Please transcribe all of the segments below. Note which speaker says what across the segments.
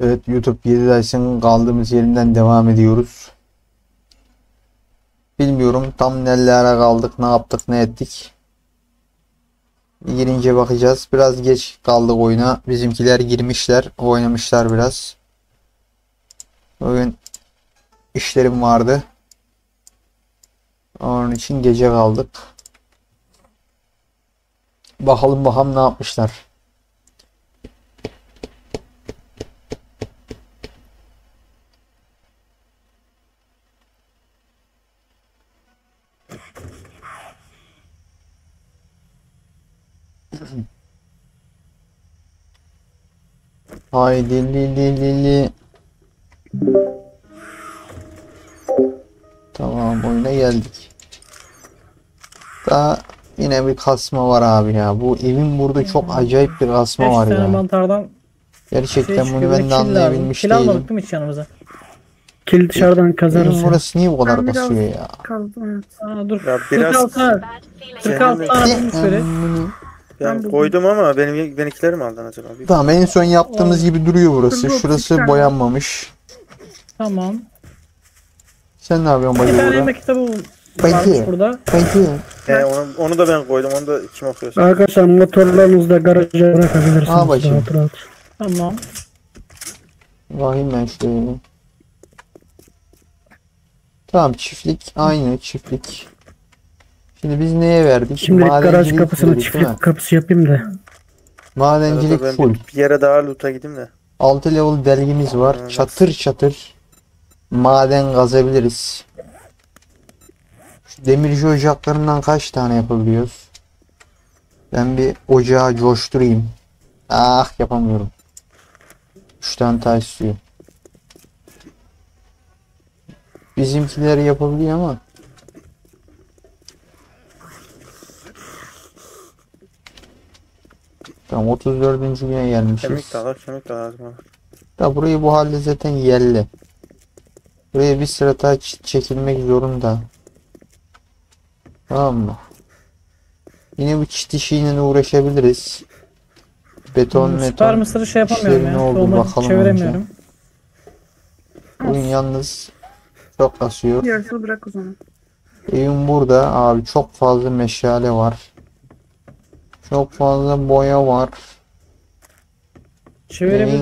Speaker 1: Evet YouTube 7 Dyson kaldığımız yerinden devam ediyoruz. Bilmiyorum tam nelere kaldık, ne yaptık, ne ettik. Girince bakacağız. Biraz geç kaldık oyuna. Bizimkiler girmişler, oynamışlar biraz. Bugün işlerim vardı. Onun için gece kaldık. Bakalım bakalım ne yapmışlar. Haydi li li li li. Tamam oyuna geldik. Daha yine bir kasma var abi ya. Bu evin burada çok acayip bir kasma
Speaker 2: 5
Speaker 1: var ya.
Speaker 2: mantardan şey
Speaker 1: Gerçekten
Speaker 2: çıkıyor.
Speaker 1: bunu ben de
Speaker 2: kil
Speaker 1: anlayabilmiş
Speaker 2: Kil
Speaker 1: değilim.
Speaker 2: almadık değil mi hiç yanımıza?
Speaker 3: Kil dışarıdan kazarız.
Speaker 1: Evin
Speaker 3: ya.
Speaker 1: burası niye bu kadar
Speaker 4: Ben
Speaker 1: kasıyor ya?
Speaker 4: Kaldım evet.
Speaker 2: Aa, dur.
Speaker 5: Ya biraz
Speaker 2: 46 tane. 46 tane bulmuş böyle.
Speaker 5: Ben
Speaker 4: Ben
Speaker 5: koydum ama benim benimkileri mi aldın acaba? Bir-
Speaker 1: Tamam en son yaptığımız gibi duruyor burası.
Speaker 4: Dur, dur,
Speaker 1: Şurası
Speaker 4: tane.
Speaker 1: boyanmamış.
Speaker 2: Tamam.
Speaker 1: Sen ne yapıyorsun
Speaker 2: Bir tane
Speaker 1: bacı
Speaker 2: yemek kitabı varmış
Speaker 1: Bacı.
Speaker 2: burada.
Speaker 1: Bacı.
Speaker 5: He, onu, onu da ben koydum. Onu da kim okuyorsun?
Speaker 3: Arkadaşlar motorlarınızı da garaja bırakabilirsiniz.
Speaker 1: Al bakayım.
Speaker 3: rahat rahat.
Speaker 2: Tamam.
Speaker 1: Bakayım ben şöyle. Tamam çiftlik aynı çiftlik. Şimdi biz neye verdik?
Speaker 3: Şimdilik garaj kapısını
Speaker 1: dedik,
Speaker 3: çiftlik kapısı yapayım da.
Speaker 1: Madencilik
Speaker 5: ben
Speaker 1: full.
Speaker 5: bir, yere daha loot'a gideyim de.
Speaker 1: 6 level delgimiz var.
Speaker 5: Evet.
Speaker 1: Çatır çatır maden kazabiliriz. Şu demirci ocaklarından kaç tane yapabiliyoruz? Ben bir ocağı coşturayım. Ah yapamıyorum. 3 tane taş istiyor. Bizimkileri yapabiliyor ama Tamam 34. güne gelmişiz.
Speaker 5: Kemik de var, kemik de lazım. bana.
Speaker 1: Da burayı bu halde zaten yerli. Buraya bir sıra daha çekilmek zorunda. Tamam mı? Yine bu çit işiyle uğraşabiliriz. Beton
Speaker 2: Hmm,
Speaker 1: meton.
Speaker 2: Süper mısırı şey yapamıyorum ya.
Speaker 1: ne oldu
Speaker 2: Olmadı
Speaker 1: bakalım
Speaker 2: çeviremiyorum.
Speaker 1: Oyun yalnız çok kasıyor.
Speaker 4: Yarısını bırak o zaman.
Speaker 1: Evim burada abi çok fazla meşale var. Çok fazla boya var.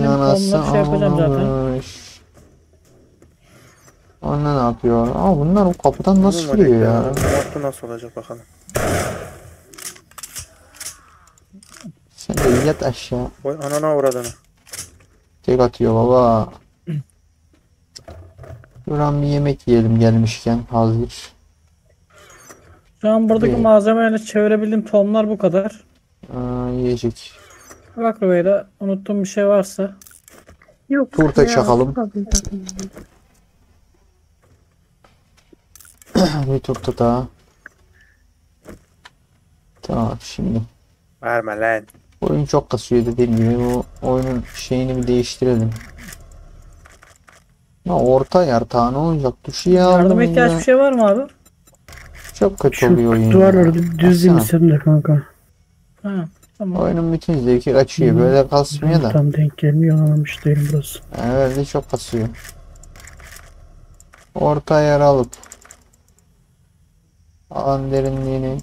Speaker 1: Anası
Speaker 2: konuları şey yapacağım zaten.
Speaker 1: Anne ne yapıyor? Aa bunlar o kapıdan nasıl
Speaker 5: Bunun
Speaker 1: giriyor ya?
Speaker 5: Mutlu nasıl olacak bakalım.
Speaker 1: Sen de yat aşağı.
Speaker 5: Oy anana uğradığını.
Speaker 1: Tek atıyor baba. Duran bir yemek yiyelim gelmişken hazır.
Speaker 2: Şu an buradaki
Speaker 1: Evet.
Speaker 2: malzemelerle çevirebildiğim tohumlar bu kadar.
Speaker 1: Aa, yiyecek.
Speaker 2: Bak Rüveyda unuttuğum bir şey varsa.
Speaker 4: Yok.
Speaker 1: Turta
Speaker 4: ya,
Speaker 1: çakalım. bir turta daha. Tamam şimdi.
Speaker 5: Verme lan.
Speaker 1: Oyun çok kasıyor dediğim gibi. Bu oyunun şeyini bir değiştirelim. Ya orta yartağı ne olacak? Tuşu ya
Speaker 2: Yardıma ihtiyaç bir şey var mı abi?
Speaker 1: Çok kötü
Speaker 3: Şu
Speaker 1: oluyor oyun.
Speaker 3: duvarları
Speaker 1: ya.
Speaker 3: düz
Speaker 1: Baksana.
Speaker 3: istedim de kanka.
Speaker 2: Ha, tamam.
Speaker 1: Oyunun bütün zevki kaçıyor. Böyle kasmıyor da.
Speaker 3: Tam denk gelmiyor anlamış değilim burası.
Speaker 1: Evet de çok kasıyor. Orta yer alıp alan derinliğini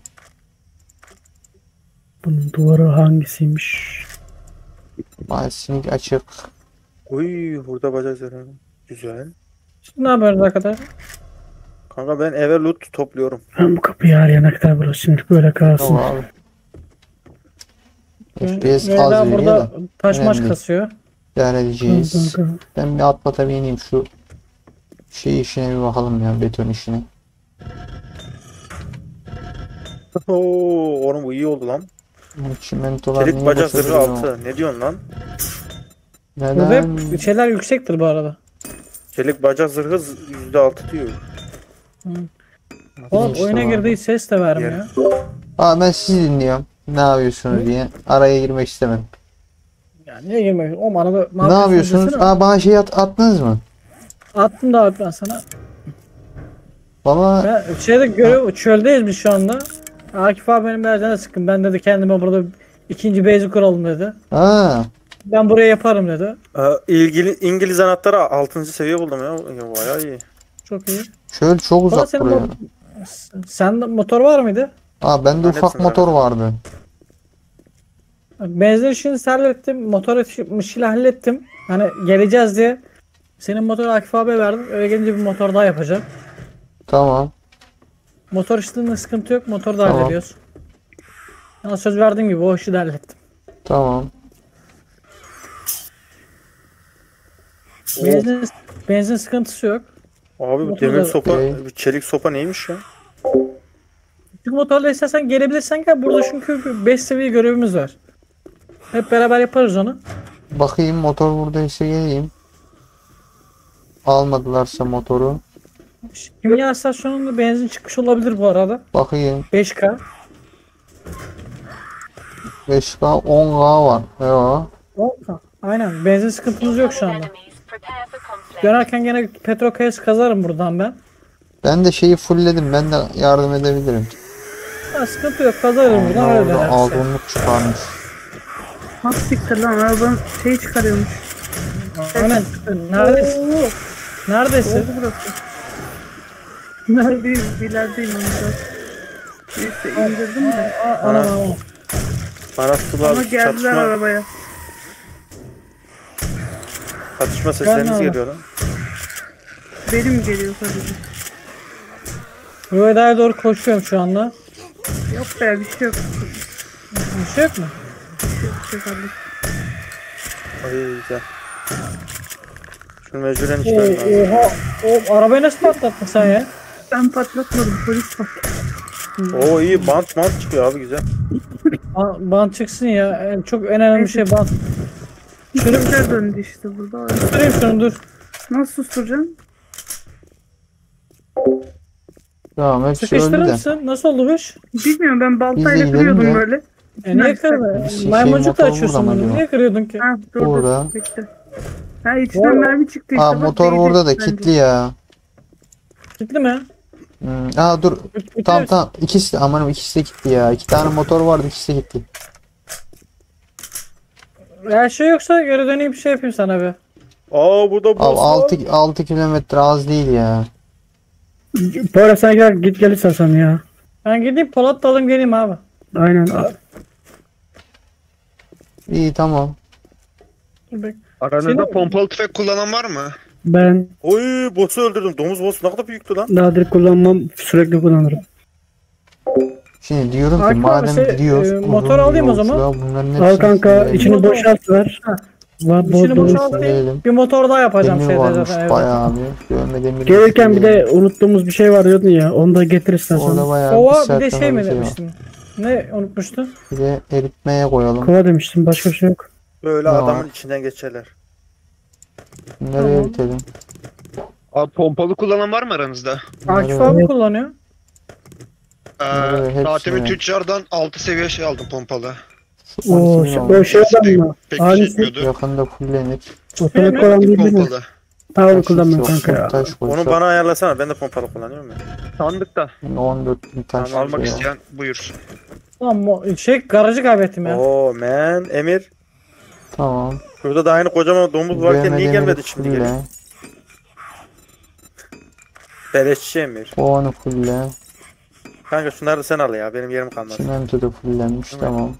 Speaker 3: Bunun duvarı hangisiymiş?
Speaker 1: Malsinik açık.
Speaker 5: Uy burada bacak zırhı. Güzel.
Speaker 2: Şimdi ne yapıyoruz arkadaşlar?
Speaker 5: Kanka ben eve loot topluyorum.
Speaker 3: Ben bu kapıyı arayana kadar burası şimdilik böyle kalsın.
Speaker 1: Tamam. FPS az veriyor
Speaker 2: burada
Speaker 1: da
Speaker 2: taş maç kasıyor.
Speaker 1: idare edeceğiz. Ben bir atlata bineyim şu şey işine bir bakalım ya beton işine.
Speaker 5: Oo, oğlum bu iyi oldu lan.
Speaker 1: Çimentolar
Speaker 5: Çelik bacak zırhı altı. Ne diyorsun lan?
Speaker 2: Burada
Speaker 1: Neden?
Speaker 2: hep şeyler yüksektir bu arada.
Speaker 5: Çelik bacak zırhı yüzde altı diyor.
Speaker 2: Oğlum
Speaker 1: İşte
Speaker 2: oyuna girdiği ses de vermiyor.
Speaker 1: Aa ben sizi dinliyorum. Ne yapıyorsunuz diye. Araya girmek istemedim.
Speaker 2: Ya niye girmek? O bana da
Speaker 1: Ne yapıyorsunuz? Aa bana şey at, attınız mı?
Speaker 2: Attım da abi ben sana.
Speaker 1: Valla
Speaker 2: Ben şeyde görev çöldeyiz biz şu anda. Akif abi benim mercene sıkın. Ben dedi kendime burada ikinci base'i kuralım dedi.
Speaker 1: ha
Speaker 2: Ben buraya yaparım dedi.
Speaker 5: Ee, ilgili İngiliz anahtarı 6. seviye buldum ya. ya bayağı iyi.
Speaker 2: Çok iyi.
Speaker 1: Şöyle çok uzak
Speaker 2: senin
Speaker 1: buraya.
Speaker 2: mo- Sende motor var mıydı?
Speaker 1: Aa bende
Speaker 5: Ben
Speaker 1: ufak motor vardı.
Speaker 2: Benzin işini hallettim. Motor işini hallettim. Hani geleceğiz diye. Senin motoru Akif abiye verdim. Öyle gelince bir motor daha yapacağım.
Speaker 1: Tamam.
Speaker 2: Motor işinde sıkıntı yok. Motor da
Speaker 1: Tamam.
Speaker 2: hallediyoruz. Sana söz verdiğim gibi o işi de hallettim.
Speaker 1: Tamam.
Speaker 2: Benzin, benzin sıkıntısı yok.
Speaker 5: Abi bu
Speaker 2: Motor
Speaker 5: demir
Speaker 2: da-
Speaker 5: sopa,
Speaker 1: Okey.
Speaker 5: bu çelik sopa neymiş ya?
Speaker 2: Çünkü motorla istersen gelebilirsen gel. Burada çünkü 5 seviye görevimiz var. Hep beraber yaparız onu.
Speaker 1: Bakayım motor buradaysa geleyim. Almadılarsa motoru.
Speaker 2: Kimya istasyonunda benzin çıkmış olabilir bu arada.
Speaker 1: Bakayım.
Speaker 2: 5K.
Speaker 1: 5K 10K var. Yo.
Speaker 2: 10K. Aynen. Benzin sıkıntımız yok şu anda. Dönerken gene petrol kayası kazarım buradan ben.
Speaker 1: Ben de şeyi fullledim. Ben de yardım edebilirim.
Speaker 2: Ha, sıkıntı yok. Kazarım buradan öyle
Speaker 1: Orada altınlık çıkarmış.
Speaker 4: Ha siktir lan arabanın şeyi çıkarıyormuş.
Speaker 2: Aynen. Neredesin?
Speaker 4: Oo,
Speaker 2: Neredesin?
Speaker 4: oldu burası. Neredeyim? İlerideyim onu. Neyse indirdim de.
Speaker 2: Aa, Ana
Speaker 5: sular
Speaker 4: Ama geldiler
Speaker 5: çatışma,
Speaker 4: arabaya.
Speaker 5: çatışma sesleriniz
Speaker 2: Gelme
Speaker 5: geliyor lan.
Speaker 4: Benim geliyor sadece.
Speaker 2: Rüveda'ya doğru koşuyorum şu anda.
Speaker 4: Yok be bir şey yok.
Speaker 2: Bir şey yok mu?
Speaker 4: Bir şey yok.
Speaker 5: Ay güzel. Şunu mecburen abi.
Speaker 2: oha. O, arabayı nasıl patlattın sen ya?
Speaker 4: Ben patlatmadım polis patlattı.
Speaker 5: Oo iyi bant bant çıkıyor abi güzel.
Speaker 2: Ba- Bant çıksın ya. En- Çok en önemli şey bant.
Speaker 4: Sürümler döndü işte burada.
Speaker 2: Durayım şunu dur.
Speaker 4: Nasıl susturacağım?
Speaker 1: Tamam hepsi
Speaker 2: Sıkıştırır
Speaker 1: öldü de.
Speaker 2: mısın? Nasıl iş?
Speaker 4: Bilmiyorum ben baltayla
Speaker 1: gidelim
Speaker 4: kırıyordum
Speaker 1: de.
Speaker 4: böyle.
Speaker 2: E niye kırdın?
Speaker 1: Bir şey-
Speaker 2: Maymuncuk da
Speaker 1: motor
Speaker 2: açıyorsun
Speaker 1: burada mı
Speaker 2: bunu. Niye kırıyordun ki?
Speaker 4: Ha dur
Speaker 1: Burada.
Speaker 4: dur bekle. Ha içinden
Speaker 2: Var.
Speaker 4: mermi çıktı işte.
Speaker 1: Aa
Speaker 4: bak,
Speaker 1: motor
Speaker 4: değdi
Speaker 1: burada da
Speaker 4: bence.
Speaker 1: kilitli ya.
Speaker 2: Kilitli mi?
Speaker 1: Hmm. Aa dur.
Speaker 2: Bit-
Speaker 1: Tamam
Speaker 2: bitiririz.
Speaker 1: tamam. İkisi de amanım ikisi de gitti ya. İki tane motor vardı ikisi de gitti.
Speaker 2: Her şey yoksa geri döneyim bir şey yapayım sana be.
Speaker 5: Aa burada
Speaker 1: Abi
Speaker 5: boss var.
Speaker 1: 6 6 kilometre az değil ya.
Speaker 3: Para sen gel git gel istersen ya.
Speaker 2: Ben gideyim Polat da alayım geleyim abi.
Speaker 3: Aynen.
Speaker 1: İyi tamam.
Speaker 2: Dur bek.
Speaker 6: Aranızda
Speaker 2: Senin-
Speaker 6: pompalı tüfek kullanan var mı?
Speaker 3: Ben
Speaker 5: Oy boss'u öldürdüm. Domuz boss ne kadar büyüktü lan.
Speaker 3: nadir kullanmam sürekli kullanırım.
Speaker 1: Şimdi diyorum ki
Speaker 2: Hakan abi,
Speaker 1: madem
Speaker 2: şey,
Speaker 1: gidiyoruz.
Speaker 2: e,
Speaker 1: uzun
Speaker 2: motor alayım o zaman.
Speaker 1: yolculuğa Bunların
Speaker 3: Al
Speaker 1: hepsini
Speaker 3: kanka içini boşalt ver. Bol
Speaker 2: boşalt.
Speaker 1: Fulleyelim.
Speaker 2: Bir motor daha yapacağım
Speaker 1: Demir
Speaker 2: şeyde
Speaker 1: varmış
Speaker 2: zaten.
Speaker 1: bayağı abi. Dövme demiri.
Speaker 3: Gelirken bir de unuttuğumuz bir şey var diyordun ya. Onu da getir istersen.
Speaker 1: Orada bayağı
Speaker 2: Kova bir de şey mi
Speaker 1: bir var.
Speaker 2: demiştin? Ne unutmuştun?
Speaker 1: Bir de eritmeye koyalım.
Speaker 3: Kova demiştim. Başka bir şey yok.
Speaker 5: Böyle
Speaker 1: Ne
Speaker 5: adamın
Speaker 1: var?
Speaker 5: içinden geçerler.
Speaker 1: Bunları
Speaker 2: Tamam.
Speaker 1: eritelim.
Speaker 6: Abi pompalı kullanan var mı aranızda?
Speaker 2: Akif abi kullanıyor.
Speaker 6: Ee,
Speaker 1: var.
Speaker 6: tüccardan 6 seviye şey aldım pompalı.
Speaker 1: Şu
Speaker 3: O,
Speaker 1: 12
Speaker 3: şey, o şey adam mı?
Speaker 6: Pek bir şey.
Speaker 1: Yakında fullenir.
Speaker 3: Otomatik olan değil mi?
Speaker 6: Pompalı.
Speaker 3: Onu kullanmıyorum
Speaker 1: yok,
Speaker 3: kanka ya.
Speaker 1: Taş
Speaker 5: Onu bana ayarlasana. Ben de pompalı kullanıyorum ya.
Speaker 6: Sandıkta.
Speaker 1: 14 bin taş.
Speaker 5: Tamam,
Speaker 6: Almak
Speaker 1: ya.
Speaker 6: isteyen buyursun.
Speaker 2: Tamam mo- şey garajı kaybettim ya.
Speaker 5: Oo man. Emir.
Speaker 1: Tamam.
Speaker 5: Burada da aynı kocaman domuz varken niye gelmedi şimdi geri? Beleşçi Emir.
Speaker 1: Kovanı fulle.
Speaker 5: Kanka şunları da sen al ya. Benim yerim kalmaz.
Speaker 1: Çimento da fullenmiş
Speaker 5: Tamam.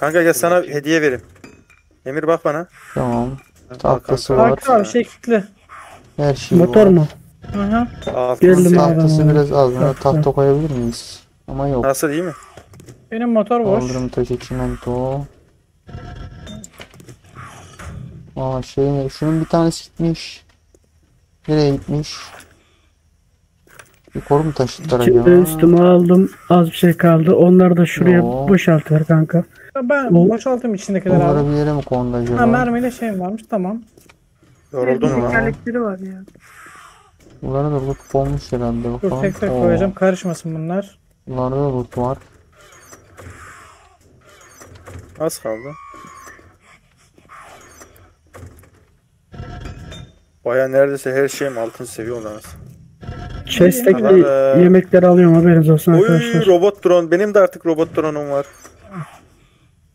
Speaker 5: Kanka gel sana hediye vereyim. Emir bak bana.
Speaker 1: Tamam. Tahtası
Speaker 5: kanka.
Speaker 1: var.
Speaker 2: Akif abi şey kilitli.
Speaker 1: Her şey
Speaker 3: Motor
Speaker 1: var.
Speaker 3: mu?
Speaker 2: Hı hı.
Speaker 3: Geldim abi.
Speaker 1: Tahtası biraz az. Buna
Speaker 3: Tahta.
Speaker 1: koyabilir miyiz? Ama yok.
Speaker 5: Nasıl iyi mi?
Speaker 2: Benim motor boş.
Speaker 1: Kaldırım taşı çimento. Aa şey ne? Şunun bir tanesi gitmiş. Nereye gitmiş? Yukarı mı taşıttılar acaba?
Speaker 3: üstüme aldım. Az bir şey kaldı. Onları da şuraya
Speaker 1: Yo.
Speaker 3: boşalt ver
Speaker 2: Ben
Speaker 3: O-
Speaker 2: boşaltayım içindekileri
Speaker 1: Onları
Speaker 2: abi.
Speaker 1: bir yere mi kondu acaba?
Speaker 2: Ha mermiyle şey varmış tamam.
Speaker 5: Yoruldun mu?
Speaker 4: Tekerlekleri var ya.
Speaker 1: Bunlara da loot olmuş herhalde.
Speaker 2: Dur
Speaker 1: Bakalım.
Speaker 2: tek tek
Speaker 1: Oo,
Speaker 2: koyacağım karışmasın bunlar.
Speaker 1: Bunlarda da loot var.
Speaker 5: Az kaldı. Baya neredeyse her şeyim altın seviye olamaz.
Speaker 3: Chest'teki
Speaker 5: Adam, e,
Speaker 3: yemekleri alıyorum haberiniz olsun
Speaker 5: Oy
Speaker 3: arkadaşlar.
Speaker 5: robot drone. Benim de artık robot drone'um var.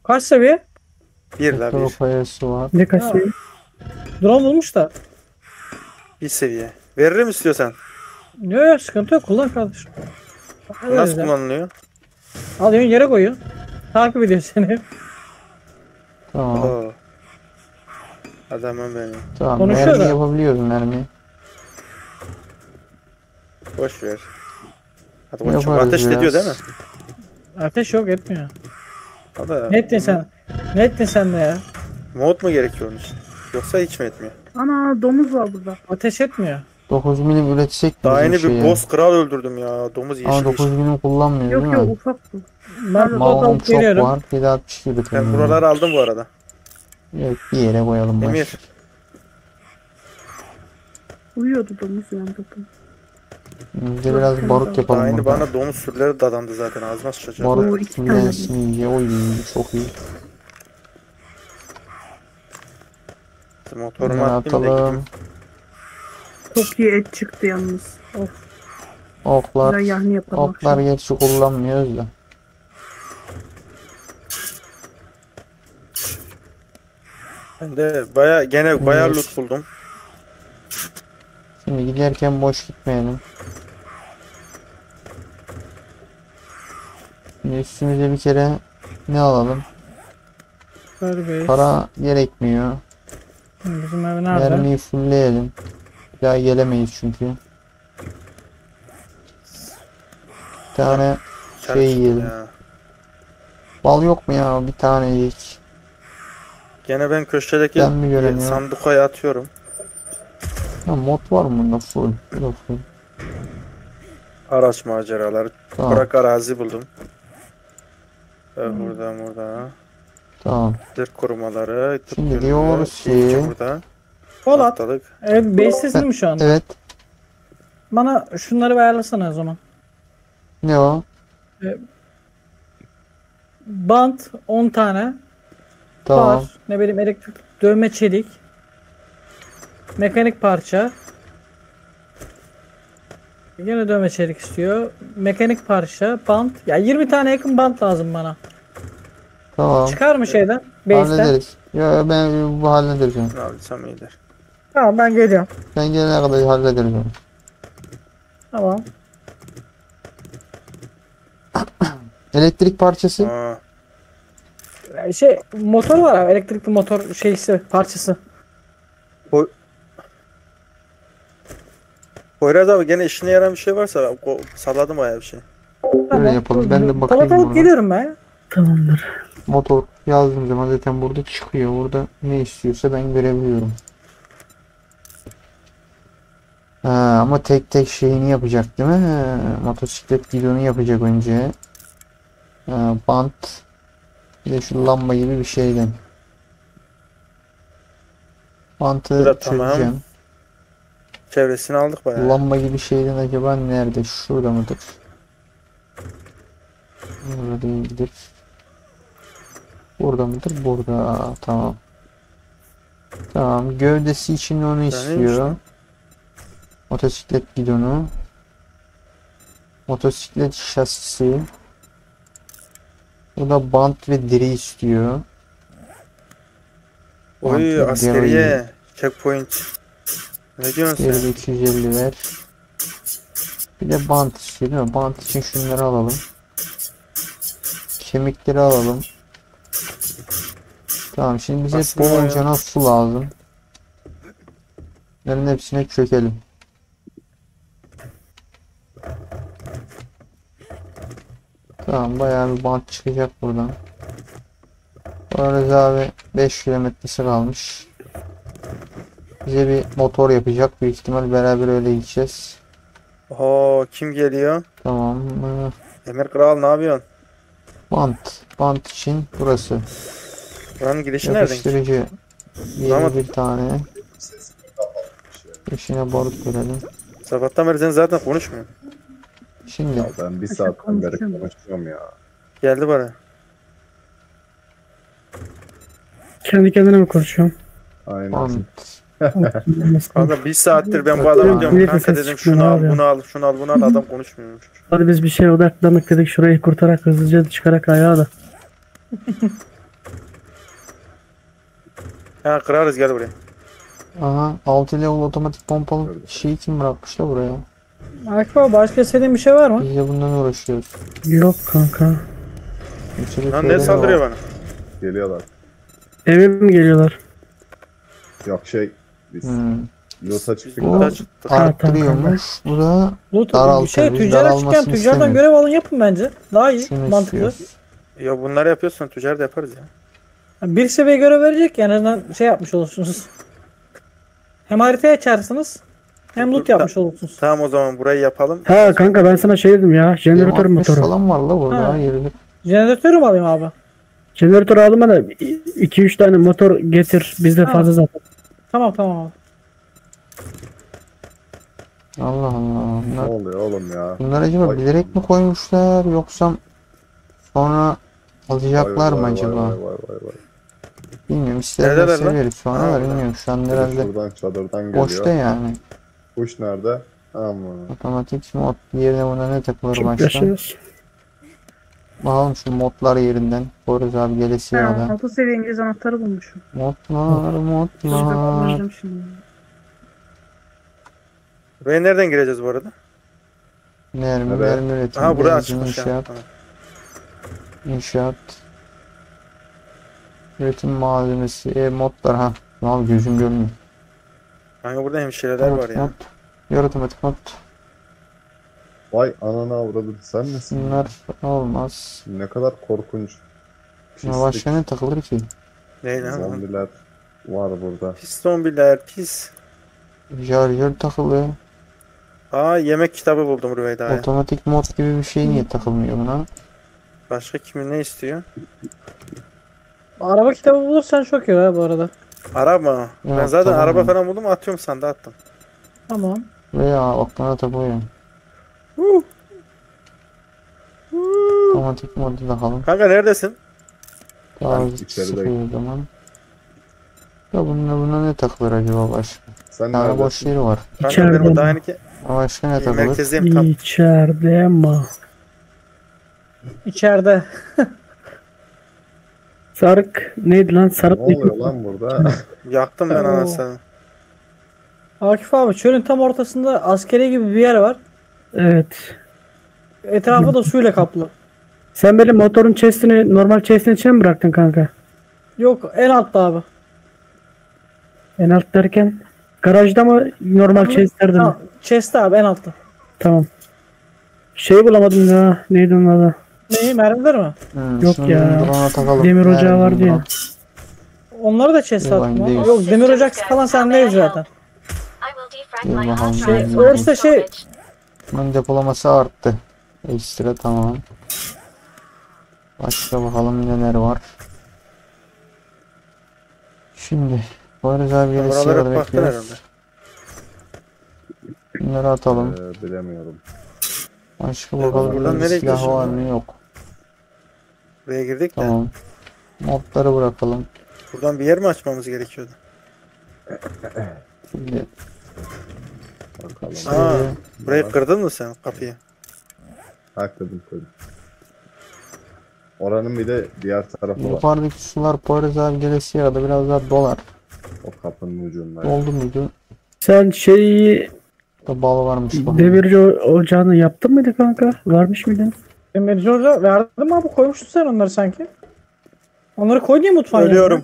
Speaker 2: Kaç seviye?
Speaker 5: Bir la bir.
Speaker 1: var.
Speaker 3: Ne kasıyor?
Speaker 2: Drone bulmuş da.
Speaker 5: Bir seviye. Veririm istiyorsan.
Speaker 2: Yok yok sıkıntı yok kullan kardeşim.
Speaker 5: Nasıl kullanılıyor?
Speaker 2: Alıyorsun yere koyuyorsun. Takip ediyor seni.
Speaker 1: Tamam.
Speaker 5: Oo. Adamım benim.
Speaker 1: Tamam.
Speaker 2: Konuşuyor
Speaker 1: mermi
Speaker 2: da.
Speaker 1: yapabiliyoruz mermi.
Speaker 5: Boş ver. Hadi koçum
Speaker 1: Yaparız
Speaker 5: ateş
Speaker 1: biraz.
Speaker 5: ediyor değil mi?
Speaker 2: Ateş yok etmiyor.
Speaker 5: Hadi.
Speaker 2: Ne ettin sen? Ne ettin sen de ya?
Speaker 5: Mod mu gerekiyor onun için? Yoksa hiç mi etmiyor?
Speaker 4: Ana domuz var burada.
Speaker 2: Ateş etmiyor.
Speaker 1: 9 milim üretsek mi
Speaker 5: Daha yeni bir
Speaker 1: şeye?
Speaker 5: boss kral öldürdüm ya. Domuz yeşil
Speaker 1: Ama 9
Speaker 5: yeşil.
Speaker 1: milim kullanmıyoruz
Speaker 4: Yok
Speaker 1: değil
Speaker 4: yok
Speaker 1: mi?
Speaker 4: ufak.
Speaker 2: Ben
Speaker 1: Malum çok
Speaker 2: geliyorum.
Speaker 1: var. 762
Speaker 5: Ben
Speaker 1: üretiyorum.
Speaker 5: buraları aldım bu arada.
Speaker 1: Evet, bir yere koyalım. baş.
Speaker 5: Emir.
Speaker 4: Uyuyordu domuz yandıkım.
Speaker 1: Biz de biraz barut yapalım
Speaker 5: yeni
Speaker 1: burada.
Speaker 5: bana domuz sürüleri dadandı zaten. Ağzıma sıçacak.
Speaker 1: Barut fullensin iyice. Oy çok iyi.
Speaker 5: Motorumu atayım da
Speaker 1: atalım.
Speaker 5: gideyim.
Speaker 4: Çok iyi et çıktı yalnız. Of.
Speaker 1: Oklar.
Speaker 4: Güzel yahni
Speaker 1: Oklar
Speaker 4: akşam.
Speaker 1: gerçi kullanmıyoruz da.
Speaker 5: Ben de baya gene baya
Speaker 1: Evet.
Speaker 5: loot buldum.
Speaker 1: Şimdi giderken boş gitmeyelim. Şimdi üstümüze bir kere ne alalım?
Speaker 2: Bir.
Speaker 1: Para gerekmiyor.
Speaker 2: Bizim ev nerede?
Speaker 1: Mermiyi fullleyelim. Bir daha gelemeyiz çünkü. Bir tane
Speaker 5: Çarpıştım
Speaker 1: Şey yiyelim.
Speaker 5: ya.
Speaker 1: bal yok mu ya? Bir tane yiyek.
Speaker 5: Gene ben köşedeki
Speaker 1: Ben
Speaker 5: sandukaya atıyorum.
Speaker 1: Ha, mod var mı? Bu da full.
Speaker 5: Araç maceraları.
Speaker 1: Tamam.
Speaker 5: Bırak arazi buldum. Ee, Burada burada.
Speaker 1: Tamam.
Speaker 5: Zırh korumaları.
Speaker 1: Şimdi diyoruz
Speaker 5: çiftçi
Speaker 1: ki-
Speaker 5: burada.
Speaker 2: Polat. Base'tesin değil mi şu an?
Speaker 1: Evet.
Speaker 2: Bana şunları ayarlasana o zaman.
Speaker 1: Ne o?
Speaker 2: Bant 10 tane.
Speaker 1: Tamam.
Speaker 2: Var. Ne bileyim elektrik dövme çelik. Mekanik parça. Yine dövme çelik istiyor. Mekanik parça, bant. Ya 20 tane yakın bant lazım bana.
Speaker 1: Tamam.
Speaker 2: Çıkar mı şeyden? Base'ten.
Speaker 1: Hallederiz. Ya ben bu hallederiz onu.
Speaker 5: Ne yapsam iyidir.
Speaker 2: Tamam ben geliyorum.
Speaker 1: Sen gelene kadar hallederiz onu.
Speaker 2: Tamam.
Speaker 1: Elektrik parçası.
Speaker 5: Aa,
Speaker 2: Şey motor var abi elektrikli motor şeysi parçası.
Speaker 5: Poyraz abi gene işine yarayan bir şey varsa o- salladım ayağı bir şey.
Speaker 1: Öyle yapalım. Ben de bakayım
Speaker 2: Polat alıp
Speaker 1: buna.
Speaker 2: geliyorum ben.
Speaker 3: Tamamdır.
Speaker 1: Motor yazdığım zaman zaten burada çıkıyor. Burada ne istiyorsa ben görebiliyorum. Ha, ama tek tek şeyini yapacak değil mi? Ha, motosiklet gidonu yapacak önce. Ha, bant. Bir de şu lamba gibi bir şeyden. Bantı
Speaker 5: Bura tamam.
Speaker 1: çözeceğim.
Speaker 5: Çevresini aldık bayağı.
Speaker 1: Lamba gibi şeyden acaba nerede? Şurada mıdır? Burada değildir. Burada mıdır? Burada. Tamam. Tamam. Gövdesi için onu
Speaker 5: neymiş
Speaker 1: istiyor. Motosiklet gidonu. Motosiklet şasisi. Bu da bant ve diri istiyor.
Speaker 5: Oy askeriye. Checkpoint. Ne diyorsun
Speaker 1: Diğeri de
Speaker 5: sen?
Speaker 1: 250 ver. Bir de bant istiyor değil mi? Bant için şunları alalım. Kemikleri alalım. Tamam şimdi bize
Speaker 5: Aslında
Speaker 1: bolcana su lazım. Bunların hepsine çökelim. Tamam bayağı bir bant çıkacak buradan. Bu arada abi 5 kilometresi kalmış. Bize bir motor yapacak. Büyük ihtimal beraber öyle gideceğiz.
Speaker 5: Oo kim geliyor?
Speaker 1: Tamam.
Speaker 5: Emir Kral ne yapıyorsun?
Speaker 1: Bant. Bant için burası.
Speaker 5: Buranın girişi nereden?
Speaker 1: Yapıştırıcı. 21 tane. İçine barut verelim.
Speaker 5: Sabahtan beri sen zaten konuşmuyorsun.
Speaker 1: Şimdi
Speaker 7: Ya ben bir saatten beri konuşuyorum ya.
Speaker 5: Geldi bana.
Speaker 3: Kendi kendine mi konuşuyorum?
Speaker 7: Aynen.
Speaker 1: bant.
Speaker 5: Kanka bir saattir ben bu adamı diyorum kanka dedim şunu al bunu al şunu al bunu al adam konuşmuyormuş.
Speaker 3: Hadi biz bir şey odaklandık dedik şurayı kurtarak hızlıca çıkarak ayağa da.
Speaker 5: Ha kırarız gel buraya.
Speaker 1: Aha 6 level otomatik pompalı şeyi kim bırakmış da buraya?
Speaker 2: Abi başka istediğin bir şey var mı?
Speaker 1: Biz de bundan uğraşıyoruz.
Speaker 3: Yok kanka.
Speaker 1: Sürü
Speaker 5: Lan ne saldırıyor
Speaker 1: var.
Speaker 5: bana?
Speaker 7: Geliyorlar.
Speaker 3: Eve mi geliyorlar?
Speaker 7: Yok şey biz
Speaker 1: Hmm.
Speaker 7: loot'a çıktık.
Speaker 1: Bu
Speaker 7: da.
Speaker 5: çıktı.
Speaker 1: arttırıyormuş. Bu da
Speaker 2: Loot,
Speaker 1: Daraltır,
Speaker 2: şey tüccara çıkken tüccardan görev alın yapın bence. Daha iyi.
Speaker 1: şunu
Speaker 2: mantıklı.
Speaker 1: istiyoruz.
Speaker 5: Ya bunları yapıyorsan tüccar da yaparız ya.
Speaker 2: Yani Bir seviye görev verecek yani en azından şey yapmış olursunuz. Hem haritaya açarsınız hem loot yapmış olursunuz.
Speaker 5: Tamam o zaman burayı yapalım.
Speaker 3: Ha kanka ben sana şey dedim ya. Jeneratör
Speaker 1: M60
Speaker 3: motoru.
Speaker 1: falan var la burada.
Speaker 2: Jeneratörü mü alayım abi?
Speaker 3: Jeneratör aldım da 2-3 tane motor getir. Bizde fazla zaten.
Speaker 2: Tamam tamam abi.
Speaker 1: Allah Allah.
Speaker 7: Ne
Speaker 1: Bunlar,
Speaker 7: oluyor oğlum ya?
Speaker 1: bunlar acaba
Speaker 7: Vay.
Speaker 1: bilerek mi koymuşlar yoksa sonra alacaklar
Speaker 7: Vay
Speaker 1: mı
Speaker 7: vay
Speaker 1: acaba?
Speaker 7: Vay vay vay vay.
Speaker 1: Bilmiyorum isterlerse
Speaker 5: Neredeler lan?
Speaker 1: veririz sonra
Speaker 5: Ha,
Speaker 1: da bilmiyorum şu an herhalde
Speaker 7: Şuradan çadırdan geliyor.
Speaker 1: boşta yani.
Speaker 7: Kuş nerede? Aman.
Speaker 1: Otomatik mod yerine buna ne takılır
Speaker 3: Çok
Speaker 1: başka?
Speaker 3: yaşıyoruz.
Speaker 1: Bakalım şu modlar yerinden. Boris abi gelesi ya da.
Speaker 4: 6 seviye İngiliz anahtarı bulmuşum.
Speaker 1: Modlar modlar.
Speaker 4: şimdi.
Speaker 5: Buraya nereden gireceğiz bu arada?
Speaker 1: Mermi
Speaker 7: Evet.
Speaker 1: mermi üretimi.
Speaker 5: Aha buraya açmış ya.
Speaker 1: inşaat.
Speaker 5: Tamam.
Speaker 1: İnşaat. Üretim malzemesi. E, modlar ha. Abi gözüm görmüyor.
Speaker 5: Kanka burada hemşireler var
Speaker 1: Otomatik
Speaker 5: ya.
Speaker 1: mod. Yer otomatik mod.
Speaker 7: Vay anana avradın sen misin?
Speaker 1: Bunlar olmaz.
Speaker 7: Ne kadar korkunç. Pislik
Speaker 1: başka ne takılır ki?
Speaker 5: Ne lan?
Speaker 7: zombiler var burada.
Speaker 5: Pis zombiler pis.
Speaker 1: Jarjör takılı.
Speaker 5: Aa yemek kitabı buldum Rüveyda'ya.
Speaker 1: Otomatik mod gibi bir şey niye takılmıyor buna?
Speaker 5: Başka kimin ne istiyor?
Speaker 2: Araba kitabı bulursan çok iyi ha bu arada.
Speaker 5: Araba. Ben zaten
Speaker 1: tamam.
Speaker 5: araba falan buldum atıyorum sandığa attım.
Speaker 2: Tamam.
Speaker 1: Veya oklana takılıyor. Otomatik modu takalım.
Speaker 5: Kanka neredesin?
Speaker 1: Daha sıkıyor zaman. Ya bununla buna ne takılır acaba başka?
Speaker 7: Sen
Speaker 1: tane boş yeri var.
Speaker 5: Kanka
Speaker 3: İçeride
Speaker 5: benim
Speaker 3: mi?
Speaker 5: daha yeni ki
Speaker 1: Başka ne takılır?
Speaker 5: merkezdeyim tam.
Speaker 3: İçeride mi?
Speaker 2: İçeride.
Speaker 3: Sarık neydi lan? Sarık
Speaker 7: Ne oluyor lan burada?
Speaker 5: Yaktım ben anasını.
Speaker 2: Akif abi çölün tam ortasında askeri gibi bir yer var.
Speaker 3: Evet.
Speaker 2: Etrafı da suyla kaplı.
Speaker 3: Sen benim motorun chest'ini normal chest'in içine mi bıraktın kanka?
Speaker 2: Yok en altta abi.
Speaker 3: En alt derken garajda mı normal chest'lerde mi?
Speaker 2: Ha, chest abi en altta.
Speaker 3: Tamam. Şey bulamadım ya. Neydi onun adı?
Speaker 2: Neyi mermiler mi?
Speaker 1: Hmm,
Speaker 3: Yok
Speaker 1: şunu
Speaker 3: ya.
Speaker 1: takalım.
Speaker 3: Demir ocağı ya.
Speaker 1: drone.
Speaker 2: Onları da chest
Speaker 1: Yok,
Speaker 2: attım.
Speaker 1: değil.
Speaker 2: Yok demir ocak falan sendeyiz zaten. Şey,
Speaker 1: Şey,
Speaker 2: orası şey
Speaker 1: Bunun depolaması arttı. Ekstra tamam. Başka bakalım neler var. Şimdi Boris abi yardım
Speaker 5: baktın
Speaker 1: bekliyoruz. Bunları atalım.
Speaker 7: Ee, bilemiyorum.
Speaker 1: Başka
Speaker 5: Ya
Speaker 1: bakalım
Speaker 5: buradan
Speaker 1: bir
Speaker 5: nereye
Speaker 1: silah var mı yok.
Speaker 5: Buraya girdik de.
Speaker 1: Tamam. Modları bırakalım.
Speaker 5: Buradan bir yer mi açmamız gerekiyordu?
Speaker 1: Şimdi
Speaker 7: Bakalım.
Speaker 5: Aa,
Speaker 1: şöyle
Speaker 5: burayı kırdın mı sen kapıyı?
Speaker 7: Hakladım koydum. Oranın bir de diğer tarafı var.
Speaker 1: yukarıdaki sular Boris abi gelesi yarada biraz daha dolar.
Speaker 7: O kapının ucunda.
Speaker 1: Doldu muydu?
Speaker 3: Sen şeyi
Speaker 1: Da bal varmış
Speaker 3: demirci o- ocağını yaptın mıydı kanka? Varmış mıydın?
Speaker 2: Demirci Hoca verdim abi koymuştun sen onları sanki. Onları koy diye mutfağa.
Speaker 5: Ölüyorum.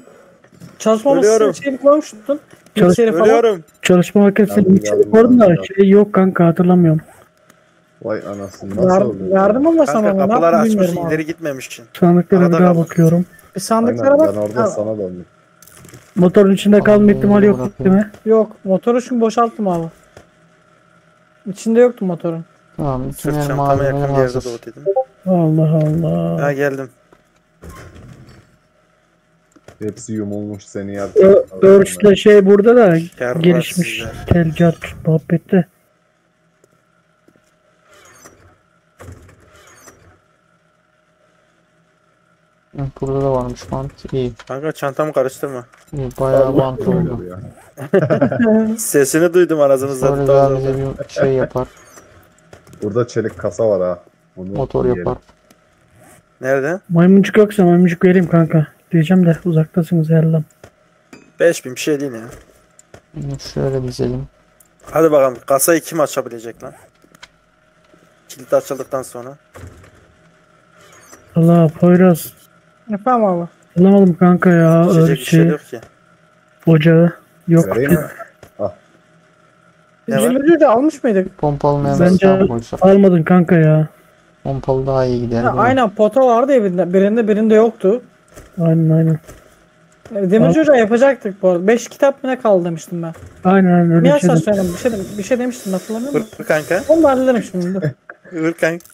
Speaker 2: Çalışma
Speaker 5: Ölüyorum.
Speaker 2: masası şeyini koymuştun.
Speaker 3: Çalış-
Speaker 2: Bilgisayarı falan.
Speaker 5: Ölüyorum.
Speaker 3: Çalışma içini
Speaker 7: yardım,
Speaker 3: koydum da şey yok kanka hatırlamıyorum.
Speaker 7: Vay anasını nasıl
Speaker 2: Ver,
Speaker 7: oluyor?
Speaker 2: verdim ama sana
Speaker 5: Kanka kapıları açmış ileri gitmemişsin.
Speaker 3: Sandıklara
Speaker 5: Arada
Speaker 3: bir daha
Speaker 5: kaldı.
Speaker 3: bakıyorum.
Speaker 2: Bir sandıklara
Speaker 7: Aynen
Speaker 2: bak.
Speaker 7: ben orada
Speaker 2: Ha,
Speaker 7: sana döndüm.
Speaker 3: Motorun içinde kalma
Speaker 1: Allah'ım,
Speaker 3: ihtimali yok değil mi?
Speaker 2: Yok motoru çünkü boşalttım abi. İçinde yoktu motorun.
Speaker 1: Tamam.
Speaker 5: Çantama
Speaker 1: malzemeler
Speaker 5: yakın bir yerde
Speaker 1: hazır.
Speaker 3: Allah Allah.
Speaker 5: Ha geldim.
Speaker 7: Hepsi yumulmuş seni yer.
Speaker 3: Ö- Örs'le şey burada da
Speaker 5: Yarrasizler.
Speaker 3: gelişmiş. Telcat muhabbette.
Speaker 1: Burada da varmış bant. İyi.
Speaker 5: Kanka çantamı karıştırma.
Speaker 1: İyi. Bayağı bant oldu.
Speaker 5: Sesini duydum anasını zaten.
Speaker 1: abi bize bir şey yapar.
Speaker 7: Burada çelik kasa var ha. Onu
Speaker 1: Motor
Speaker 7: yiyelim.
Speaker 1: yapar.
Speaker 5: Nerede?
Speaker 3: Maymuncuk yoksa maymuncuk vereyim kanka. Diyeceğim de uzaktasınız herhalde.
Speaker 6: 5000 bir şey değil ya.
Speaker 1: Şöyle dizelim.
Speaker 6: Hadi bakalım kasayı kim açabilecek lan? Kilit açıldıktan sonra.
Speaker 3: Allah Poyraz.
Speaker 2: Efendim abi.
Speaker 3: Bulamadım kanka ya.
Speaker 6: İçecek
Speaker 3: Öyle
Speaker 6: bir şey
Speaker 3: şey.
Speaker 6: yok ki.
Speaker 3: Ocağı. Yok.
Speaker 7: Vereyim mi?
Speaker 6: Ne var?
Speaker 2: Demirci de almış mıydık?
Speaker 1: Pompalı
Speaker 3: Bence-
Speaker 1: mermisinden koysak.
Speaker 3: Almadın kanka ya.
Speaker 1: Pompalı daha iyi gider.
Speaker 2: Ha, aynen pota vardı birinde, birinde birinde yoktu.
Speaker 3: Aynen aynen.
Speaker 2: E, Demirci Hoca yapacaktık bu arada. 5 kitap mı ne kaldı demiştim ben.
Speaker 3: Aynen aynen öyle bir şey.
Speaker 2: söyledim? Bir şey, dem- bir şey demiştim hatırlamıyor musun?
Speaker 6: Vur kanka.
Speaker 2: Onu da hallederim şimdi. dur.
Speaker 6: Vur kanka.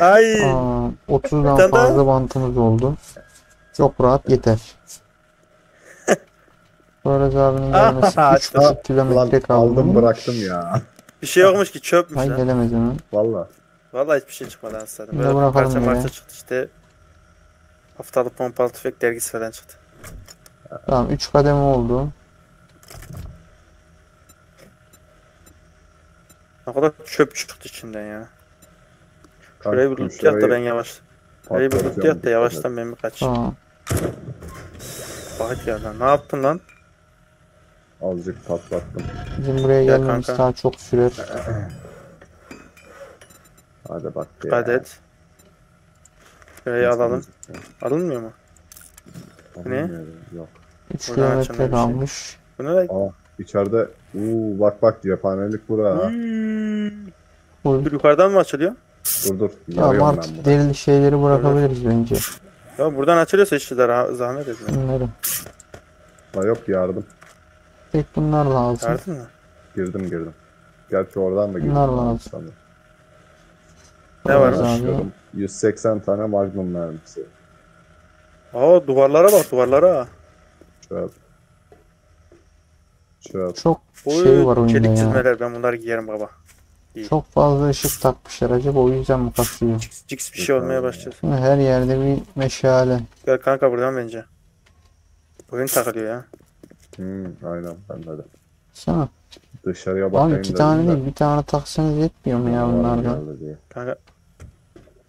Speaker 6: Ay.
Speaker 1: Aa, 30'dan
Speaker 6: Bir tane daha.
Speaker 1: fazla bantımız oldu. Çok rahat yeter. Poyraz abinin gelmesi
Speaker 6: Aha,
Speaker 1: 3,5
Speaker 7: Lan
Speaker 1: kilometre kaldı.
Speaker 7: aldım bıraktım ya.
Speaker 6: Bir şey yokmuş ki çöpmüş
Speaker 1: Ay
Speaker 6: lan.
Speaker 1: gelemez hemen.
Speaker 7: Valla.
Speaker 6: Vallahi hiçbir şey çıkmadı aslında. Böyle
Speaker 1: bırakalım
Speaker 6: parça
Speaker 1: yere.
Speaker 6: parça çıktı işte. Haftalık pompalı tüfek dergisi falan çıktı.
Speaker 1: Tamam 3 kademe oldu.
Speaker 6: Ne kadar çöp çıktı içinden ya. Şurayı bir loot yat da ben yavaş. Şurayı bir loot yat da yavaştan ben bir kaç.
Speaker 1: Tamam.
Speaker 6: Bak ya lan ne yaptın lan?
Speaker 7: Azıcık patlattım.
Speaker 1: Bizim buraya
Speaker 6: Gel
Speaker 1: gelmemiz
Speaker 6: kanka.
Speaker 1: daha çok sürer.
Speaker 7: Hadi bak ya.
Speaker 6: Dikkat et. Şurayı alalım. Alınmıyor mu? Ne?
Speaker 7: Yok.
Speaker 1: 3
Speaker 6: Buradan
Speaker 1: kilometre
Speaker 6: açamıyorum şey.
Speaker 1: kalmış.
Speaker 6: Bu ne lan?
Speaker 7: Aa içeride uuu bak bak cephanelik bura. ha.
Speaker 6: Hmm. Dur yukarıdan mı açılıyor?
Speaker 7: Dur dur.
Speaker 1: Tamam
Speaker 7: Yarıyorum ben
Speaker 1: artık
Speaker 7: bunu.
Speaker 1: derili şeyleri bırakabiliriz bence.
Speaker 6: Ya buradan açılıyorsa işte de ra- zahmet etme.
Speaker 1: Bunları.
Speaker 7: La yok yardım.
Speaker 1: Tek bunlar lazım.
Speaker 6: Gördün mü?
Speaker 7: Girdim girdim. Gerçi oradan da girdim.
Speaker 1: Bunlar lazım.
Speaker 7: sanırım.
Speaker 6: Ne var?
Speaker 1: Poyraz abi.
Speaker 7: Başlıyorum. 180 tane magnum mermisi.
Speaker 6: Aa duvarlara bak duvarlara.
Speaker 7: Şöyle. Şöyle.
Speaker 1: Çok
Speaker 6: Oy,
Speaker 1: şey var oyunda
Speaker 6: çelik
Speaker 1: ya.
Speaker 6: çizmeler ben bunları giyerim baba.
Speaker 1: Çok fazla ışık takmışlar acaba o yüzden mi kasıyor?
Speaker 6: Cix, cix bir şey olmaya başladı.
Speaker 1: Her yerde bir meşale.
Speaker 6: Gel kanka buradan bence. Oyun takılıyor ya.
Speaker 7: Hmm, aynen bende de.
Speaker 1: Sana.
Speaker 7: Dışarıya
Speaker 1: Abi
Speaker 7: bakayım
Speaker 1: iki
Speaker 7: dedim
Speaker 1: tane
Speaker 7: de.
Speaker 1: değil bir tane taksanız yetmiyor mu ya bunlardan?
Speaker 6: Kanka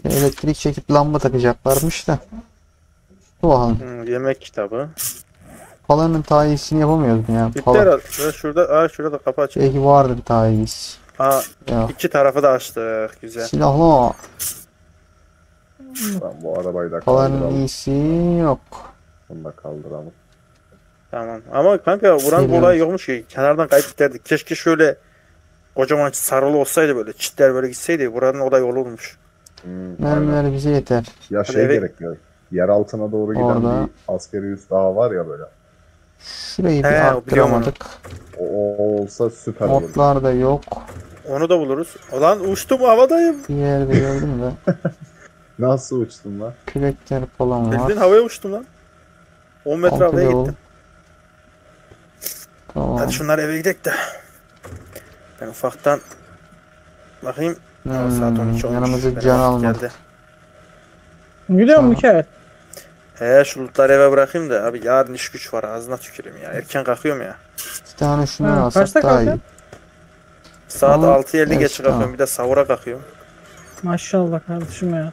Speaker 1: Elektrik çekip lamba takacaklarmış da. Bakalım.
Speaker 6: hmm, yemek kitabı.
Speaker 1: Palanın tayisini yapamıyoruz mu ya?
Speaker 6: Bitti
Speaker 1: Pala.
Speaker 6: herhalde. Şurada, aa, şurada da kapı açıyor.
Speaker 1: Belki vardır tayis.
Speaker 6: Aa,
Speaker 1: Ya.
Speaker 6: iki tarafı da açtık. Güzel.
Speaker 1: Silahlı
Speaker 7: Tamam, bu arabayı da kaldıralım.
Speaker 1: iyisi yok.
Speaker 7: Bunu da kaldıralım.
Speaker 6: Tamam. Ama kanka buranın olayı yokmuş ki. Kenardan kayıp giderdik. Keşke şöyle kocaman sarılı olsaydı böyle. Çitler böyle gitseydi. Buranın olayı olurmuş.
Speaker 7: Hmm, aynen.
Speaker 1: Mermiler bize yeter.
Speaker 7: Ya şey
Speaker 6: eve-
Speaker 7: gerekiyor. Yer altına doğru giden
Speaker 1: Orada.
Speaker 7: bir askeri üs daha var ya böyle.
Speaker 1: Şurayı bir
Speaker 6: He,
Speaker 1: arttıramadık.
Speaker 7: O, o olsa süper olur.
Speaker 1: Modlar da yok.
Speaker 6: Onu da buluruz. Ulan uçtum havadayım.
Speaker 1: Bir yerde gördüm de.
Speaker 7: Nasıl uçtun lan?
Speaker 1: Kürekler falan var.
Speaker 6: Bildiğin havaya uçtum lan. 10 metre
Speaker 1: Altı
Speaker 6: havaya gittim.
Speaker 1: Tamam.
Speaker 6: Hadi şunları eve gidelim de. Ben ufaktan bakayım. Saat
Speaker 1: Hmm,
Speaker 6: 12 olmuş.
Speaker 1: yanımıza
Speaker 6: Benim
Speaker 1: can
Speaker 6: vakit
Speaker 1: almadık.
Speaker 6: geldi.
Speaker 2: Gidiyor mu hikaye?
Speaker 6: He şu lootları eve bırakayım da abi yarın iş güç var ağzına tüküreyim ya. Erken kalkıyorum ya.
Speaker 1: İki tane şundan
Speaker 2: Ha,
Speaker 1: alsak daha iyi.
Speaker 2: kalkıyorsun?
Speaker 6: Saat
Speaker 1: Ama-
Speaker 6: 6.50
Speaker 1: Evet,
Speaker 6: geç kalkıyorum
Speaker 1: tamam.
Speaker 6: bir de sahura kalkıyorum.
Speaker 2: Maşallah kardeşim ya.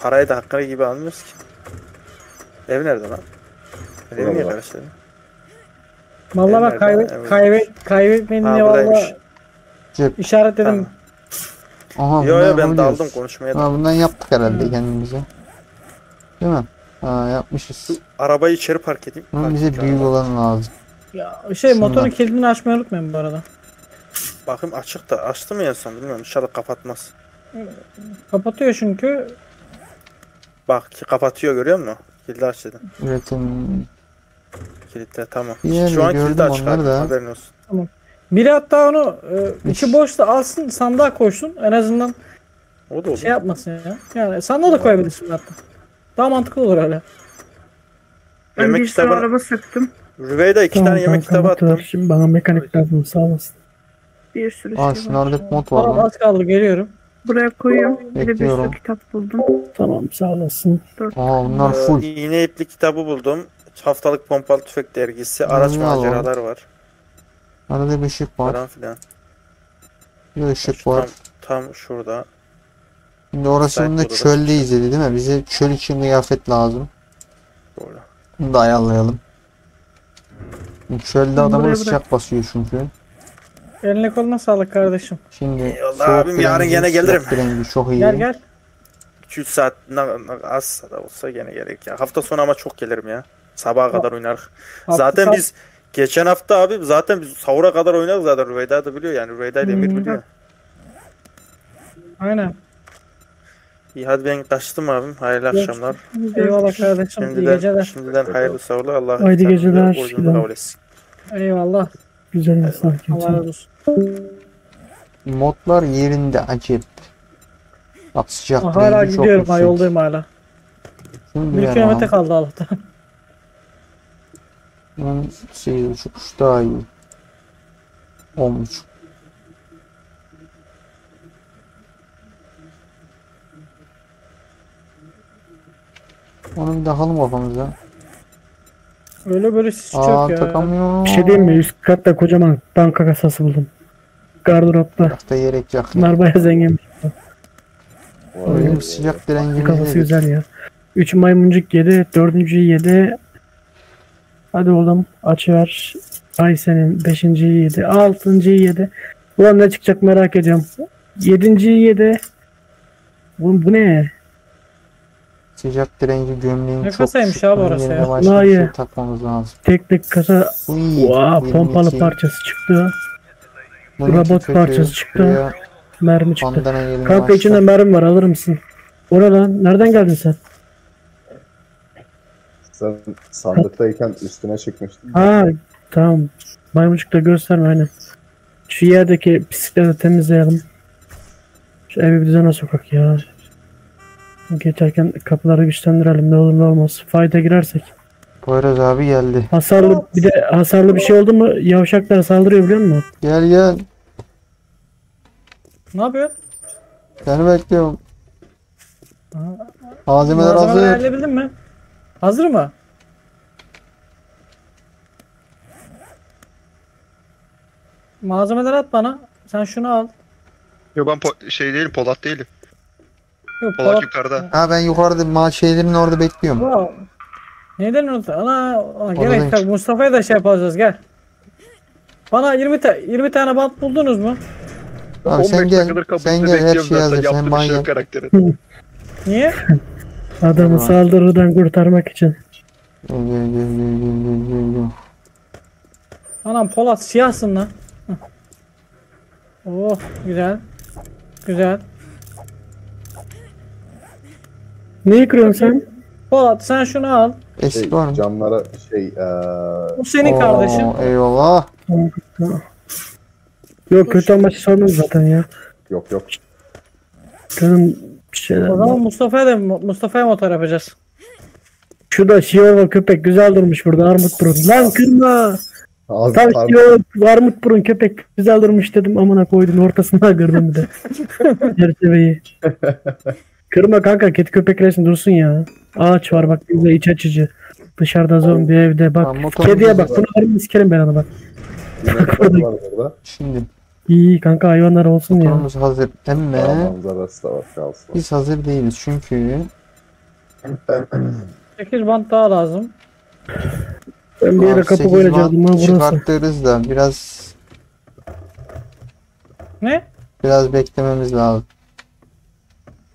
Speaker 6: Parayı da hakkı gibi almıyoruz ki. Ev nerede lan? Ev niye
Speaker 7: Burada.
Speaker 6: karıştı?
Speaker 2: Vallahi
Speaker 6: Nerede?
Speaker 2: bak kaybet, kaybet, diye
Speaker 6: buradaymış.
Speaker 2: valla işaretledim.
Speaker 6: Tamam.
Speaker 1: Aha
Speaker 6: Yo yo ben daldım konuşmaya da.
Speaker 1: Ha, bundan yaptık herhalde kendimize. Değil mi? Ha yapmışız.
Speaker 6: Arabayı içeri park edeyim.
Speaker 1: Bunun
Speaker 6: Park
Speaker 1: bize büyük olan lazım.
Speaker 2: Ya şey
Speaker 1: Şundan.
Speaker 2: motorun kilidini açmayı unutmayın bu arada.
Speaker 6: Bakayım açık da açtı mı en son bilmiyorum inşallah kapatmaz.
Speaker 2: Kapatıyor çünkü.
Speaker 6: Bak ki kapatıyor görüyor musun? Kilidi aç dedim.
Speaker 1: Üretim
Speaker 6: Kilitler tamam. Şu an kilidi açık haberin olsun.
Speaker 2: Biri hatta onu e, içi boş da alsın sandığa koysun. En azından
Speaker 6: O da olur.
Speaker 2: şey yapmasın ya. Yani sandığa da koyabilirsin hatta. Daha mantıklı olur öyle.
Speaker 4: Ben
Speaker 6: Yemek kitabı.
Speaker 4: araba sıktım.
Speaker 6: Rüveyda iki
Speaker 3: Tamam
Speaker 6: tane yemek kitabı attım.
Speaker 3: Şimdi bana mekanik lazım sağ olasın.
Speaker 4: Bir sürü
Speaker 1: Aa
Speaker 4: şey var.
Speaker 1: hep mod var
Speaker 2: Tamam
Speaker 1: lan.
Speaker 2: az kaldı geliyorum.
Speaker 4: Buraya koyuyorum. Bir de bir sürü kitap buldum.
Speaker 3: Tamam sağ olasın.
Speaker 1: Aa bunlar
Speaker 6: Ee,
Speaker 1: full.
Speaker 6: iğne ipli kitabı buldum. Haftalık pompalı tüfek dergisi. Araç maceralar var.
Speaker 1: Arada bir ışık var.
Speaker 6: Falan filan.
Speaker 1: Bir ışık
Speaker 6: Şu
Speaker 1: var.
Speaker 6: Tam, tam şurada.
Speaker 1: Şimdi orasında
Speaker 6: Sayfa odada
Speaker 1: çöldeyiz dedi değil mi? Bize çöl için kıyafet lazım.
Speaker 6: Doğru.
Speaker 1: Bunu da ayarlayalım. Çölde adamı sıcak basıyor çünkü.
Speaker 2: Eline koluna sağlık kardeşim.
Speaker 1: Şimdi
Speaker 5: Eyvallah abim, yarın
Speaker 1: direnci,
Speaker 5: gene
Speaker 1: sıcak
Speaker 5: gelirim.
Speaker 1: direnci çok iyi.
Speaker 2: Gel gel.
Speaker 5: 2-3 saat az da olsa gene gerek ya. Hafta sonu ama çok gelirim ya. Sabaha kadar oynarız. Zaten biz geçen hafta abi zaten biz sahura kadar oynadık zaten Rüveyda da biliyor yani Rüveyda ile Emir
Speaker 2: Hmm.
Speaker 5: biliyor.
Speaker 2: Aynen.
Speaker 5: İyi hadi ben kaçtım abim. Hayırlı akşamlar.
Speaker 2: Eyvallah kardeşim. İyi
Speaker 5: Şimdiden,
Speaker 2: geceler.
Speaker 5: şimdiden hayırlı sağlığı. Allah
Speaker 3: Haydi geceler.
Speaker 5: borcunuzu kabul etsin.
Speaker 2: Eyvallah.
Speaker 3: Güzel insan
Speaker 2: Allah razı olsun.
Speaker 1: Modlar yerinde acayip. Bak sıcak
Speaker 2: Aa, Hala
Speaker 1: çok
Speaker 2: gidiyorum ha yoldayım hala. Bir kilometre kaldı Allah'tan.
Speaker 1: Bunun 8.5 daha iyi. 10.5. Onu bir takalım kafamıza.
Speaker 2: Öyle böyle sis
Speaker 1: Aa
Speaker 2: çok ya.
Speaker 1: takamıyorum.
Speaker 3: Bir şey diyeyim mi? Üst katta kocaman banka kasası buldum. Gardıropta.
Speaker 1: Da gerek yok.
Speaker 3: Bunlar bayağı zengin.
Speaker 1: Oyun sıcak direncimiz
Speaker 3: Kafası güzel ya. 3 maymuncuk yedi. Dördüncüyü yedi. Hadi oğlum aç ver. Ay senin. Beşinciyi yedi. Altıncıyı yedi. Ulan ne çıkacak merak ediyorum. Yedinciyi yedi. Bu, bu ne?
Speaker 1: Sıcak direnci gömleğin
Speaker 2: Ne
Speaker 1: çok
Speaker 2: kasaymış abi orası ya?
Speaker 1: Başka bir şey takmamız lazım.
Speaker 3: Tek tek kasa. Vaa pompalı
Speaker 1: 22.
Speaker 3: parçası çıktı.
Speaker 1: Bunun
Speaker 3: robot parçası çıktı.
Speaker 1: Buraya
Speaker 3: Mermi çıktı. Kanka içinde mermi var alır mısın? Ora lan. Nereden geldin sen?
Speaker 7: Sen sandıktayken üstüne çıkmıştın.
Speaker 3: Ha tamam. Maymuncuk da gösterme aynen. Şu yerdeki pislikleri de temizleyelim. Şu evi bir düzene sokak ya. Geçerken kapıları güçlendirelim ne olur ne olmaz. Fayda girersek.
Speaker 1: Poyraz abi geldi.
Speaker 3: Hasarlı bir de hasarlı bir şey oldu mu yavşaklar saldırıyor biliyor musun?
Speaker 1: Gel gel.
Speaker 2: Ne yapıyorsun?
Speaker 1: Seni bekliyorum. Malzemeler hazır.
Speaker 2: ayarlayabildin mi? Hazır mı? Malzemeleri at bana. Sen şunu al.
Speaker 6: Yo ben po- şey değilim Polat değilim.
Speaker 2: Yok,
Speaker 6: Polat
Speaker 2: Polat-
Speaker 6: yukarıda.
Speaker 1: Ha ben yukarıda ma şeylerin orada bekliyorum.
Speaker 2: Wow. Neden unut? Ana, ana gerek yok. Mustafa'ya da şey yapacağız gel. Bana 20 ta 20 tane bant buldunuz mu?
Speaker 1: Abi sen
Speaker 6: 15
Speaker 1: gel. Sen gel her şey
Speaker 6: zaten.
Speaker 1: hazır. Sen bana
Speaker 6: şey karakterin.
Speaker 2: Niye?
Speaker 3: Adamı
Speaker 1: Tamam.
Speaker 3: saldırıdan kurtarmak için.
Speaker 1: Gel gel gel gel gel gel gel.
Speaker 2: Anam Polat siyahsın lan. Oh güzel. Güzel.
Speaker 3: Neyi kırıyorsun sen?
Speaker 2: Polat sen şunu al.
Speaker 1: Eski
Speaker 7: Şey,
Speaker 1: var mı?
Speaker 7: camlara şey eee
Speaker 2: Bu senin
Speaker 1: Oo,
Speaker 2: kardeşin.
Speaker 1: Eyvallah.
Speaker 3: Yok kötü amaçlı sormadım zaten ya.
Speaker 7: yok yok.
Speaker 3: Canım şeyler.
Speaker 2: O zaman Mustafa'ya da Mustafa'ya motor yapacağız.
Speaker 3: Şurada Chihuahua köpek güzel durmuş burada armut burun. Lan kırma.
Speaker 7: Az
Speaker 3: Tam. Chihuahua armut burun köpek güzel durmuş dedim amına koydum ortasına kırdım bir de. Çerçeveyi. Kırma kanka kedi köpek resim dursun ya. Ağaç var bak bize iç açıcı. Dışarıda zombi evde bak. Kediye bak bunu arayın sikerim ben ona bak.
Speaker 7: Var burada.
Speaker 1: Şimdi
Speaker 3: İyi kanka hayvanlar olsun ya.
Speaker 1: motorumuz hazır.
Speaker 7: Daha
Speaker 1: Ama
Speaker 7: manzarası da var kalsın.
Speaker 1: biz hazır değiliz çünkü
Speaker 2: 8 bant daha lazım.
Speaker 3: Ben bir yere kapı ha
Speaker 1: watt
Speaker 3: burası.
Speaker 1: çıkarttırırız da biraz
Speaker 2: Ne?
Speaker 1: biraz beklememiz lazım.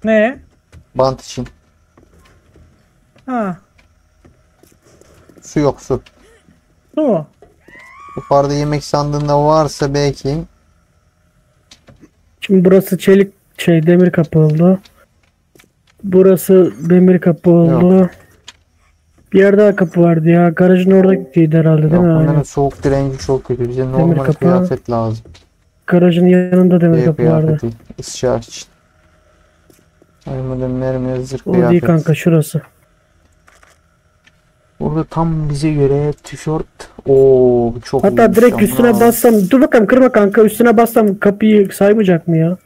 Speaker 2: Ne?
Speaker 1: Bant için.
Speaker 2: Ha.
Speaker 1: Su yok su.
Speaker 2: Bu mu?
Speaker 1: Yukarıda yemek sandığında varsa belki
Speaker 3: Şimdi burası çelik şey demir kapı oldu. Burası demir kapı oldu. Bir yerde daha kapı vardı ya. Garajın oradakiydi herhalde değil
Speaker 1: yok,
Speaker 3: mi? Aynen.
Speaker 1: soğuk direnci çok kötü. Bize normal
Speaker 3: kapı.
Speaker 1: kıyafet lazım.
Speaker 3: Garajın yanında demir
Speaker 1: Şey
Speaker 3: kapı vardı.
Speaker 1: kıyafeti. Israr için. Armadan mermi zırh
Speaker 3: O değil
Speaker 1: kıyafet.
Speaker 3: kanka şurası.
Speaker 1: Burada tam bize göre tişört. Oo çok
Speaker 3: Hatta direkt
Speaker 1: ama.
Speaker 3: üstüne bassam. Dur bakalım kırma kanka. Üstüne bassam kapıyı saymayacak mı ya?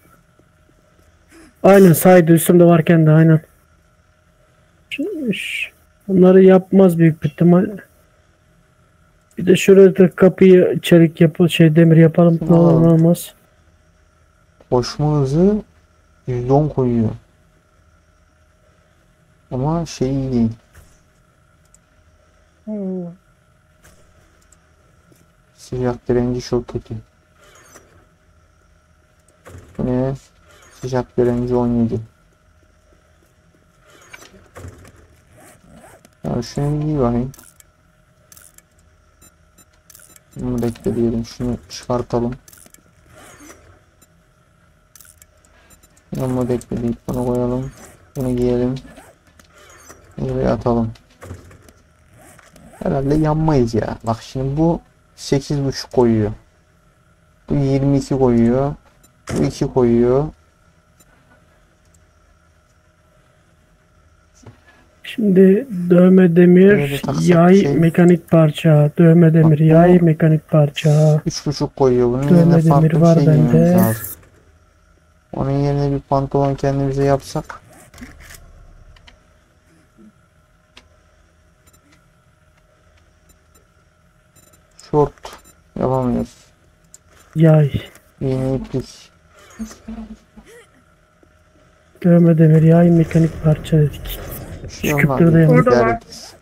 Speaker 3: Aynen saydı üstümde varken de aynen. Bunları yapmaz büyük bir ihtimal. Bir de şurada kapıyı çelik yapı şey demir yapalım. Ne olur olmaz.
Speaker 1: Koşma hızı %10 koyuyor. Ama şey iyi değil.
Speaker 2: Hmm.
Speaker 1: Sıcak direnci çok kötü. Ne? Sıcak direnci 17. Ya şunu giy bakayım. Bunu bekle diyelim. Şunu çıkartalım. Bunu bekle deyip bunu koyalım. Bunu giyelim. Buraya atalım. Herhalde yanmayız ya. Bak şimdi bu 8.5 koyuyor. Bu 22 koyuyor. Bu 2 koyuyor.
Speaker 3: Şimdi dövme demir, yay
Speaker 1: şey.
Speaker 3: mekanik parça, dövme demir,
Speaker 1: Bak
Speaker 3: yay mekanik parça.
Speaker 1: 3.5 koyuyor. Bunun
Speaker 3: Dövme
Speaker 1: yerine farklı bir
Speaker 3: var
Speaker 1: şey
Speaker 3: bende.
Speaker 1: Onun yerine bir pantolon kendimize yapsak. Short yapamıyoruz.
Speaker 3: Yay,
Speaker 1: Yeni iplik.
Speaker 3: dövme demir, yay mekanik parça dedik. Şu küpleri de
Speaker 1: Bir
Speaker 4: Orada
Speaker 1: idare
Speaker 4: var.
Speaker 1: ederiz.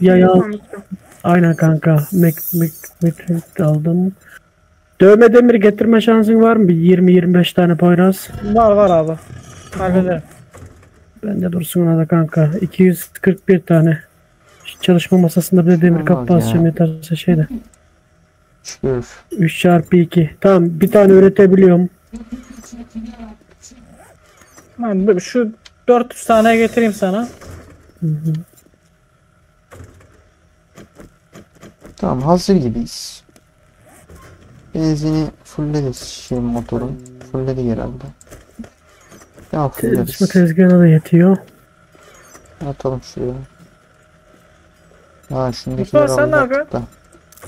Speaker 3: Ya, ya.
Speaker 4: Sanmıştım.
Speaker 3: Aynen kanka. Mek, mek, mekanik aldım. Dövme demir getirme şansın var mı? Bir 20-25 tane Poyraz.
Speaker 2: Var var abi. Hallederim.
Speaker 3: Bende dursun ona da kanka. 241 tane. Şu çalışma masasında bir de demir
Speaker 1: ya.
Speaker 3: basacağım yeterse şeyde.
Speaker 1: Şükür.
Speaker 3: 3 çarpı 2. Tamam bir tane üretebiliyorum.
Speaker 2: Ben şu 400 tane getireyim sana.
Speaker 3: Hı hı.
Speaker 1: Tamam hazır gibiyiz. Benzini fulleriz şey motorun. Fullledik herhalde. Tamam fulleriz.
Speaker 3: Çalışma tezgahına da yetiyor.
Speaker 1: Atalım şuraya. Ha
Speaker 2: Mustafa, sen ne
Speaker 1: alacaktık da.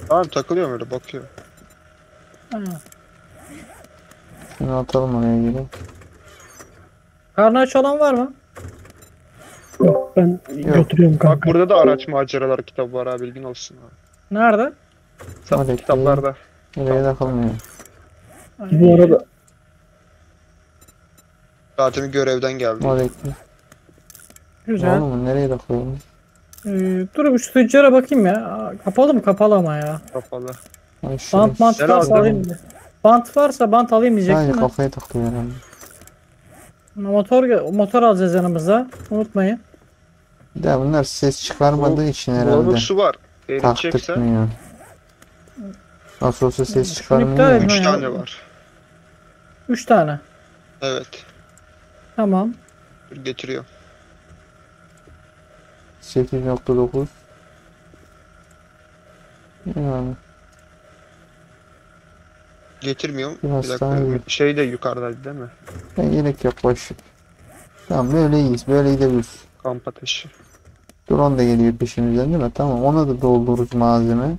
Speaker 6: Tamam takılıyorum öyle bakıyorum.
Speaker 2: Ha.
Speaker 1: Şunu atalım oraya geri.
Speaker 2: Karnı aç olan var mı?
Speaker 3: Yok ben götürüyorum
Speaker 6: Bak
Speaker 3: kanka.
Speaker 6: burada da araç maceralar kitabı var abi bilgin olsun abi.
Speaker 2: Nerede?
Speaker 1: Hadi
Speaker 6: Kitaplarda.
Speaker 1: Nereye takalmıyor.
Speaker 3: Bu arada
Speaker 6: Zaten görevden geldi.
Speaker 1: Hadi
Speaker 2: Güzel.
Speaker 1: Oğlum nereye takıyorum?
Speaker 2: Ee, dur şu tüccara bakayım ya. Kapalı mı? Kapalı ama ya.
Speaker 6: Kapalı.
Speaker 1: Ay.
Speaker 2: Bant bant
Speaker 6: Sen
Speaker 2: varsa alayım. diye. Bant varsa bant alayım diyecektim. de.
Speaker 1: kafaya takıyor herhalde.
Speaker 2: Motor motor alacağız yanımıza. Unutmayın.
Speaker 1: Bir de bunlar ses çıkarmadığı için herhalde
Speaker 6: Bulanık su var.
Speaker 1: Taktırtmıyor. Nasıl olsa ses çıkarmıyor.
Speaker 2: iptal
Speaker 1: ya.
Speaker 2: edin.
Speaker 6: 3
Speaker 2: ya.
Speaker 6: tane var.
Speaker 2: 3 tane.
Speaker 6: Evet.
Speaker 2: Tamam.
Speaker 6: Getiriyor.
Speaker 1: 8.9 Yani
Speaker 6: Getirmiyorum.
Speaker 1: Biraz
Speaker 6: bir
Speaker 1: daha iyi.
Speaker 6: dakika. Şey de yukarıdaydı değil mi?
Speaker 1: ben yok boş. ver. Tamam böyle iyiyiz. Böyle gidebiliriz.
Speaker 6: Kamp ateşi.
Speaker 1: Drone da geliyor peşimizden değil mi? Tamam ona da doldururuz malzeme.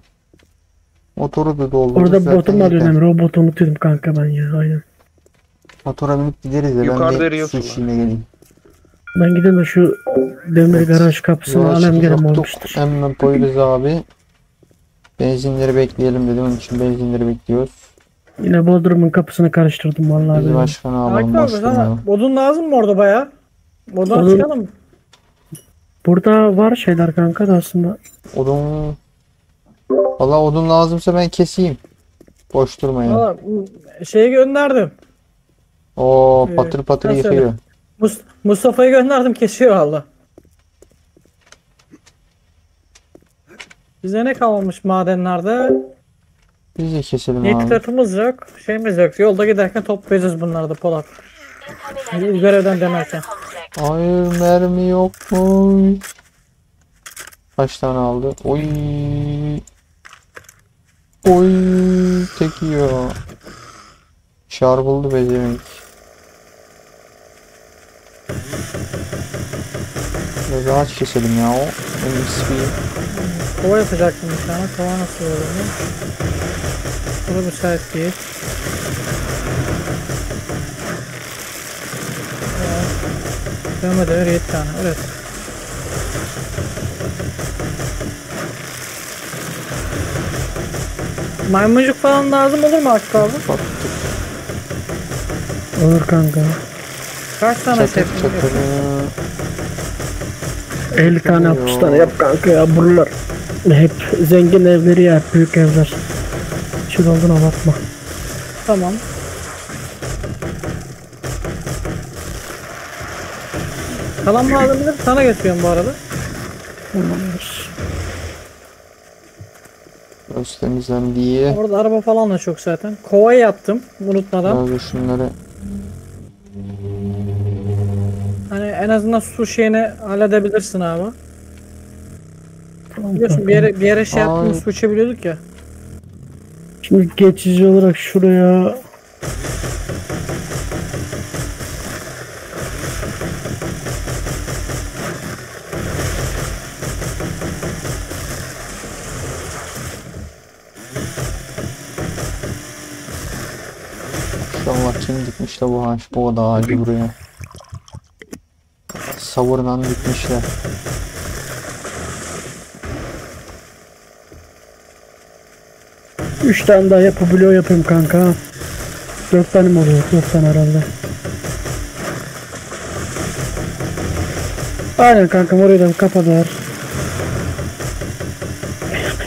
Speaker 1: Motoru da doldururuz.
Speaker 3: orada botum var önemli. Robotu unutuyordum kanka ben ya. Aynen.
Speaker 1: Motora binip gideriz de ben
Speaker 6: Yukarıda
Speaker 1: bir
Speaker 6: eriyorsun
Speaker 1: su işine geleyim.
Speaker 3: Ben gideyim de şu demir
Speaker 1: Evet.
Speaker 3: garaj kapısını alem
Speaker 1: çıkacaktık.
Speaker 3: olmuştur.
Speaker 1: Hemen Poyraz abi. Benzinleri bekleyelim dedim. Onun için benzinleri bekliyoruz.
Speaker 3: Yine Bodrum'un kapısını karıştırdım vallahi.
Speaker 1: Biz başkanı alalım. Başkanı.
Speaker 2: sana odun lazım mı orada baya? Oradan
Speaker 3: Odun-
Speaker 2: çıkalım.
Speaker 3: Burada var şeyler kanka da aslında.
Speaker 1: Odun. Valla odun lazımsa ben keseyim. Boş durmayın.
Speaker 2: Valla şeyi gönderdim.
Speaker 1: Oo
Speaker 2: Ee,
Speaker 1: patır patır
Speaker 2: ben
Speaker 1: yıkıyor.
Speaker 2: Mus- Mustafa'yı gönderdim kesiyor valla. Bize ne kalmamış madenlerde?
Speaker 1: Biz de keselim abi.
Speaker 2: Nitratımız yok, şeyimiz yok. Yolda giderken toplayacağız bunları da Polat. Görevden dönerken.
Speaker 1: Hayır mermi yok mu? Kaç tane aldı? Oy. Oy tek yiyor. Çarpıldı bezemek. Biraz ağaç keselim ya o. Bir
Speaker 2: Kova yapacaktım bir tane. Kova nasıl olur? Bu da müsait değil. Dönme devir 7 tane. Evet. Maymuncuk falan lazım olur mu Akif abi?
Speaker 3: Olur kanka.
Speaker 2: Kaç tane
Speaker 1: çatır.
Speaker 3: 50 tane 60 tane yap kanka ya buralar. Hep zengin evleri ya büyük evler. yeşil olduğuna bakma.
Speaker 2: Tamam. Kalan malzemeleri sana getiriyorum bu arada.
Speaker 3: Tamamdır.
Speaker 1: Burası temizlendi.
Speaker 2: Orada araba falan da çok zaten. Kovayı yaptım unutmadan.
Speaker 1: Biraz da şunları
Speaker 2: en azından su şeyini halledebilirsin abi.
Speaker 3: Tamam,
Speaker 2: Biliyorsun bir yere, bir yere şey yaptığımız su içebiliyorduk ya.
Speaker 3: Şimdi geçici olarak şuraya
Speaker 1: İnşallah kim dikmiş de bu ağaç bu da ağacı buraya. Sabırla dikmişler.
Speaker 3: üç tane daha yapabiliyor yapayım kanka. Dört tane mi oluyor? Dört tane herhalde. Aynen kankam orayı da kapadılar.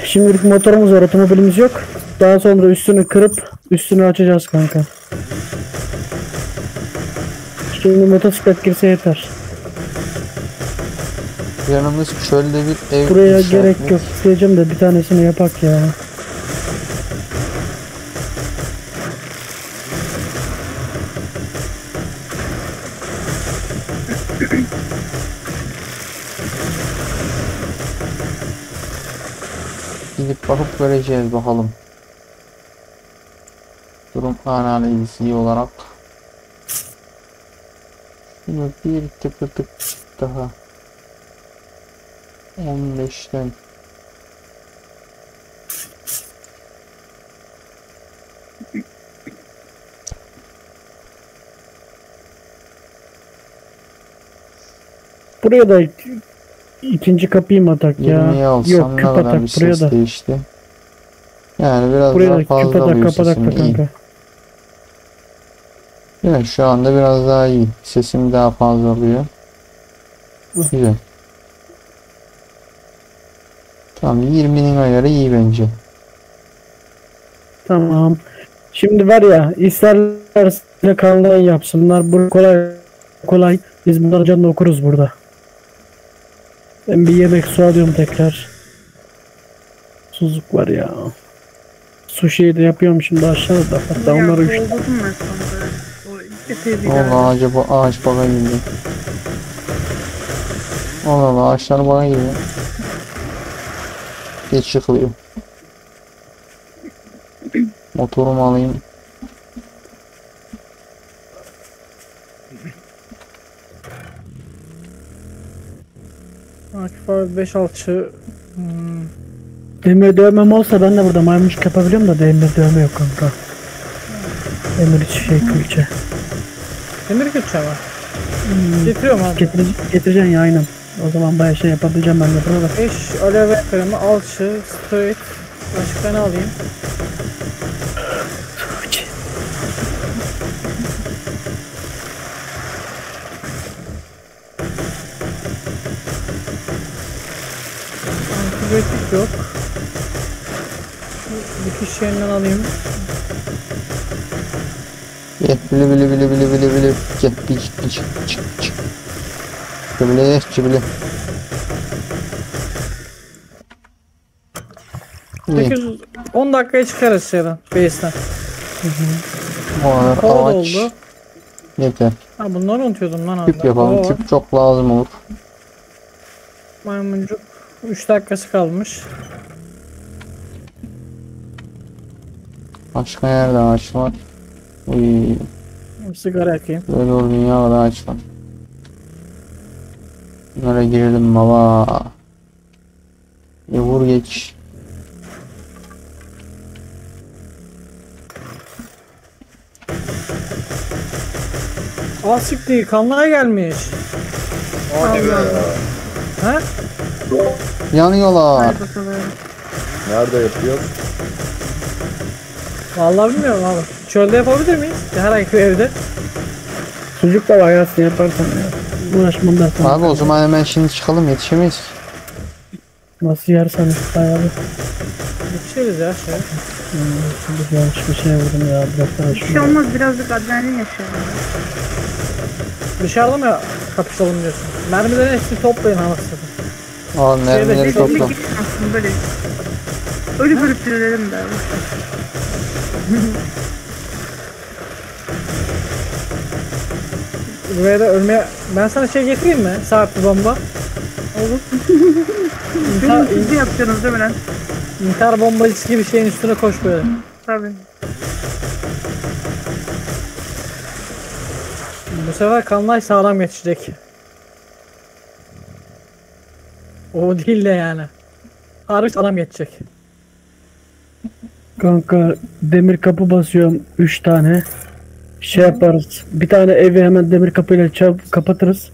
Speaker 3: Şimdilik motorumuz var, otomobilimiz yok. Daha sonra üstünü kırıp üstünü açacağız kanka. Şimdi motosiklet girse yeter.
Speaker 1: Yanımız çölde bir ev
Speaker 3: Buraya
Speaker 1: inşa
Speaker 3: gerek yok. Diyeceğim de bir tanesini yapak ya.
Speaker 1: Gidip bakıp göreceğiz bakalım. Durum analizi olarak. Şunu bir tık tık daha. 15'ten.
Speaker 3: Buraya da ikinci kapıyı mı atak ya?
Speaker 1: 20'ye alsam
Speaker 3: Yok küp atak buraya da.
Speaker 1: değişti. Yani biraz
Speaker 3: Buraya
Speaker 1: daha
Speaker 3: da küp
Speaker 1: fazla
Speaker 3: atak kapatak
Speaker 1: sesim
Speaker 3: da kanka.
Speaker 1: Evet şu anda biraz daha iyi. Sesim daha fazla oluyor. Güzel. Tamam 20'nin ayarı iyi bence.
Speaker 3: Tamam. Şimdi var ya isterlerse kanaldan yapsınlar. Bu kolay kolay. Biz bunları canlı okuruz burada. Ben bir yemek su alıyorum tekrar. Suzluk var ya. Sushi'yi de yapıyorum şimdi aşağıda. Hatta onları üç
Speaker 1: Allah bu ağaç bana girdi. Allah Allah ağaçlar bana giriyor. Geç yıkılıyor. Motorumu alayım.
Speaker 2: Akif abi 5 alçı. Hmm.
Speaker 3: Demir dövmem olsa ben de burada maymuncuk yapabiliyorum da demir dövme yok kanka. Demir içi şey külçe.
Speaker 2: Demir güç ama. Getiriyorum abi.
Speaker 3: Getir, getireceksin ya aynen. O zaman bayağı şey yapabileceğim ben de burada.
Speaker 2: 5 aloe kremi, alçı, straight. Başka ne alayım? Antibiyotik yok. Dikiş şeyinden alayım.
Speaker 1: Gel bili bili bili bili bili bili. Gel bir çık çık çık cibili. İyi.
Speaker 2: 800 10 dakikaya çıkarız şeyden. Base'den.
Speaker 1: Bu kadar
Speaker 2: Kova
Speaker 1: ağaç
Speaker 2: doldu.
Speaker 1: yeter.
Speaker 2: Ha bunları unutuyordum lan.
Speaker 1: Küp yapalım.
Speaker 2: Kova var.
Speaker 1: Küp çok lazım olur.
Speaker 2: Maymuncuk 3 dakikası kalmış.
Speaker 1: Başka nerede ağaç var? Uy,
Speaker 2: Sigara yakayım.
Speaker 1: böyle doğru dünyada ağaç var. Bunlara girelim baba. E vur geç.
Speaker 2: Aa siktir kanlığa gelmiş.
Speaker 5: Hadi be.
Speaker 2: Ha?
Speaker 1: Yanıyorlar.
Speaker 4: Hadi bakalım.
Speaker 7: Nerede yapıyor?
Speaker 2: Vallahi bilmiyorum abi. Çölde yapabilir miyiz? Herhangi bir evde.
Speaker 3: Sucuk da var ya sen yaparsan ya. Uğraşmam sana.
Speaker 1: Abi o zaman hemen şimdi çıkalım yetişemeyiz ki.
Speaker 3: Nasıl yersen bayağı bir.
Speaker 2: Yetişiriz ya şey.
Speaker 3: Şimdi yanlış bir şey vurdum ya. Biraz daha
Speaker 4: Bir şey
Speaker 3: şunu.
Speaker 4: olmaz birazcık adrenalin yaşayalım.
Speaker 2: Dışarıda mı kapışalım diyorsun? Mermilerin hepsini toplayın anasını.
Speaker 1: Al mermileri
Speaker 2: Şeyde-
Speaker 1: topla.
Speaker 4: Bekle aslında böyle. Ölü bölüp direlim de.
Speaker 2: Buraya da ölmeye... Ben sana şey getireyim mi? Saatli bomba.
Speaker 4: Olur.
Speaker 2: İntihar,
Speaker 4: Siz de yapacaksınız değil mi lan?
Speaker 2: intihar bombacısı gibi şeyin üstüne koş böyle.
Speaker 4: Tabii.
Speaker 2: Bu sefer kanlay sağlam geçecek. O değil de yani. Harbi sağlam geçecek.
Speaker 3: Kanka demir kapı basıyorum 3 tane. Şey yaparız. Bir tane evi hemen demir kapıyla çab- kapatırız.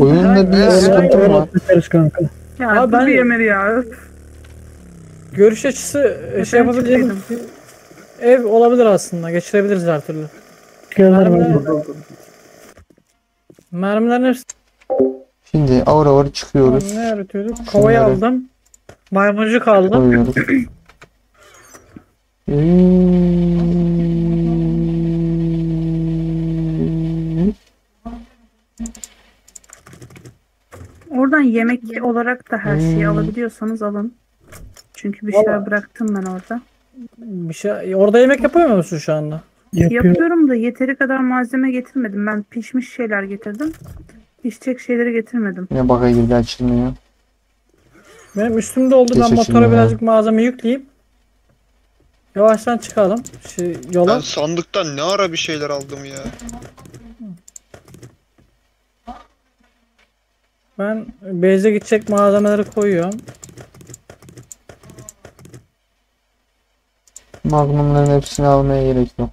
Speaker 1: Oyunda bir sıkıntı mı var?
Speaker 3: Biteriz kanka.
Speaker 4: Ya
Speaker 2: Abi ben-
Speaker 4: ben... yemedi ya.
Speaker 2: Görüş açısı e, şey
Speaker 4: Ben
Speaker 2: yapabileceğim ev olabilir aslında. Geçirebiliriz her türlü. Mermiler,
Speaker 3: var.
Speaker 2: mermilerin hepsi
Speaker 1: Şimdi ağır ağır çıkıyoruz.
Speaker 2: ne yaratıyorduk? Kovayı
Speaker 1: Şunları-
Speaker 2: aldım. Maymuncuk aldım.
Speaker 1: Koyuyoruz.
Speaker 4: Oradan yemek olarak da her şeyi
Speaker 1: Hmm.
Speaker 4: alabiliyorsanız alın. Çünkü bir şeyler
Speaker 2: Vallahi-
Speaker 4: bıraktım ben orada.
Speaker 2: Bir şey orada yemek yapıyor musun şu anda?
Speaker 3: Yapıyor.
Speaker 4: Yapıyorum da yeteri kadar malzeme getirmedim. Ben pişmiş şeyler getirdim. Pişecek şeyleri getirmedim.
Speaker 1: Yine baka girdi açılmıyor.
Speaker 2: Benim üstümde oldu. Ben
Speaker 1: Geç
Speaker 2: motora
Speaker 1: açılıyor.
Speaker 2: birazcık malzeme yükleyeyim. Yavaştan çıkalım. Şey, yola.
Speaker 6: Ben sandıktan ne ara bir şeyler aldım ya.
Speaker 2: Ben base'e gidecek malzemeleri koyuyorum.
Speaker 1: Magnumların hepsini almaya gerek yok.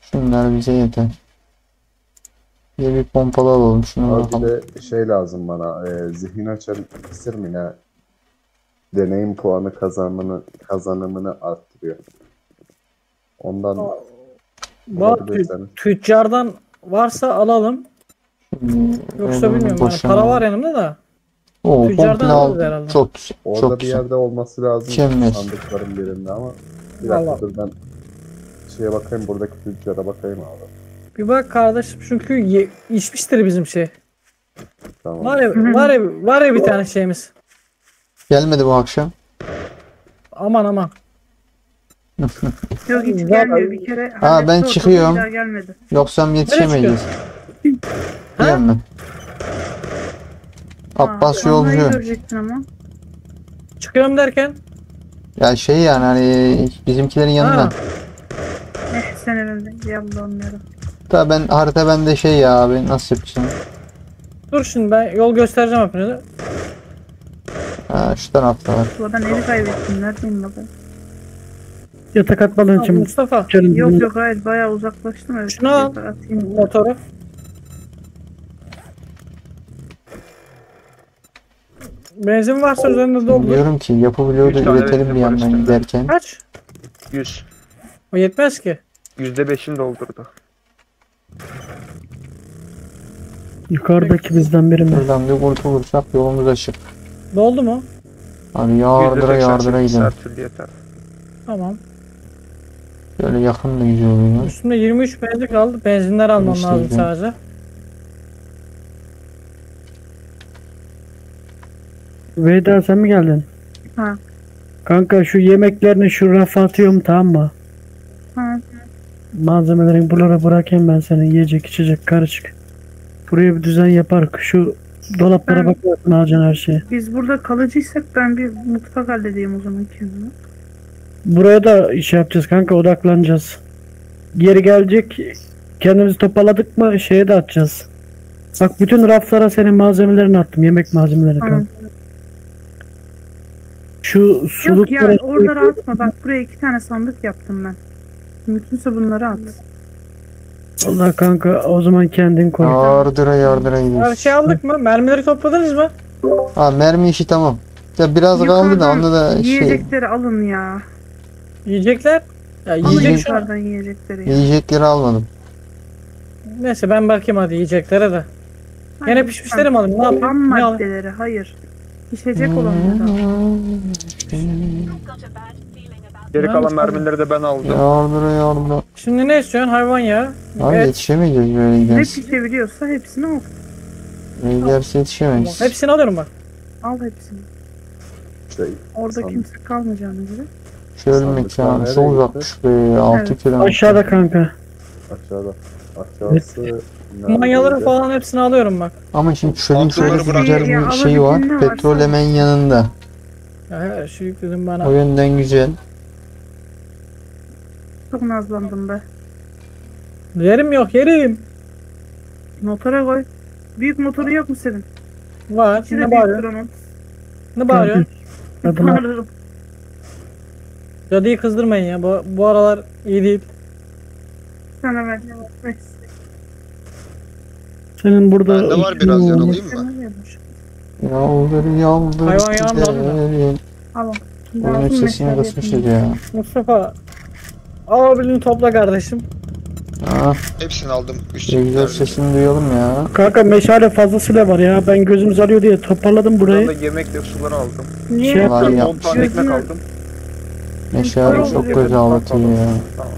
Speaker 1: Şunlar bize yeter. Bir bir pompalı alalım şunu
Speaker 7: Abi de şey lazım bana. E, zihin açan iksir mi ne? Deneyim puanı kazanımını kazanımını arttırıyor. Ondan bulabilirseniz.
Speaker 2: tüccardan varsa alalım.
Speaker 1: Şimdi
Speaker 2: Yoksa bilmiyorum. Yani
Speaker 1: boşuna-
Speaker 2: para var yanımda da.
Speaker 1: Oo,
Speaker 2: Tüccardan
Speaker 1: aldım.
Speaker 2: herhalde.
Speaker 1: Çok güzel.
Speaker 7: Orada
Speaker 1: Çok
Speaker 7: bir
Speaker 1: güzel.
Speaker 7: yerde olması lazım
Speaker 1: Mükemmel.
Speaker 7: sandıkların birinde ama bir
Speaker 2: Vallahi.
Speaker 7: dakika dur ben şeye bakayım buradaki tüccara bakayım abi.
Speaker 2: Bir bak kardeşim çünkü ye, içmiştir bizim şey.
Speaker 7: Tamam.
Speaker 2: Var ya, var ya, var ya bir tane şeyimiz.
Speaker 1: Gelmedi bu akşam.
Speaker 2: Aman aman.
Speaker 4: Yok hiç gelmiyor bir kere.
Speaker 1: ben
Speaker 4: halletti ortalığı,
Speaker 1: çıkıyorum. Yoksa yetişemeyiz. Ben. Abbas
Speaker 4: Aa, vallahi
Speaker 1: yolcu.
Speaker 4: görecektin ama.
Speaker 2: Çıkıyorum derken.
Speaker 1: Ya şey yani hani bizimkilerin yanına.
Speaker 2: Ha.
Speaker 4: Eh sen evimde. Yallah onları.
Speaker 1: Da ben harita bende şey ya abi nasıl yapacağım?
Speaker 2: Dur şimdi ben yol göstereceğim hepinize.
Speaker 1: Ha şu tarafta var.
Speaker 4: Suadan evi kaybettim. Neredeyim baba?
Speaker 3: Yatak atmadan
Speaker 2: Al,
Speaker 3: için
Speaker 2: Mustafa
Speaker 3: canım
Speaker 4: Yok yok hayır bayağı uzaklaştım. Evet,
Speaker 2: Şunu al.
Speaker 4: Atayım.
Speaker 2: motoru. Benzin varsa üzerinde doldur.
Speaker 1: Diyorum ki yapabiliyordu
Speaker 6: Üç tane
Speaker 1: üretelim
Speaker 6: benzin
Speaker 1: bir
Speaker 6: var
Speaker 1: yandan
Speaker 6: üstünde.
Speaker 1: giderken.
Speaker 2: Kaç?
Speaker 6: 100.
Speaker 2: O yetmez ki.
Speaker 6: %5'ini doldurdu.
Speaker 3: yukarıdaki bizden biri mi?
Speaker 1: Buradan bir kurtulursak yolumuz açık.
Speaker 2: Doldu mu?
Speaker 1: Abi yardıra yardıra
Speaker 6: %88
Speaker 1: gidelim.
Speaker 6: her türlü yeter.
Speaker 2: Tamam.
Speaker 1: Böyle yakın da güzel oluyor.
Speaker 2: Üstümde 23 benzin kaldı. Benzinler almam lazım sadece.
Speaker 3: Veyda sen mi geldin?
Speaker 4: Ha.
Speaker 3: Kanka şu yemeklerini şu rafa atıyorum tamam mı?
Speaker 4: Ha.
Speaker 3: Malzemelerini buralara bırakayım ben seni yiyecek içecek karışık. Buraya bir düzen yapar. Şu dolaplara
Speaker 4: Ben-
Speaker 3: bakarsın alacaksın her şeyi.
Speaker 4: Biz burada kalıcıysak ben bir mutfak halledeyim o zaman kendime.
Speaker 3: Buraya da iş yapacağız kanka odaklanacağız. Geri gelecek kendimizi toparladık mı şeye de atacağız. Bak bütün raflara senin malzemelerini attım. Yemek malzemeleri
Speaker 4: Tamam.
Speaker 3: kanka. Şu
Speaker 4: Yok
Speaker 3: suluklara
Speaker 4: ya oralara atma. Bak buraya iki tane sandık yaptım ben. Mümkünse bunları at.
Speaker 3: Allah kanka o zaman kendin koy.
Speaker 1: Yardıra yardıra
Speaker 2: Her
Speaker 1: gidiyoruz.
Speaker 2: şey aldık mı? Mermileri topladınız mı?
Speaker 1: Ha mermi işi tamam. Ya biraz kaldı da
Speaker 4: Yukarıdan
Speaker 1: onda da şey
Speaker 4: Yiyecekleri alın ya.
Speaker 2: Yiyecekler. Ya
Speaker 4: Alın
Speaker 2: yiyecek şu an.
Speaker 4: yukarıdan yiyecekleri. Ya.
Speaker 1: yiyecekleri almadım.
Speaker 2: Neyse ben bakayım hadi yiyeceklere de. Gene pişmişleri mi alayım? Ne yapayım?
Speaker 4: Ham
Speaker 2: Ne alayım?
Speaker 4: maddeleri hayır. Pişecek olanları. al.
Speaker 6: Geri kalan mermileri de ben aldım.
Speaker 1: Yardır yardır.
Speaker 2: Şimdi ne istiyorsun hayvan ya?
Speaker 1: Abi
Speaker 2: Evet.
Speaker 1: yetişemeyeceğiz böyle
Speaker 4: Ne
Speaker 1: giderse.
Speaker 4: pişebiliyorsa hepsini al.
Speaker 1: Böyle giderse yetişemeyiz.
Speaker 2: Hepsini alıyorum bak.
Speaker 4: Al hepsini.
Speaker 7: Şey,
Speaker 4: Orada
Speaker 7: Sandık.
Speaker 4: kimse kalmayacağına göre.
Speaker 1: Şöyle
Speaker 7: Sandık
Speaker 1: mekan
Speaker 7: var,
Speaker 1: çok
Speaker 7: nereye
Speaker 1: uzakmış be 6
Speaker 4: Evet.
Speaker 1: kilometre.
Speaker 3: Aşağıda kanka.
Speaker 7: aşağıda. Aşağısı?
Speaker 2: Manyaları falan hepsini alıyorum bak.
Speaker 1: Ama şimdi çölün şöyle güzel
Speaker 4: Ya,
Speaker 1: bir şey var. Petrol hemen yanında.
Speaker 2: Ya her şey yükledim bana.
Speaker 1: O yönden güzel.
Speaker 4: Çok nazlandım be.
Speaker 2: Yerim yok yerim.
Speaker 4: Motora koy. Büyük motoru yok mu senin?
Speaker 2: Var.
Speaker 4: İçi de
Speaker 2: Ne bağırıyorsun? Ne bağırıyorsun?
Speaker 4: Bağırırım.
Speaker 2: Cadıyı kızdırmayın ya. Bu, bu aralar iyi değil.
Speaker 4: Sana ver. Neyse.
Speaker 3: Senin burada
Speaker 6: Bende var biraz yaralıyım mı?
Speaker 1: Yaldır yaldır
Speaker 2: Hayvan de.
Speaker 1: giderim.
Speaker 4: Al.
Speaker 1: Oyunun sesini
Speaker 4: yapayım.
Speaker 1: ya.
Speaker 2: Mustafa. Alabildiğini topla kardeşim.
Speaker 1: Ah,
Speaker 6: Hepsini aldım. Üç
Speaker 1: ne güzel sesini duyalım ya.
Speaker 3: Kanka meşale fazlasıyla var ya. Ben gözümüz arıyor diye toparladım burayı.
Speaker 6: yemek de suları aldım.
Speaker 4: Niye?
Speaker 3: Şey-
Speaker 1: Kolay
Speaker 6: 10
Speaker 1: yapmış.
Speaker 6: tane ekmek aldım.
Speaker 1: Meşale çok göz ağlatıyor ya.
Speaker 6: Tamam.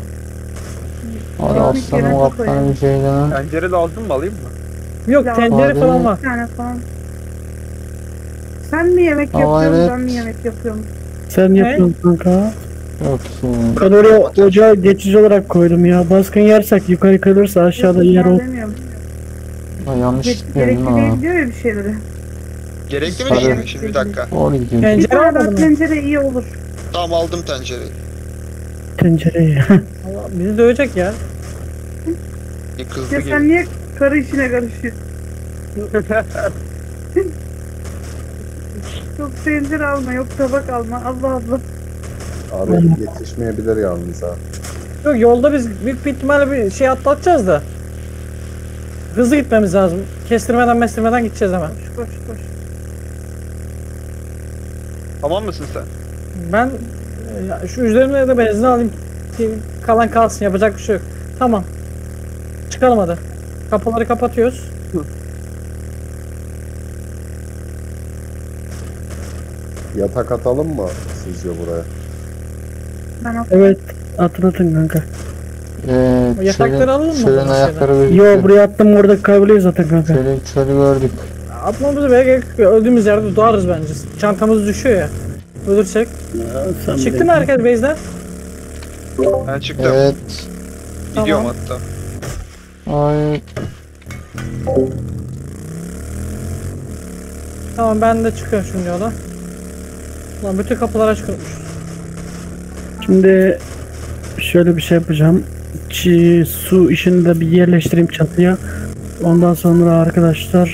Speaker 1: Hadi aslanım
Speaker 4: yerine
Speaker 1: kaptanı
Speaker 4: koyalım.
Speaker 1: bir şeyden.
Speaker 6: Tencere lazım mı alayım mı?
Speaker 2: Yok
Speaker 4: Ya,
Speaker 2: tencere falan var.
Speaker 4: Bir tane falan. Sen mi yemek
Speaker 1: Aa,
Speaker 4: yapıyorsun
Speaker 1: evet.
Speaker 4: ben mi yemek yapıyorum?
Speaker 3: Sen yapıyorsun kanka.
Speaker 1: Yok ki.
Speaker 3: Ben oraya ocağı geçici olarak koydum ya. Baskın yersek yukarı kalırsa aşağıda yer
Speaker 4: Ben
Speaker 3: ol.
Speaker 4: demiyorum.
Speaker 1: Ha, yanlış
Speaker 4: Ge-
Speaker 1: gitmiyorum
Speaker 4: Gerekli
Speaker 1: değil
Speaker 4: diyor ya bir şeyleri.
Speaker 6: Gerekli mi değil mi? Şimdi bir dakika.
Speaker 1: Doğru gidiyor.
Speaker 4: Bir
Speaker 2: Tencere
Speaker 4: tane daha tencere iyi olur.
Speaker 6: Tamam aldım tencereyi.
Speaker 3: Tencereyi.
Speaker 2: Allah, Bizi dövecek ya.
Speaker 6: Bir kızdı
Speaker 4: Ya
Speaker 6: gibi.
Speaker 4: sen niye karı işine karışıyorsun? Yok tencere alma, yok tabak alma. Allah Allah.
Speaker 7: Abi yetişmeyebilir yalnız ha.
Speaker 2: Yok yolda biz büyük bir ihtimalle bir şey atlatacağız da. Hızlı gitmemiz lazım. Kestirmeden mestirmeden gideceğiz hemen.
Speaker 4: Koş koş koş.
Speaker 6: Tamam mısın sen?
Speaker 2: Ben e, ya şu üzerine de benzin alayım. Ki Kalan kalsın yapacak bir şey yok. Tamam. Çıkalım hadi. Kapıları kapatıyoruz.
Speaker 7: Yatak atalım mı sizce buraya?
Speaker 4: Ben
Speaker 3: evet. Atın atın kanka.
Speaker 1: Ee,
Speaker 2: O yatakları
Speaker 1: çölün,
Speaker 2: alalım mı
Speaker 1: çölün ayakları
Speaker 3: Yo
Speaker 1: gözüküyor.
Speaker 3: buraya attım orada kayboluyor zaten kanka.
Speaker 1: Çölü, çölü gördük.
Speaker 2: Atmamızı bile gerek yok. Öldüğümüz yerde doğarız bence. Çantamız düşüyor ya. Ölürsek.
Speaker 3: Sen
Speaker 2: Çıktı mı herkes base'den?
Speaker 6: Ben çıktım.
Speaker 1: Evet.
Speaker 6: Gidiyorum
Speaker 2: Tamam.
Speaker 6: hatta.
Speaker 1: Ay,
Speaker 2: Tamam ben de çıkıyorum şimdi yola. Lan bütün kapılar açık olmuş.
Speaker 3: Şimdi şöyle bir şey yapacağım. Çi, su işini de bir yerleştireyim çatıya. Ondan sonra arkadaşlar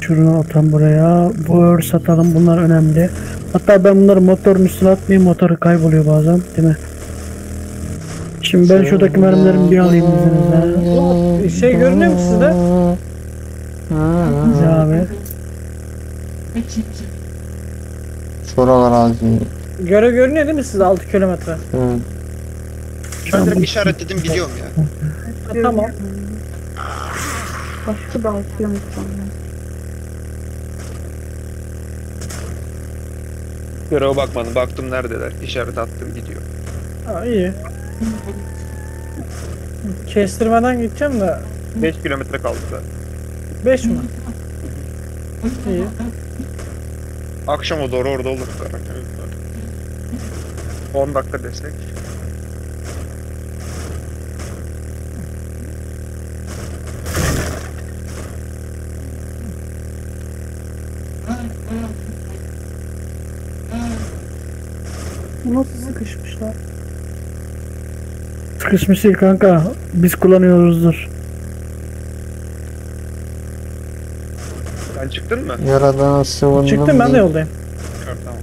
Speaker 3: şunu atalım buraya. Bu satalım. Bunlar önemli. Hatta ben bunları motorun üstüne atmayayım. Motoru kayboluyor bazen. Değil mi? Şimdi ben şuradaki mermilerimi bir alayım izninizle.
Speaker 2: Şey görünüyor mu sizde?
Speaker 3: Ya abi.
Speaker 1: Şuralar iyi.
Speaker 2: Göre görünüyor değil mi size 6 kilometre?
Speaker 1: Evet.
Speaker 6: Ben direkt işaretledim gidiyorum ya.
Speaker 2: Ha, tamam.
Speaker 4: Başka da atıyormuş sonra.
Speaker 6: Göreve bakmadım. Baktım neredeler. İşaret attım gidiyor.
Speaker 2: Ha, iyi. Kestirmeden gideceğim de
Speaker 6: 5 kilometre kaldı zaten.
Speaker 2: 5 mi? İyi.
Speaker 6: Akşama doğru orada olur. 10 dakika desek.
Speaker 4: Nasıl sıkışmışlar?
Speaker 3: Sıkışmış değil kanka. Biz kullanıyoruzdur.
Speaker 6: Sen çıktın mı?
Speaker 1: Yaradana sıvındım.
Speaker 2: Çıktım ben de yoldayım.
Speaker 6: Evet, tamam.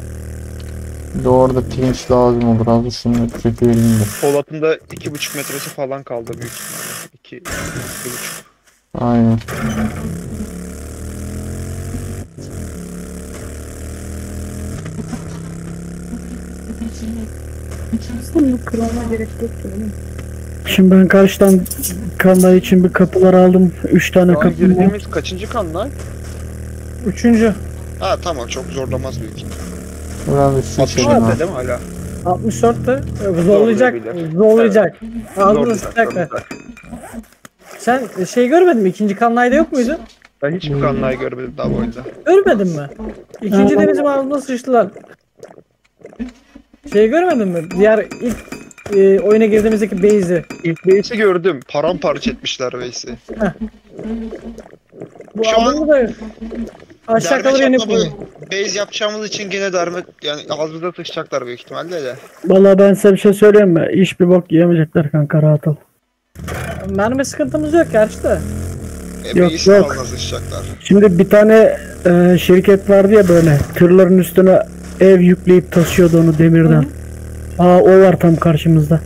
Speaker 1: Doğru da pirinç lazım olur. Az şunu çekelim de.
Speaker 6: Polat'ın da 2,5 metresi falan kaldı büyük ihtimalle. 2, 2,5.
Speaker 1: Aynen.
Speaker 4: Aslında bu kırılma gerek yok ki.
Speaker 3: Şimdi ben karşıdan kanlar için bir kapılar aldım. 3 tane
Speaker 6: Şu an
Speaker 3: kapı var.
Speaker 6: girdiğimiz kaçıncı kan lan?
Speaker 2: Üçüncü.
Speaker 6: Ha tamam çok zorlamaz büyük ihtimalle.
Speaker 1: Biraz bir su içelim ha.
Speaker 6: 64'te değil mi hala?
Speaker 2: 64'te zorlayacak.
Speaker 6: Zorlayabilir.
Speaker 2: Zorlayacak.
Speaker 6: Zorlayacak,
Speaker 2: da.
Speaker 6: zorlayacak.
Speaker 2: Sen şey görmedin mi? İkinci kanlayda yok muydu?
Speaker 6: Ben hiçbir kanlayı görmedim daha bu oyunda.
Speaker 2: Görmedin mi? İkinci de bizim ağzımıza sıçtılar. Şey görmedin mi? Diğer ilk e, oyuna girdiğimizdeki base'i.
Speaker 6: İlk base'i gördüm. Paramparça etmişler base'i.
Speaker 2: Bu
Speaker 6: Şu an
Speaker 2: da aşağı inip
Speaker 6: çatma
Speaker 2: vurdu.
Speaker 6: base yapacağımız için gene darme yani ağzımıza sıçacaklar büyük ihtimalle de.
Speaker 3: Vallahi ben size bir şey söyleyeyim mi? Hiçbir bok yiyemeyecekler kanka rahat ol.
Speaker 2: Mermi sıkıntımız yok gerçi de.
Speaker 6: E,
Speaker 3: Yok, yok. Şimdi bir tane e, şirket vardı ya böyle tırların üstüne ev yükleyip taşıyordu onu demirden. Aa o var tam karşımızda.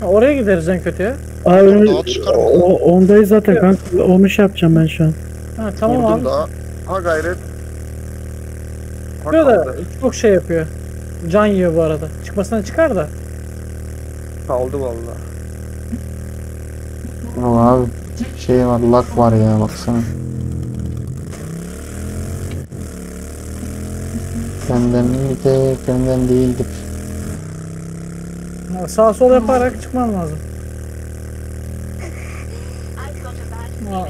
Speaker 2: Ha, oraya gideriz en kötü ya.
Speaker 3: Aa
Speaker 6: çıkar mı?
Speaker 3: o, ondayız zaten kanka. Onu şey yapacağım ben şu an.
Speaker 2: Ha, tamam
Speaker 6: Vurdum
Speaker 2: abi.
Speaker 6: daha. Ha gayret. Ha
Speaker 2: Yapıyor da
Speaker 6: kaldı.
Speaker 2: çok şey yapıyor. Can yiyor bu arada. Çıkmasına çıkar da.
Speaker 6: Kaldı valla.
Speaker 1: Ama abi şey var lak var ya baksana. Benden mi de benden değildir.
Speaker 2: Sağ sol yaparak çıkman lazım.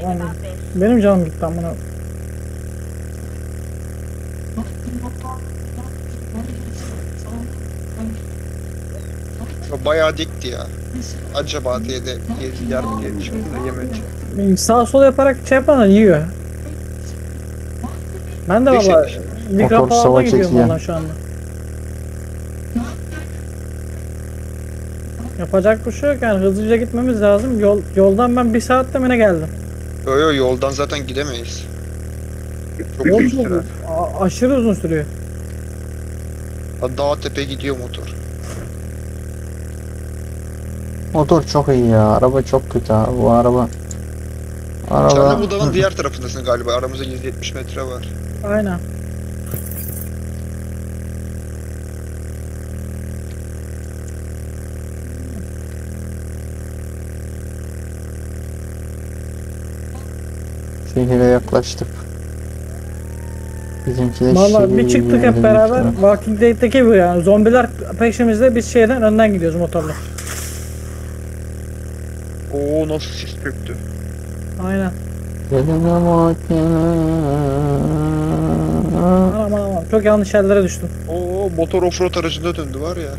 Speaker 2: Anladım. Benim canım gitti amına.
Speaker 6: Bayağı dikti ya. Acaba diye de yedi yer mi diye düşündüm de yemedi.
Speaker 2: Sağ sol yaparak şey yapan yiyor. Ben de valla mikro
Speaker 1: Motor
Speaker 2: pahalı
Speaker 1: sava
Speaker 2: gidiyorum valla şu anda. Yapacak bir şey yok yani hızlıca gitmemiz lazım. Yol, yoldan ben bir saatte mi ne geldim?
Speaker 6: Yo yo yoldan zaten gidemeyiz. Çok
Speaker 2: Yol
Speaker 6: uzun
Speaker 2: çok
Speaker 6: sürer.
Speaker 2: a- aşırı uzun sürüyor.
Speaker 6: Ha, Dağ tepe gidiyor motor.
Speaker 1: Motor çok iyi ya. Araba çok kötü abi. Bu araba. Araba.
Speaker 6: Sen de bu dağın diğer tarafındasın galiba. Aramızda 170 metre var.
Speaker 2: Aynen.
Speaker 1: Şehire yaklaştık. Bizimki de
Speaker 2: Valla bir çıktık hep beraber. Walking Dead'deki bu yani. Zombiler peşimizde biz şeyden önden gidiyoruz motorla.
Speaker 6: Oo nasıl sis çöktü.
Speaker 2: Aynen.
Speaker 1: ihtimal.
Speaker 2: Aman aman çok yanlış yerlere düştüm.
Speaker 6: Oo motor offroad aracında döndü var ya.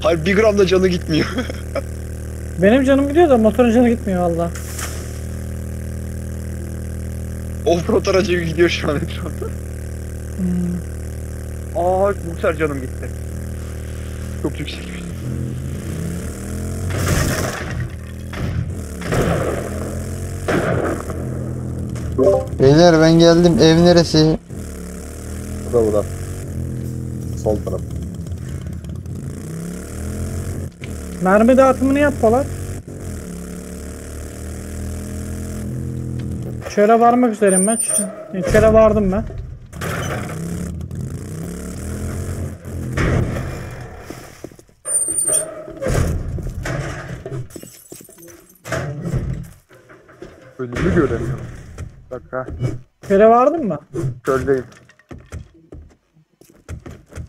Speaker 6: Hayır bir gram da canı gitmiyor.
Speaker 2: Benim canım gidiyor da motorun canı gitmiyor valla.
Speaker 6: Offroad aracı gidiyor şu an etrafta.
Speaker 2: Hmm.
Speaker 6: Aa bu sefer canım gitti. Çok yüksek.
Speaker 1: Beyler ben geldim. Ev neresi?
Speaker 7: Burada burada. Sol taraf.
Speaker 2: Mermi dağıtımını yap Polat. Şöyle varmak üzereyim ben. Ç- Şöyle vardım ben.
Speaker 6: Önümü göremiyorum. Bak ha.
Speaker 2: Şöyle vardım mı?
Speaker 6: Çöldeyim.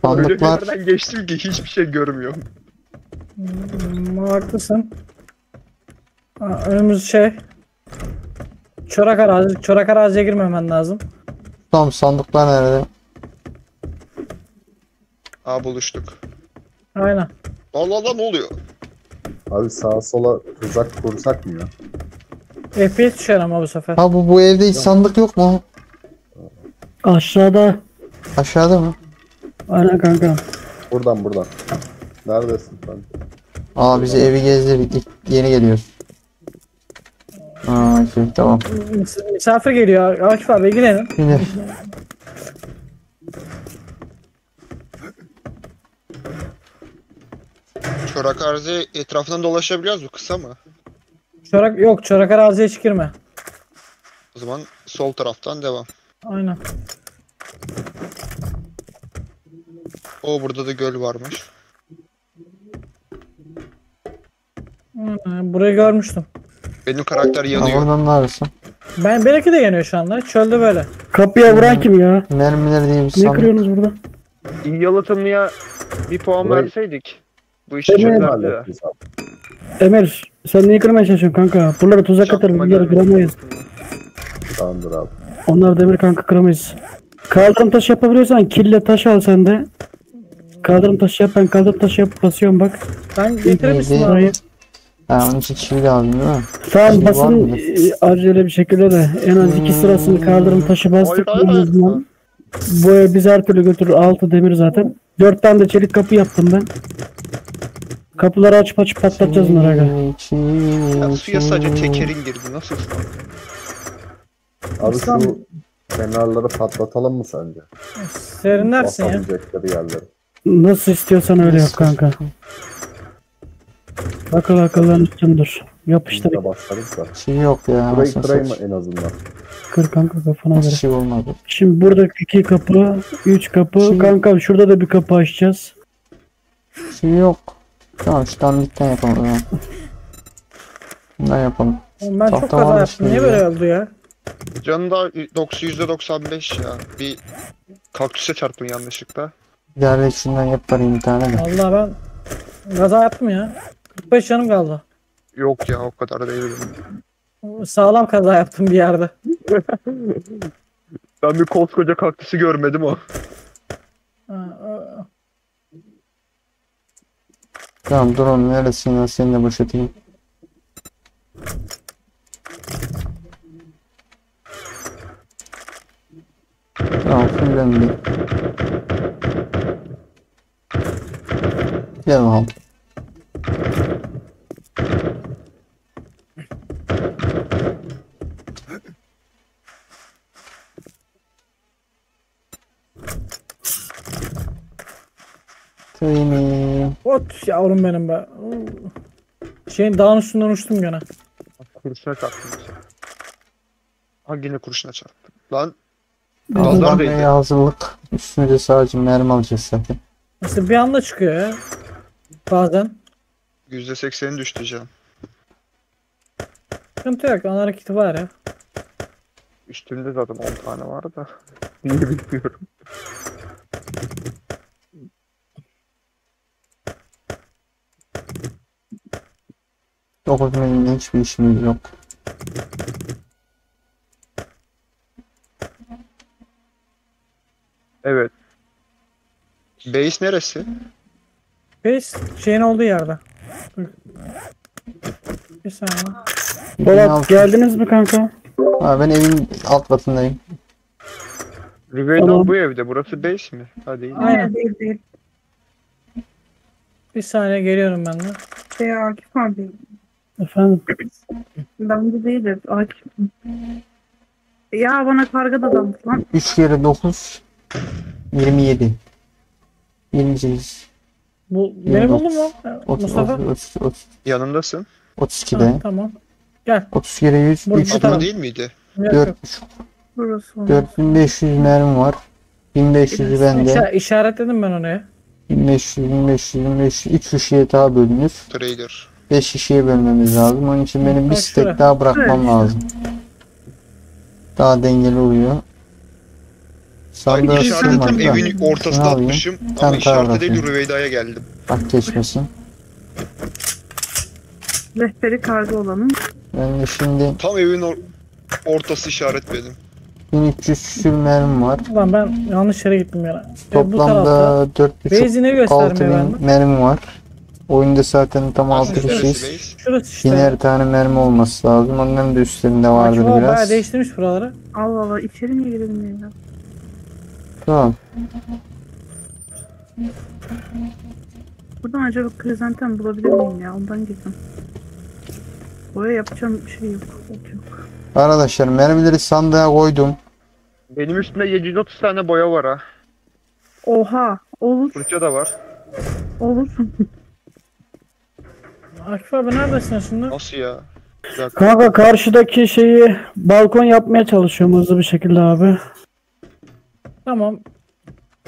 Speaker 1: Sandıklar.
Speaker 6: Öyle geçtim ki hiçbir şey görmüyorum.
Speaker 2: Hmm, haklısın. Ha, önümüz şey. Çorak arazi. Çorak araziye girmemen lazım.
Speaker 1: Tamam sandıklar nerede?
Speaker 6: Aa buluştuk.
Speaker 2: Aynen.
Speaker 6: Allah Allah ne oluyor?
Speaker 7: Abi sağa sola tuzak kursak mı ya?
Speaker 2: FPS düşer ama bu sefer.
Speaker 1: Ha bu bu evde hiç sandık yok mu?
Speaker 3: Aşağıda.
Speaker 1: Aşağıda mı?
Speaker 3: Aynen kanka.
Speaker 7: Buradan buradan. Neredesin sen?
Speaker 1: Aa bizi evi gezdirdik. Yeni geliyoruz. Aa şey tamam.
Speaker 2: Mis- Misafir geliyor. Akif abi ilgilenin.
Speaker 1: Şimdi
Speaker 6: Çorak arızı etrafından dolaşabiliyoruz mu? Kısa mı?
Speaker 2: Çorak yok. Çorak araziye hiç girme.
Speaker 6: O zaman sol taraftan devam.
Speaker 2: Aynen.
Speaker 6: O burada da göl varmış.
Speaker 2: Hmm, Burayı görmüştüm.
Speaker 6: Benim karakter yanıyor.
Speaker 1: buradan neresi?
Speaker 2: Ben belki de yanıyor şu anda. Çölde böyle.
Speaker 3: Kapıya vuran kim ya?
Speaker 1: Mermileri diye bir
Speaker 3: Ne
Speaker 1: sandık.
Speaker 3: kırıyorsunuz burada?
Speaker 5: İyi yalıtımlıya bir puan
Speaker 7: Vay.
Speaker 5: verseydik. Bu işi
Speaker 3: Evet.
Speaker 5: çözerdi de.
Speaker 3: Emir sen niye kırmaya çalışıyorsun kanka? Buralara tuzak atarız. Bunları
Speaker 5: gelmedi.
Speaker 3: kıramayız.
Speaker 7: Tamamdır abi.
Speaker 3: Onlar demir kanka kıramayız. Kaldırım taşı yapabiliyorsan kille taş al sen de. Kaldırım taşı yap ben kaldırım taşı yapıp basıyorum bak.
Speaker 2: Ben getirmiştim
Speaker 1: Neydi?
Speaker 2: abi.
Speaker 1: Ha, onun için çivi lazım değil mi? Var
Speaker 3: basın e, acele bir şekilde de en az iki sırasını kaldırım taşı bastık.
Speaker 5: Hayır,
Speaker 3: en azından. Bu ev bizi her türlü götürür. Altı demir zaten. Dört tane de çelik kapı yaptım ben. Kapıları açıp açıp patlatacağız bunları aga.
Speaker 6: Ya suya sadece tekerin girdi. Nasıl?
Speaker 7: Abi şu kenarları patlatalım mı sence?
Speaker 2: Serinlersin ya.
Speaker 7: Yerleri.
Speaker 3: Nasıl istiyorsan öyle yap kanka. Akıl akılların üstündür. Yapıştır.
Speaker 7: Biz de basarız da.
Speaker 1: Çivi yok ya.
Speaker 7: Burayı
Speaker 1: anasını
Speaker 7: kırayım mı
Speaker 1: satayım.
Speaker 7: en azından?
Speaker 3: Kır kanka kafana göre.
Speaker 1: Çivi olmadı.
Speaker 3: Şimdi burada iki kapı, üç kapı.
Speaker 1: Şimdi-
Speaker 3: Kanka şurada da bir kapı açacağız.
Speaker 1: Çivi yok. Tamam şu dandikten yapalım ya. Bundan yapalım.
Speaker 2: Oğlum Ben çok
Speaker 1: Tahta
Speaker 2: kaza
Speaker 1: varmış
Speaker 2: yaptım. Niye
Speaker 1: şimdi
Speaker 2: böyle
Speaker 1: ya.
Speaker 2: oldu ya?
Speaker 6: Canı da %90 %95 ya. Bir kaktüse çarptın yanlışlıkla.
Speaker 1: İleride şundan yap parayım bir tane de.
Speaker 2: Vallahi ben kaza yaptım ya. 45 canım kaldı.
Speaker 6: Yok ya o kadar değil.
Speaker 2: Sağlam kaza yaptım bir yerde.
Speaker 5: Ben bir koskoca kaktüsü görmedim o.
Speaker 1: Tamam dur onun neresinden seni de boşaltayım. Tamam fullendi. Gel bakalım.
Speaker 2: Ot yavrum benim be. Şeyin dağın üstünden uçtum gene.
Speaker 6: Kurşuna çarptın. Ha yine kurşuna çarptın. Lan
Speaker 1: Bey'e
Speaker 6: değdi.
Speaker 1: hazırlık. Üstüne de sadece mermi alacağız zaten.
Speaker 2: İşte bir anda çıkıyor ya. Bazen.
Speaker 6: %80'i düştü can.
Speaker 2: Sıkıntı yok. Ana hareketi var ya.
Speaker 5: Üstümde zaten 10 tane var da. Niye bilmiyorum.
Speaker 1: Dokuz milimde hiçbir işimiz yok.
Speaker 5: Evet.
Speaker 6: Base neresi?
Speaker 2: Base şeyin olduğu yerde. Dur. Bir saniye.
Speaker 3: Polat
Speaker 1: Alt-
Speaker 3: geldiniz mi kanka?
Speaker 1: Ha, ben evin alt katındayım.
Speaker 5: Rüveyda
Speaker 3: Tamam.
Speaker 5: bu evde. Burası base mi? Hadi iyi.
Speaker 2: Aynen.
Speaker 4: Değil değil.
Speaker 2: Bir saniye geliyorum ben de.
Speaker 4: Şey Akif abi.
Speaker 3: Efendim.
Speaker 4: Ben de değilim. Akif. Ya bana karga da daldı lan.
Speaker 1: 3 kere 9 27. 28
Speaker 2: Bu
Speaker 1: dokuz.
Speaker 2: buldun mu?
Speaker 1: 30
Speaker 2: Mustafa.
Speaker 1: 30 30
Speaker 6: Yanındasın.
Speaker 1: 32'de.
Speaker 2: Ha, tamam. Gel.
Speaker 1: 30 kere 100
Speaker 2: Burada
Speaker 1: 3
Speaker 2: bu
Speaker 6: Abla
Speaker 2: taraf.
Speaker 6: değil miydi?
Speaker 2: Yok,
Speaker 1: 4
Speaker 2: yok.
Speaker 4: Burası olmaz.
Speaker 1: 4500 mermi var. 1500'ü bende.
Speaker 2: İşa- işaretledim ben onu ya.
Speaker 1: 1500 1500 1500 3 kişiye daha bölünür.
Speaker 6: Trader.
Speaker 1: 5 kişiye bölmemiz lazım. Onun için benim bir stek daha bırakmam lazım. Daha dengeli oluyor.
Speaker 6: Tam
Speaker 1: sığmadı da.
Speaker 6: evin ortasına atmışım.
Speaker 1: Tam
Speaker 6: Ama işareti
Speaker 1: tarafı.
Speaker 6: değil Rüveyda'ya geldim.
Speaker 1: Bak geçmesin.
Speaker 4: Rehberi karga olanın.
Speaker 1: Ben de şimdi
Speaker 6: Tam evin or- ortası işaretledim.
Speaker 1: 1300 sür mermi var.
Speaker 2: Ulan ben yanlış yere gittim ya. E, bu tarafta.
Speaker 1: Toplamda 4.5
Speaker 2: ne göstermiyor
Speaker 1: 6000
Speaker 2: bende?
Speaker 1: mermi var. Oyunda zaten tam 6
Speaker 6: Neresi
Speaker 1: kişiyiz.
Speaker 2: Şurası işte.
Speaker 1: Yine her tane mermi olması lazım. Onların da üstlerinde vardır
Speaker 2: Akif baba bayağı
Speaker 1: biraz.
Speaker 2: değiştirmiş buraları.
Speaker 4: Allah Allah içeri niye girelim ya?
Speaker 1: Tamam.
Speaker 4: Buradan acaba krizantem bulabilir miyim ya? Ondan gittim. Oraya yapacağım bir şey yok. yok.
Speaker 1: Arkadaşlar mermileri sandığa koydum.
Speaker 5: Benim üstümde 730 tane boya var ha.
Speaker 4: Oha! Olur,
Speaker 5: Fırça da var.
Speaker 4: olur.
Speaker 2: Akif abi neredesin şimdi?
Speaker 6: Nasıl ya? Bir dakika.
Speaker 3: Kanka karşıdaki şeyi balkon yapmaya çalışıyorum hızlı bir şekilde abi.
Speaker 2: Tamam.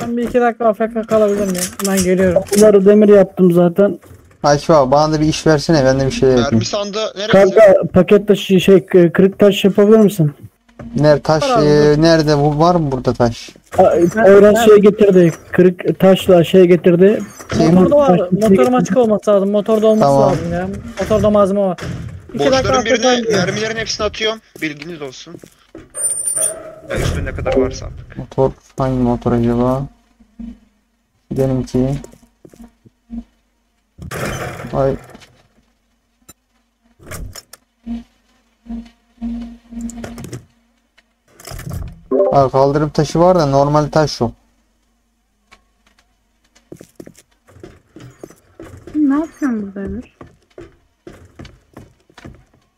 Speaker 2: Ben bir iki dakika AFK kalabilir miyim? Ben geliyorum.
Speaker 3: Bunları demir yaptım zaten.
Speaker 1: Akif abi bana da bir iş versene ben de bir şeyler yapayım.
Speaker 6: Mermi sandığı neresi?
Speaker 3: Kanka paket taşı şey kırık taş yapabilir misin?
Speaker 1: Nerede taş
Speaker 2: Var abi.
Speaker 1: e, nerede bu var mı burada taş?
Speaker 3: Oyran şey getirdi. Kırık taşla şey getirdi.
Speaker 2: Motorda var. Motorum açık olması lazım. Motorda olması
Speaker 1: Tamam.
Speaker 2: lazım ya. Motorda malzeme var. İki dakika
Speaker 6: Boşların birine
Speaker 2: gidiyor.
Speaker 6: mermilerin hepsini atıyorum. Bilginiz olsun. Ya üstünde ne kadar varsa artık.
Speaker 1: Motor hangi motor acaba? Gidelim ki. Ay. Aa, kaldırım taşı var da normal taş yok.
Speaker 4: Ne yapıyorsun burada Emir?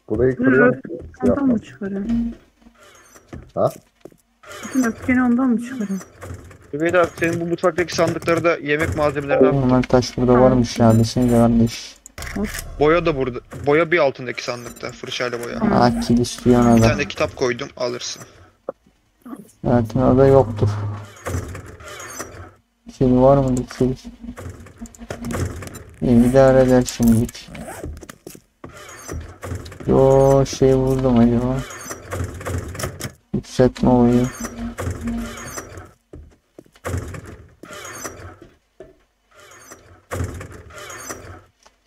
Speaker 7: Burayı
Speaker 4: Dur,
Speaker 7: kırıyor.
Speaker 4: Ondan mı çıkarıyorsun?
Speaker 7: Ha?
Speaker 4: Bütün öfkeni ondan mı çıkarıyorsun?
Speaker 6: Übeyda senin bu mutfaktaki sandıkları da yemek malzemeleri al.
Speaker 1: Normal taş burada varmış ya desene kardeş.
Speaker 6: Boya da burada. Boya bir altındaki sandıkta. Fırçayla boya.
Speaker 1: Aa kil istiyor
Speaker 6: Bir tane kitap koydum alırsın.
Speaker 1: Orada yoktur. Kil var mı kil? İyi idare eder şimdilik. Yo şey buldum acaba. Yükseltme oyu.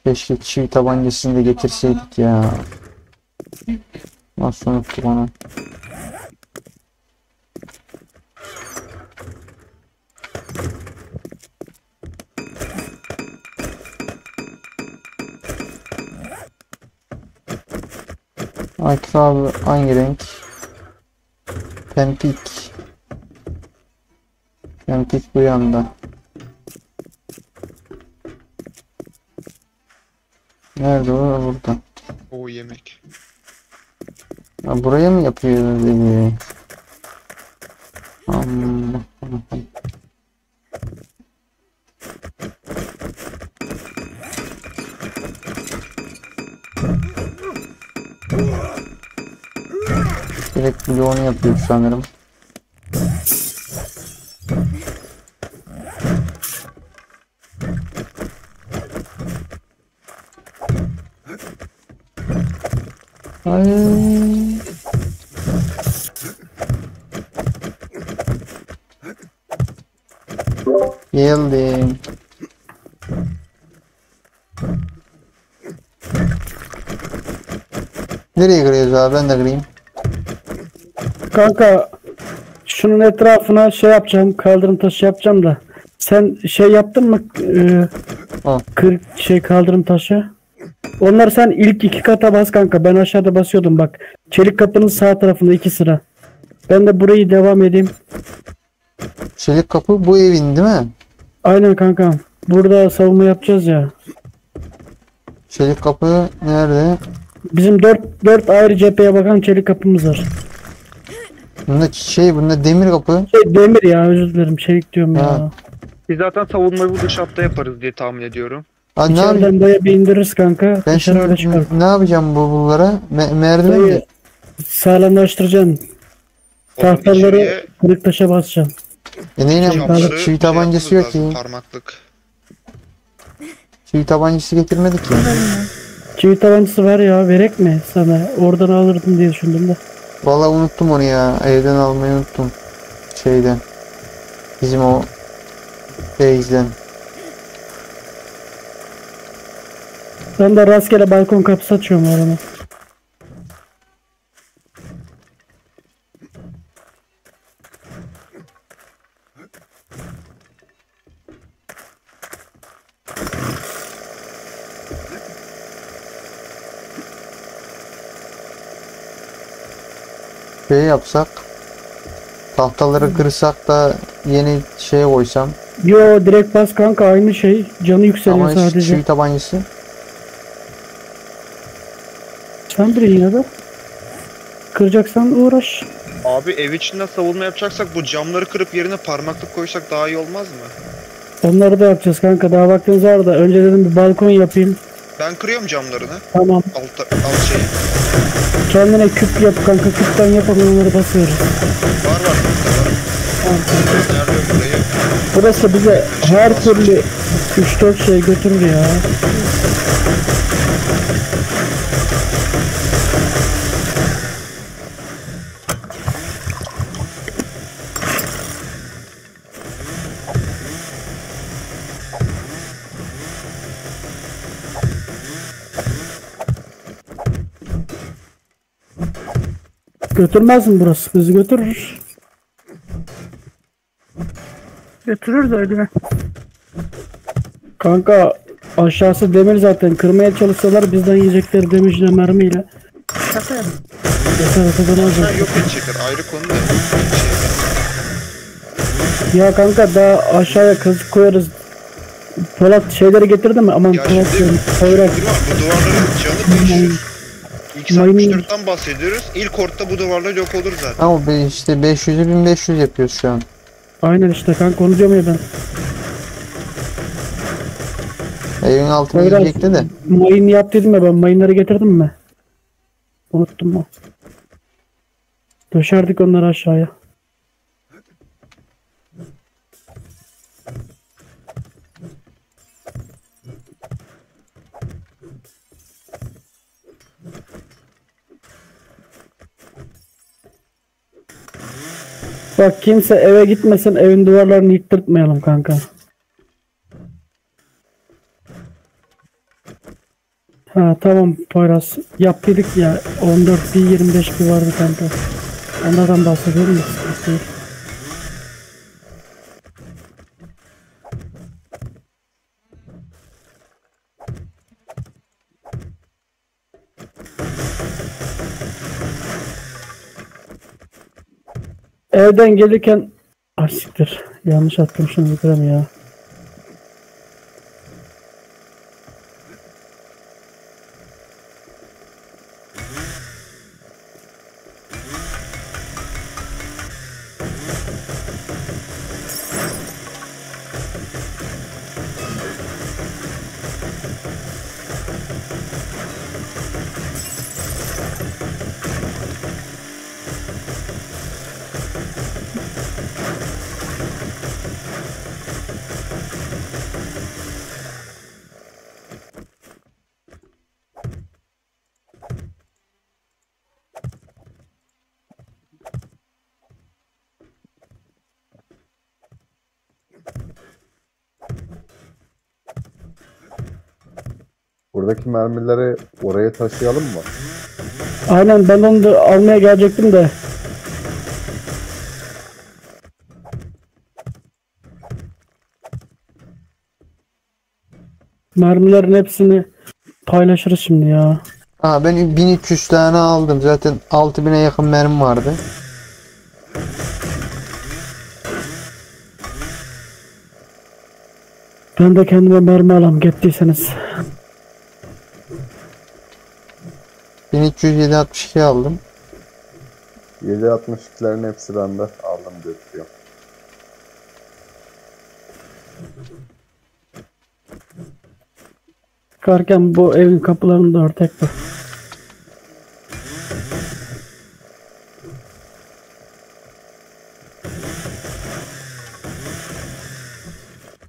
Speaker 1: Keşke çivi tabancasını da getirseydik ya. Nasıl unuttuk onu? Akif abi hangi renk? Pempik. Pempik bu yanda. Nerede o? Burada.
Speaker 6: O yemek.
Speaker 1: Ha, buraya mı yapıyor dedi. Allah Allah. Direkt bloğunu yapıyor sanırım. Ay. Geldim. Nereye giriyoruz abi? Ben de gireyim.
Speaker 3: Kanka şunun etrafına şey yapacağım. Kaldırım taşı yapacağım da. Sen şey yaptın mı?
Speaker 1: Ha.
Speaker 3: kırık şey kaldırım taşı. Onlar sen ilk iki kata bas kanka. Ben aşağıda basıyordum bak. Çelik kapının sağ tarafında iki sıra. Ben de burayı devam edeyim.
Speaker 1: Çelik kapı bu evin değil mi?
Speaker 3: Aynen kankam. Burada savunma yapacağız ya.
Speaker 1: Çelik kapı nerede?
Speaker 3: Bizim dört, dört ayrı cepheye bakan çelik kapımız var.
Speaker 1: Bunda şey bunda demir kapı.
Speaker 3: Şey, demir ya özür dilerim çelik diyorum ya.
Speaker 1: Ha.
Speaker 6: Biz zaten savunmayı bu dış hatta yaparız diye tahmin ediyorum.
Speaker 1: Aa, ne?
Speaker 3: İçeriden daya bir indiririz kanka.
Speaker 1: Ben
Speaker 3: öyle
Speaker 1: şimdi
Speaker 3: çıkar.
Speaker 1: ne yapacağım bu bunlara? Me- merdiven mi?
Speaker 3: Dayı sağlamlaştıracaksın. Tahtaları
Speaker 6: içeriye
Speaker 3: kırık taşa basacaksın.
Speaker 1: E neyle
Speaker 6: camları
Speaker 1: çivi
Speaker 6: şey
Speaker 1: tabancası yok ki.
Speaker 6: Parmaklık.
Speaker 1: Çivi tabancası getirmedik ki.
Speaker 3: Çivi tabancası var ya verek mi sana? Oradan alırdım diye düşündüm de.
Speaker 1: Vallahi unuttum onu ya. Evden almayı unuttum. Şeyden. Bizim o base'den.
Speaker 3: Ben de rastgele balkon kapısı açıyorum arama.
Speaker 1: Şey yapsak. Tahtaları kırsak da yeni şeye koysam.
Speaker 3: Yo direkt bas kanka aynı şey. Canı yükseliyor
Speaker 1: Ama
Speaker 3: sadece.
Speaker 1: çivi tabancası.
Speaker 3: Sen bir yine de. Kıracaksan uğraş.
Speaker 6: Abi ev içinden savunma yapacaksak bu camları kırıp yerine parmaklık koysak daha iyi olmaz mı?
Speaker 3: Onları da yapacağız kanka. Daha vaktiniz var da. Önce dedim bir balkon yapayım.
Speaker 6: Ben kırıyorum camlarını.
Speaker 3: Tamam.
Speaker 6: Alt, alt şeyi.
Speaker 3: Kendine küp yap kanka. Küpten yapalım onları basıyoruz.
Speaker 6: Var var. burada var.
Speaker 3: Tamam.
Speaker 6: Nerede burayı?
Speaker 3: Burası bize her türlü 3-4 şey götürür ya. Götürmez mi burası? Bizi götürür.
Speaker 4: Götürür de öyle.
Speaker 3: Kanka aşağısı demir zaten. Kırmaya çalışsalar bizden yiyecekleri demirle mermiyle.
Speaker 4: Zaten.
Speaker 3: Yeter
Speaker 6: atadan
Speaker 3: alacak.
Speaker 6: Yok edecekler. Ayrı konu.
Speaker 3: Ya kanka daha aşağıya kazık koyarız. Polat şeyleri getirdi mi? Aman
Speaker 6: ya
Speaker 3: Polat diyorum.
Speaker 6: Bu duvarları çalıp
Speaker 3: düşür.
Speaker 6: 564'ten bahsediyoruz. İlk orta bu duvarlar yok olur zaten.
Speaker 1: Ama işte 500'ü 1500 yapıyoruz şu an.
Speaker 3: Aynen işte kanka onu diyorum ya ben.
Speaker 1: Evin altına
Speaker 3: Hayır,
Speaker 1: girecekti de.
Speaker 3: Mayın yap dedim ya ben mayınları getirdim mi? Unuttum mu? Döşerdik onları aşağıya. Bak kimse eve gitmesin evin duvarlarını yıktırtmayalım kanka. Ha tamam Poyraz. Yaptıydık ya 14 bir 25 bir vardı kanka. Onlardan bahsediyorum da Evden gelirken siktir. Yanlış attım şunu yukarı ya.
Speaker 7: Buradaki mermileri oraya taşıyalım mı?
Speaker 3: Aynen ben onu da almaya gelecektim de. Mermilerin hepsini paylaşırız şimdi ya.
Speaker 1: Aa ben 1300 tane aldım. Zaten 6000'e yakın mermi vardı.
Speaker 3: Ben de kendime mermi alam gittiyseniz.
Speaker 1: 1300 762 aldım.
Speaker 7: 7.62'lerin hepsi bende. Aldım götürüyorum.
Speaker 3: Çıkarken bu evin kapılarını da örtek bak.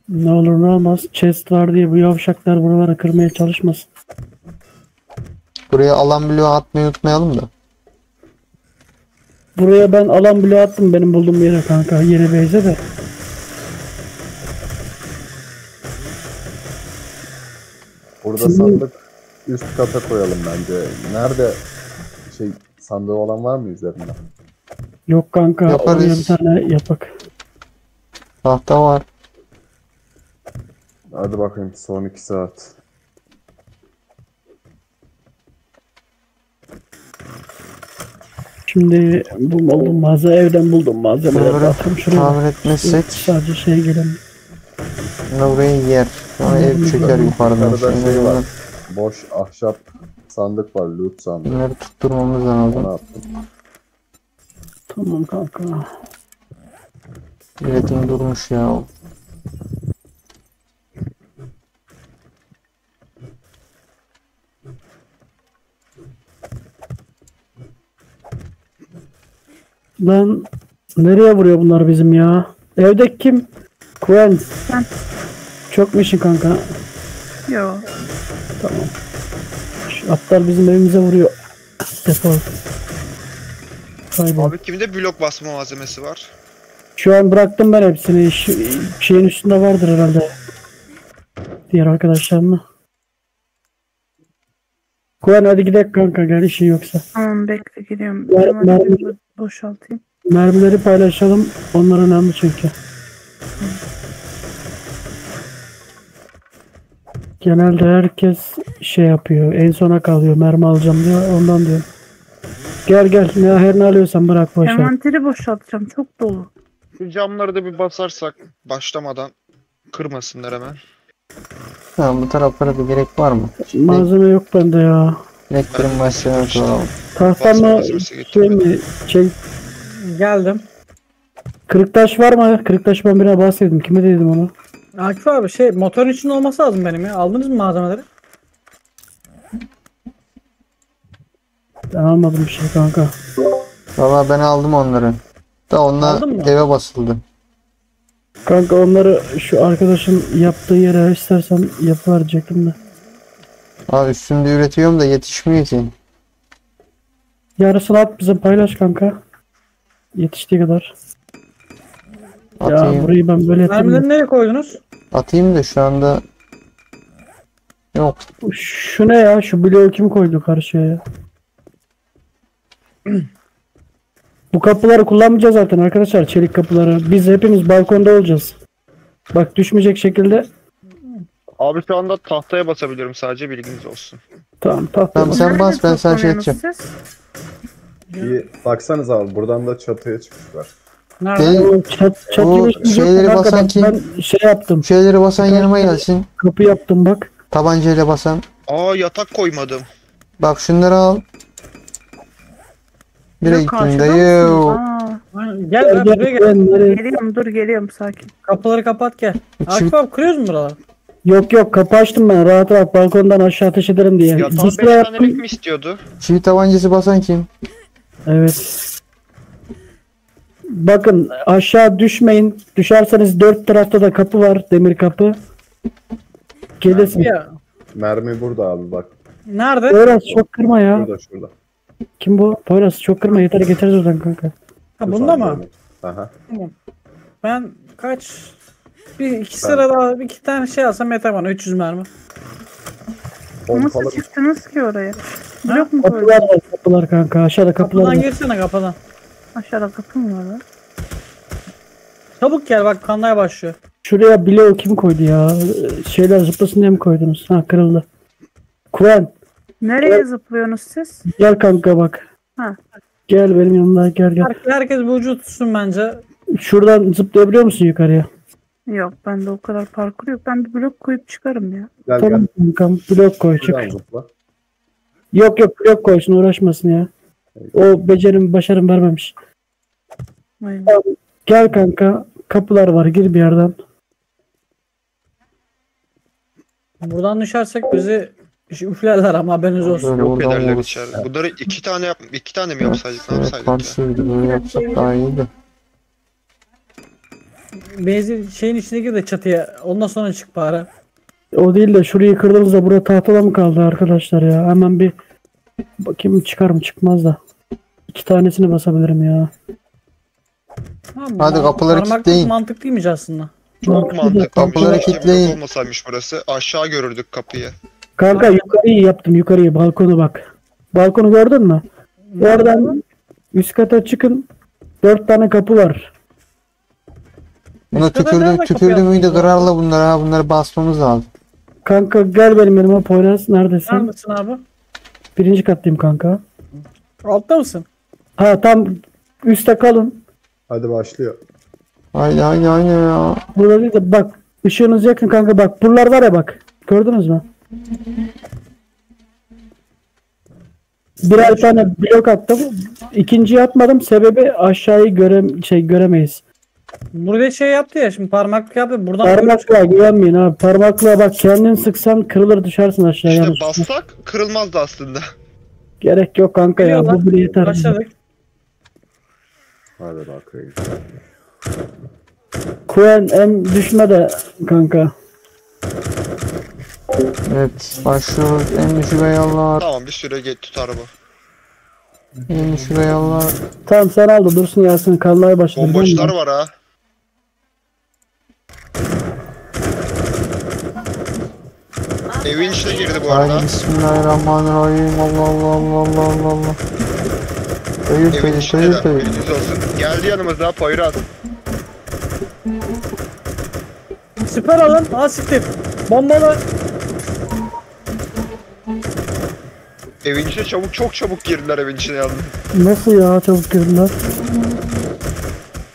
Speaker 3: Ne olur ne olmaz. Chest var diye bu yavşaklar buraları kırmaya çalışmasın.
Speaker 1: Buraya alan bloğu atmayı unutmayalım da.
Speaker 3: Buraya ben alan bile attım benim bulduğum yere kanka. Yeni beyze de.
Speaker 7: Burada
Speaker 3: Şimdi-
Speaker 7: sandık üst kata koyalım bence. Nerede şey sandığı olan var mı üzerinde?
Speaker 3: Yok kanka.
Speaker 1: Yaparız.
Speaker 3: Oraya bir tane yapak.
Speaker 1: Tahta var.
Speaker 7: Hadi bakayım son 2 saat.
Speaker 3: Şimdi bu buldum malzeme evden buldum malzemeleri
Speaker 1: Bunları
Speaker 3: attım şuraya.
Speaker 1: tamir etmezsek
Speaker 3: Sadece şey gelen.
Speaker 1: burayı yer. Sonra ev çöker yukarıdan.
Speaker 7: Yukarıda
Speaker 1: Şimdi
Speaker 7: şey var. Boş ahşap sandık var. Loot sandığı.
Speaker 1: bunları tutturmamız lazım.
Speaker 3: Tamam kanka.
Speaker 1: Üretim durmuş ya.
Speaker 3: Lan nereye vuruyor bunlar bizim ya? Evde kim? Kuen.
Speaker 4: Ben.
Speaker 3: Çok mu işin kanka?
Speaker 4: Yo.
Speaker 3: Tamam. Şu atlar bizim evimize vuruyor. Defol. Kaybol.
Speaker 6: Abi kimde blok basma malzemesi var?
Speaker 3: Şu an bıraktım ben hepsini. Şu, şeyin üstünde vardır herhalde. Diğer arkadaşlarımla. Kuan hadi gidelim kanka gel işin yoksa.
Speaker 4: Tamam bekle geliyorum.
Speaker 3: Mer- mermi-
Speaker 4: boşaltayım.
Speaker 3: Mermileri paylaşalım. Onlar önemli çünkü. Genelde herkes şey yapıyor. En sona kalıyor. Mermi alacağım diyor. Ondan diyor. Gel gel. Ne her ne alıyorsan bırak boş ver.
Speaker 4: Envanteri boşaltacağım. Çok dolu.
Speaker 6: Şu camları da bir basarsak başlamadan kırmasınlar hemen.
Speaker 1: Tamam bu taraflara da gerek var mı?
Speaker 3: Malzeme yok bende ya.
Speaker 1: Elektrik başlayalım. koyalım.
Speaker 3: Tahtan
Speaker 6: Basma
Speaker 3: mı?
Speaker 6: malzemesi
Speaker 3: Şey mi? Şey,
Speaker 2: Geldim.
Speaker 3: kırık taş var mı? Kırık taş ben birine bahsettim. Kime dedim onu?
Speaker 2: Akif abi şey motorun içinde olması lazım benim ya. Aldınız mı malzemeleri?
Speaker 3: Ben almadım bir şey kanka.
Speaker 1: Valla ben aldım onları. Da onlar eve basıldı.
Speaker 3: Kanka onları şu arkadaşın yaptığı yere istersen yapıverecektim de.
Speaker 1: Abi üstünde üretiyorum da yetişmiyor ki.
Speaker 3: Yarısını at bize paylaş kanka. Yetiştiği kadar. Ya
Speaker 1: Atayım.
Speaker 3: burayı ben böyle.
Speaker 2: Mermileri nereye koydunuz?
Speaker 1: Atayım da şu anda yok.
Speaker 3: Şu ne ya? Şu bloğu kim koydu karşıya ya? Bu kapıları kullanmayacağız zaten arkadaşlar. Çelik kapıları. Biz hepimiz balkonda olacağız. Bak düşmeyecek şekilde.
Speaker 6: Abi şu anda tahtaya basabiliyorum sadece bilginiz olsun.
Speaker 3: Tamam tahta.
Speaker 1: Tamam, sen bas, ben sana şey edeceğim.
Speaker 7: İyi. Baksanız abi buradan da çatıya çıkmışlar.
Speaker 2: Nerede?
Speaker 1: Gelin
Speaker 3: O Çat, çat
Speaker 1: O şeyleri basan kim?
Speaker 3: Ben şey yaptım.
Speaker 1: şeyleri basan yanıma gelsin.
Speaker 3: Kapı yaptım bak.
Speaker 1: Tabancayla basan.
Speaker 6: Aa yatak koymadım.
Speaker 1: Bak şunları al.
Speaker 4: Yok,
Speaker 1: gittim dayı.
Speaker 2: Aynen. Gel abi buraya gel.
Speaker 3: Ben nereye-
Speaker 4: Geliyorum dur geliyorum sakin.
Speaker 2: Kapıları kapat gel. Akif abi kırıyoruz mu buraları?
Speaker 3: Yok yok kapı açtım ben rahat rahat balkondan aşağı ateş ederim diye.
Speaker 6: Yatağı
Speaker 3: Bir
Speaker 6: 5
Speaker 3: sıra
Speaker 6: tanelik
Speaker 3: yaptım.
Speaker 6: mi istiyordu?
Speaker 1: Çivi tabancası basan kim?
Speaker 3: Evet. Bakın aşağı düşmeyin. Düşerseniz dört tarafta da kapı var. Demir kapı. Gelirsin.
Speaker 2: Ya.
Speaker 7: Mermi burada abi bak.
Speaker 2: Nerede?
Speaker 3: Poyraz çok kırma ya.
Speaker 7: Şurada şurada.
Speaker 3: Kim bu? Poyraz çok kırma yeter getiririz oradan kanka.
Speaker 2: Ha bunda mı?
Speaker 7: Aha.
Speaker 2: Ben kaç? Bir iki sıra daha bir iki tane şey alsam yeter bana 300 mermi.
Speaker 7: Pompalı
Speaker 4: Nasıl çıktınız ki oraya? Blok mu koydunuz?
Speaker 3: Kapılar var kapılar kanka. Aşağıda kapılar
Speaker 2: Kapıdan
Speaker 3: var.
Speaker 2: girsene kapıdan.
Speaker 4: Aşağıda kapı mı var? lan?
Speaker 2: Çabuk gel bak kanlaya başlıyor.
Speaker 3: Şuraya bloğu kim koydu ya? Ee, Şeyler zıplasın diye mi koydunuz? Ha kırıldı. Kuren
Speaker 4: Nereye zıplıyorsunuz siz?
Speaker 3: gel kanka bak.
Speaker 4: Ha.
Speaker 3: Gel benim yanımda gel gel.
Speaker 2: Her- herkes bir ucu tutsun bence.
Speaker 3: Şuradan zıplayabiliyor musun yukarıya?
Speaker 4: Yok bende o kadar parkur yok. Ben bir blok koyup çıkarım ya.
Speaker 7: Gel
Speaker 3: Tamam
Speaker 7: gel.
Speaker 3: kankam blok koy çık.
Speaker 7: Zıpla.
Speaker 3: Yok yok blok koysun uğraşmasın ya. O becerim başarım vermemiş.
Speaker 4: Aynen.
Speaker 3: Gel kanka kapılar var gir bir yerden.
Speaker 2: Buradan düşersek bizi üflerler ama haberiniz olsun.
Speaker 6: Yok ederler içeride. Bunları iki tane yap iki tane mi yapsaydık ne yapsaydık ya?
Speaker 1: karşıydı. Böyle yapsak daha iyiydi.
Speaker 2: Benzin şeyin içine gir de çatıya. Ondan sonra çık bari.
Speaker 3: O değil de şurayı kırdınız da buraya tahtada mı kaldı arkadaşlar ya? Hemen bir bakayım çıkar mı çıkmaz da. İki tanesini basabilirim ya.
Speaker 2: Tamam,
Speaker 1: Hadi kapıları
Speaker 2: parmaklık
Speaker 1: kilitleyin.
Speaker 2: mantıklıymış aslında.
Speaker 6: Çok
Speaker 3: Mantıklı
Speaker 6: mantıklı.
Speaker 1: Kapıları kilitleyin.
Speaker 6: olmasaymış burası. Aşağı görürdük kapıyı.
Speaker 3: Kanka yukarıyı yaptım yukarıyı balkonu bak. Balkonu gördün mü? Oradan üst kata çıkın. Dört tane kapı var.
Speaker 1: Buna
Speaker 2: nerede kapı
Speaker 1: tükürdüm müydü kırarla bunları ha. Bunları basmamız lazım.
Speaker 3: Kanka gel benim yanıma Poyraz neredesin?
Speaker 2: Neredesin abi?
Speaker 3: Birinci kattayım kanka.
Speaker 2: Altta mısın?
Speaker 3: Ha tam üstte kalın.
Speaker 7: Hadi başlıyor.
Speaker 1: Haydi haydi haydi ya.
Speaker 3: Burada değil de bak ışığınız yakın kanka bak. Buralar var ya bak. Gördünüz mü? Birer tane blok attım. İkinciyi atmadım. Sebebi aşağıyı göre şey göremeyiz.
Speaker 2: Burada şey yaptı ya şimdi parmaklık yaptı. Buradan.
Speaker 3: Parmaklığa güvenmeyin abi. Parmaklığa bak kendin sıksan kırılır düşersin aşağıya.
Speaker 6: İşte
Speaker 3: yanlış.
Speaker 6: bassak kırılmazdı aslında.
Speaker 3: Gerek yok kanka ya. Bu bile yeter.
Speaker 2: Başladık.
Speaker 7: Hadi bakayım.
Speaker 3: Kuen en düşme de kanka.
Speaker 1: Evet başlıyoruz. En düşük ayarlar.
Speaker 6: Tamam bir süre get tutar bu.
Speaker 1: En düşük ayarlar.
Speaker 3: Tamam sen al da dursun Yasin. Kalmaya başladı.
Speaker 6: Bomboşlar var ha. Evin içine girdi bu arada.
Speaker 1: Haydi bismillahirrahmanirrahim. Allah Allah Allah Allah Allah Allah. Hayır
Speaker 6: Evin
Speaker 1: hayır
Speaker 6: içinde
Speaker 1: hayır
Speaker 6: de.
Speaker 1: hayır.
Speaker 6: Bilginiz olsun. Geldi yanımıza Poyraz.
Speaker 2: Süper alın. Ha siktir. Bombalı.
Speaker 6: Evin içine çabuk çok çabuk girdiler evin içine yalnız.
Speaker 3: Nasıl ya çabuk girdiler.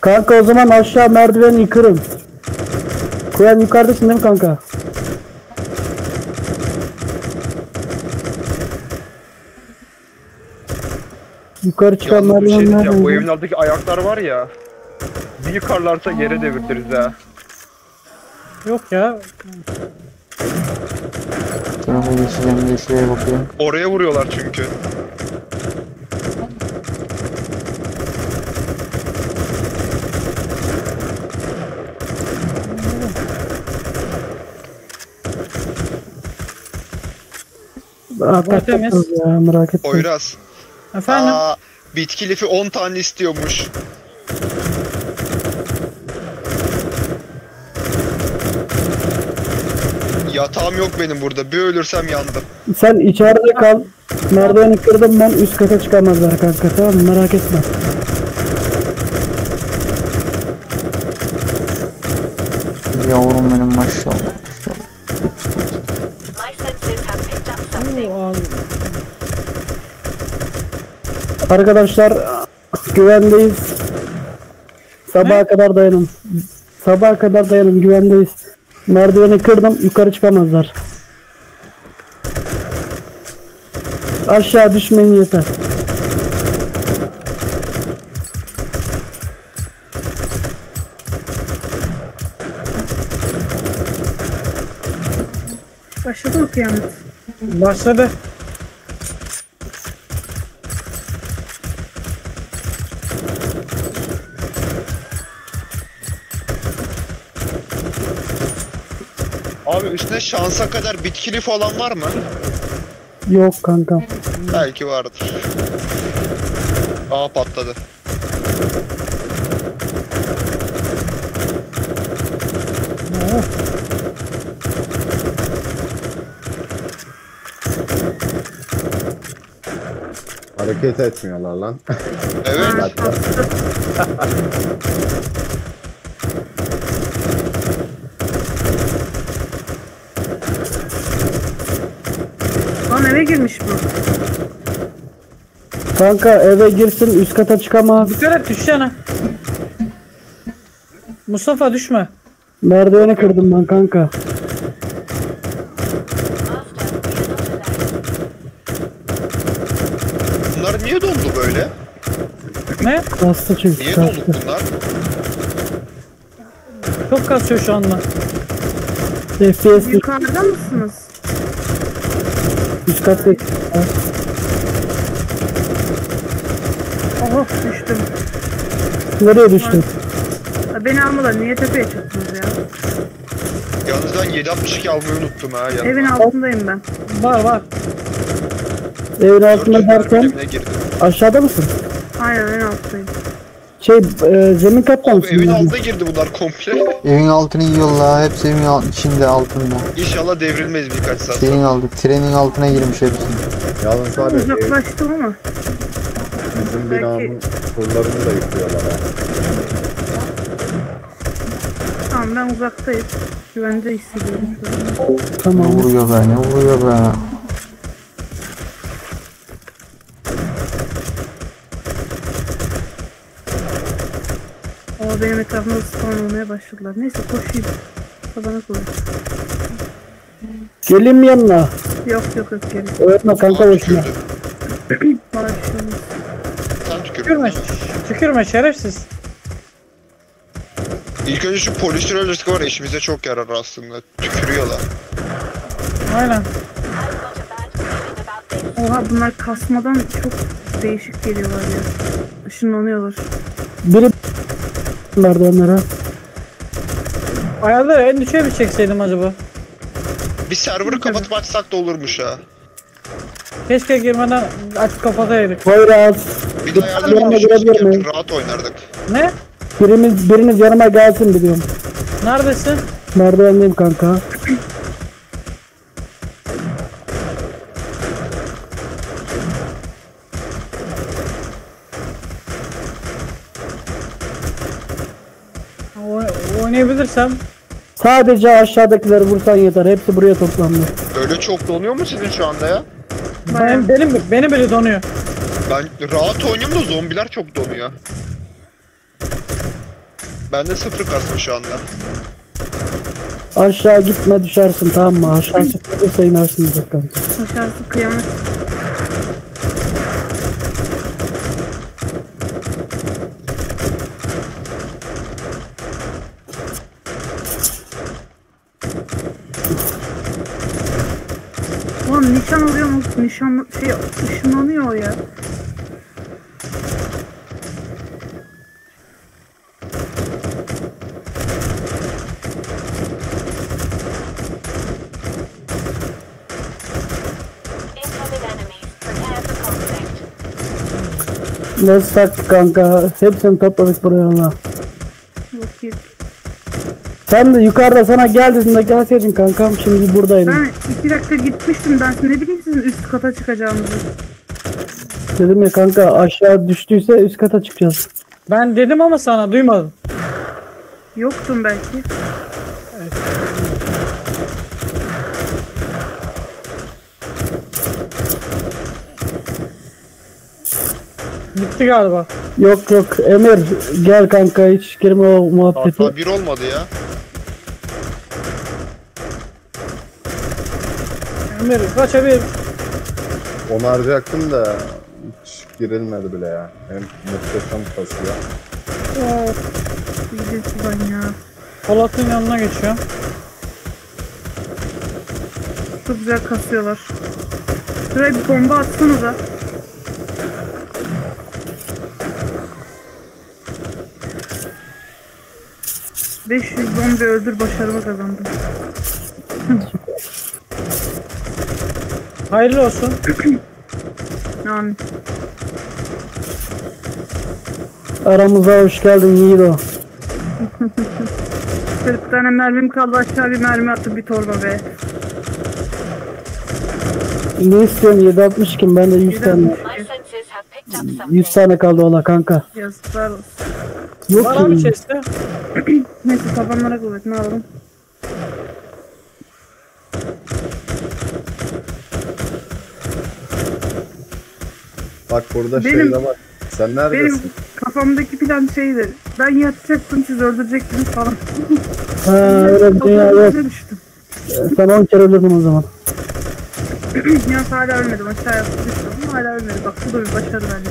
Speaker 3: Kanka o zaman aşağı merdiveni yıkarım. Kuyan yukarıdasın değil mi kanka? Yukarı çıkan
Speaker 6: Yalnız bir şey
Speaker 3: merdivenler
Speaker 6: diyeceğim. Bu evin altındaki ayaklar var ya. Bir yıkarlarsa yere devirtiriz ha.
Speaker 2: Yok ya.
Speaker 1: Tarafa geçeceğim diye şuraya bakıyorum.
Speaker 6: Oraya vuruyorlar çünkü.
Speaker 3: Aa, tak,
Speaker 2: Temiz.
Speaker 3: tak, ya, merak etme.
Speaker 6: Poyraz.
Speaker 2: Efendim.
Speaker 6: Aa, bitki lifi 10 tane istiyormuş. Yatağım yok benim burada. Bir ölürsem yandım.
Speaker 3: Sen içeride kal. Merdiveni kırdım ben üst kata çıkamazlar kanka tamam mı? Merak etme.
Speaker 1: Yavrum benim maşallah.
Speaker 8: My senses have picked up something.
Speaker 2: Oo, abi.
Speaker 3: Arkadaşlar güvendeyiz. Sabaha kadar dayanın. Sabaha kadar dayanın güvendeyiz. Merdiveni kırdım yukarı çıkamazlar. Aşağı düşmeyin yeter.
Speaker 4: Başladı mı kıyamet?
Speaker 2: Başladı.
Speaker 6: Üstüne şansa kadar bitki lifi olan var mı?
Speaker 3: Yok kanka.
Speaker 6: Belki vardır. Aa patladı.
Speaker 7: Hareket etmiyorlar lan.
Speaker 6: Evet.
Speaker 7: Hatta
Speaker 4: Lan eve girmiş bu.
Speaker 3: Kanka eve girsin üst kata çıkamaz.
Speaker 2: Dikkat et düşsene. Mustafa düşme.
Speaker 3: Merdiveni kırdım ben kanka.
Speaker 6: Bunlar niye dondu böyle?
Speaker 2: Ne?
Speaker 3: Kastı çünkü
Speaker 6: Niye
Speaker 3: kastı.
Speaker 6: donuk bunlar?
Speaker 2: Çok kasıyor şu anda.
Speaker 3: FPS
Speaker 4: Yukarıda mısınız?
Speaker 3: üst katta.
Speaker 4: Oho düştüm.
Speaker 3: Nereye düştün?
Speaker 4: Beni almadan niye tepeye çıktınız ya?
Speaker 6: Yalnız ben 762 almayı unuttum ha. yanıma.
Speaker 4: Evin altındayım ben.
Speaker 2: Var var.
Speaker 3: Evin altında derken aşağıda mısın?
Speaker 4: Aynen en alttayım.
Speaker 3: Şey e, zemin katta mısın?
Speaker 6: evin
Speaker 3: yani?
Speaker 6: altına girdi bunlar komple.
Speaker 1: Evin altını yiyorlar. Hepsi evin alt- içinde altında.
Speaker 6: İnşallah devrilmeyiz birkaç saat
Speaker 1: Şeyin altı, trenin altına girmiş hepsi.
Speaker 7: yalnız var ya
Speaker 4: Uzaklaştım ama.
Speaker 7: bizim
Speaker 4: Belki-
Speaker 7: binanın surlarını da yıkıyorlar ha.
Speaker 4: Tamam ben uzaktayım. Güvende hissediyorum şu an.
Speaker 1: Ne
Speaker 3: Tamam.
Speaker 1: vuruyor be ne vuruyor be.
Speaker 4: Ama benim etrafımda spawn olmaya başladılar. Neyse koşayım. Tabana koy.
Speaker 3: Gelin mi yanına?
Speaker 4: Yok yok yok geri.
Speaker 3: Öğretme kanka
Speaker 6: tükürdü.
Speaker 4: Bana bir şey olmaz.
Speaker 2: Tükürme. Tükürme şerefsiz.
Speaker 6: İlk önce şu polistir riski var işimize çok yarar aslında. Tükürüyorlar.
Speaker 2: Aynen.
Speaker 4: Oha bunlar kasmadan çok değişik geliyorlar ya. Işınlanıyorlar.
Speaker 3: Biri merdivenlere.
Speaker 2: Ayarları en düşüğe mi çekseydim acaba?
Speaker 6: Bir server'ı kapatıp açsak da olurmuş ha.
Speaker 2: Keşke girmeden açıp kapataydık.
Speaker 3: Poyraz.
Speaker 6: Birimiz Dur,
Speaker 3: yanına girebilir miyim?
Speaker 6: Rahat oynardık.
Speaker 2: Ne?
Speaker 3: Birimiz, biriniz yanıma gelsin biliyorum.
Speaker 2: Neredesin?
Speaker 3: Merdivendeyim kanka.
Speaker 2: Oynayabilirsem.
Speaker 3: Sadece aşağıdakileri vursan yeter. Hepsi buraya toplandı.
Speaker 6: Böyle çok donuyor mu sizin şu anda ya?
Speaker 2: Ben, benim, beni bile donuyor.
Speaker 6: Ben rahat oynuyorum da zombiler çok donuyor. Bende sıfır kasma şu anda.
Speaker 3: Aşağı gitme düşersin tamam mı? Aşağı çıkmadıysa inersin direkt kanka.
Speaker 4: Aşağısı kıyamet. Oğlum nişan alıyor mu? Nişan şey ışınlanıyor ya.
Speaker 3: Nasıl taktik kanka? Hepsini topladık buraya Allah.
Speaker 4: Bakayım.
Speaker 3: Sen de yukarıda sana gel dediğinde gelseydin kankam şimdi buradaydın.
Speaker 4: Ben iki dakika gitmiştim ben ne bileyim sizin üst kata çıkacağınızı.
Speaker 3: Dedim ya kanka aşağı düştüyse üst kata çıkacağız.
Speaker 2: Ben dedim ama sana duymadın.
Speaker 4: Yoktum belki.
Speaker 2: Gitti galiba.
Speaker 3: Yok yok Emir gel kanka hiç girme o muhabbeti.
Speaker 6: Hatta bir olmadı ya.
Speaker 2: Emir kaçabilir.
Speaker 7: Onaracaktım da hiç girilmedi bile ya. Hem muhteşem kasıyor.
Speaker 4: İyice sudan ya.
Speaker 2: Polat'ın yanına geçiyorum.
Speaker 4: Çok güzel kasıyorlar. Şuraya bir bomba atsanıza. ...500 zombi öldür başarılı kazandım.
Speaker 2: Hayırlı olsun.
Speaker 4: Yani
Speaker 3: Aramıza hoş geldin Yiğido.
Speaker 4: 40 tane mermim kaldı aşağı bir mermi attı bir torba be.
Speaker 3: Ne istiyorsun 760 kim bende 100 tane.
Speaker 8: My senses have picked up something.
Speaker 3: 100 tane kaldı ola kanka.
Speaker 4: Yazıklar olsun.
Speaker 3: Yok
Speaker 2: Var abi chest'te.
Speaker 4: Neyse tabanlara kuvvet ne alalım.
Speaker 7: Bak burada
Speaker 4: Benim-
Speaker 7: şey de var. Sen
Speaker 4: Benim
Speaker 7: neredesin?
Speaker 4: kafamdaki plan şeydi. Ben yatacaktım siz öldürecektiniz falan.
Speaker 3: Ha öyle bir dünya yok.
Speaker 4: Kafamda düştüm.
Speaker 3: Sen 10 kere öldürdün o zaman.
Speaker 4: Ya hala ölmedim aşağıya düştüm hala ölmedim. Bak bu da bir başarı bence.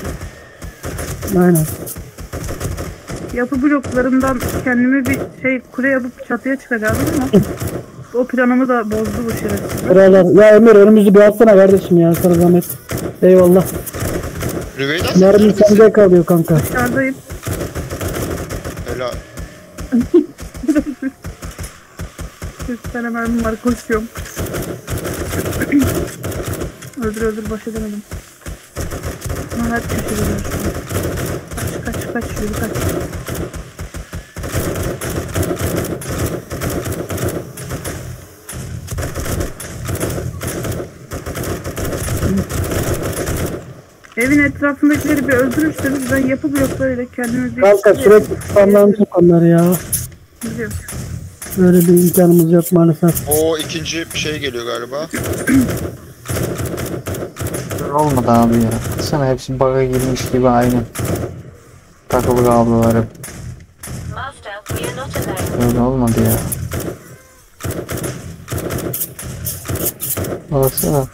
Speaker 3: Aynen.
Speaker 4: Yapı bloklarından kendime bir şey kule yapıp çatıya çıkacaktım ama o planımı da bozdu bu şerefsiz.
Speaker 3: Buralar. Ya Emir önümüzü bir atsana kardeşim ya sana zahmet. Eyvallah.
Speaker 6: Rüveyda sen
Speaker 3: Mermi
Speaker 6: neredesin?
Speaker 3: sende kalıyor kanka.
Speaker 4: Dışarıdayım.
Speaker 6: Helal.
Speaker 4: 40 tane mermim var koşuyorum. öldür öldür baş edemedim. Ama her köşede. Kaç kaç kaç yürü kaç. Evin etrafındakileri bir öldürürseniz ben yapı bloklarıyla kendime bir
Speaker 3: Kanka
Speaker 4: şey
Speaker 3: sürekli spamlanacak onlar ya.
Speaker 4: Biliyorum.
Speaker 3: Böyle bir imkanımız yok maalesef.
Speaker 6: O ikinci şey geliyor galiba.
Speaker 1: Olmadı abi ya. Sana hepsi bug'a girmiş gibi aynı. Takılı kablolar hep. Öyle olmadı ya. Baksana.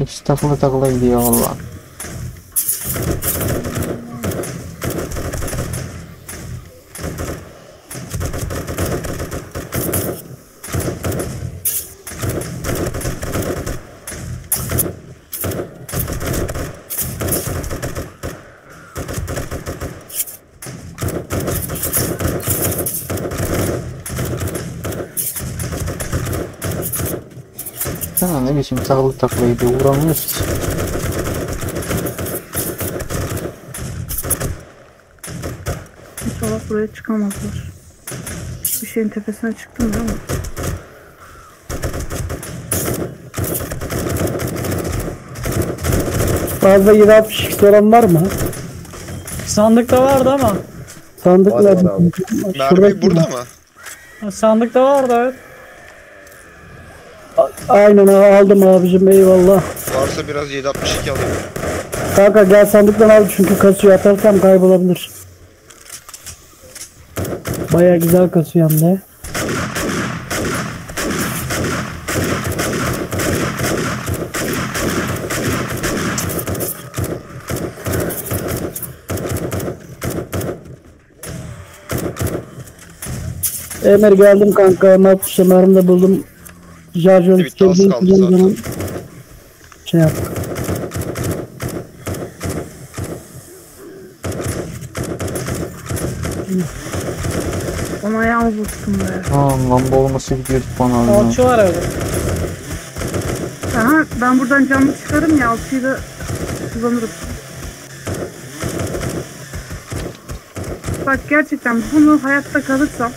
Speaker 1: Hiç takılı takılı gidiyor valla. Sana ne biçim takılı gidiyor vuramıyoruz ki.
Speaker 4: İnşallah buraya çıkamazlar. Bir şeyin tepesine çıktım ama.
Speaker 3: Fazla 762 olan var mı?
Speaker 2: Sandıkta vardı ama.
Speaker 3: Sandık
Speaker 7: Var,
Speaker 3: nerede?
Speaker 7: var abi.
Speaker 6: Mermi burada
Speaker 3: mi?
Speaker 6: mı?
Speaker 2: Ha, Sandık da vardı evet.
Speaker 3: Aynen aldım abicim eyvallah.
Speaker 6: Varsa biraz 762 alayım.
Speaker 3: Kanka gel sandıktan al çünkü kasıyor atarsam kaybolabilir. Baya güzel kasıyor hem de. Emir geldim kanka. Mermi de buldum. Jarjör
Speaker 6: Bitti, az kaldı zaten.
Speaker 3: Şey yap.
Speaker 4: Ona ayağımı vursun be.
Speaker 1: Aa, lamba olması gidiyorduk bana abi. ya.
Speaker 2: Alçı var öyle.
Speaker 4: Aha ben buradan canlı çıkarım ya altıyı da kullanırım. Bak gerçekten bunu hayatta kalırsam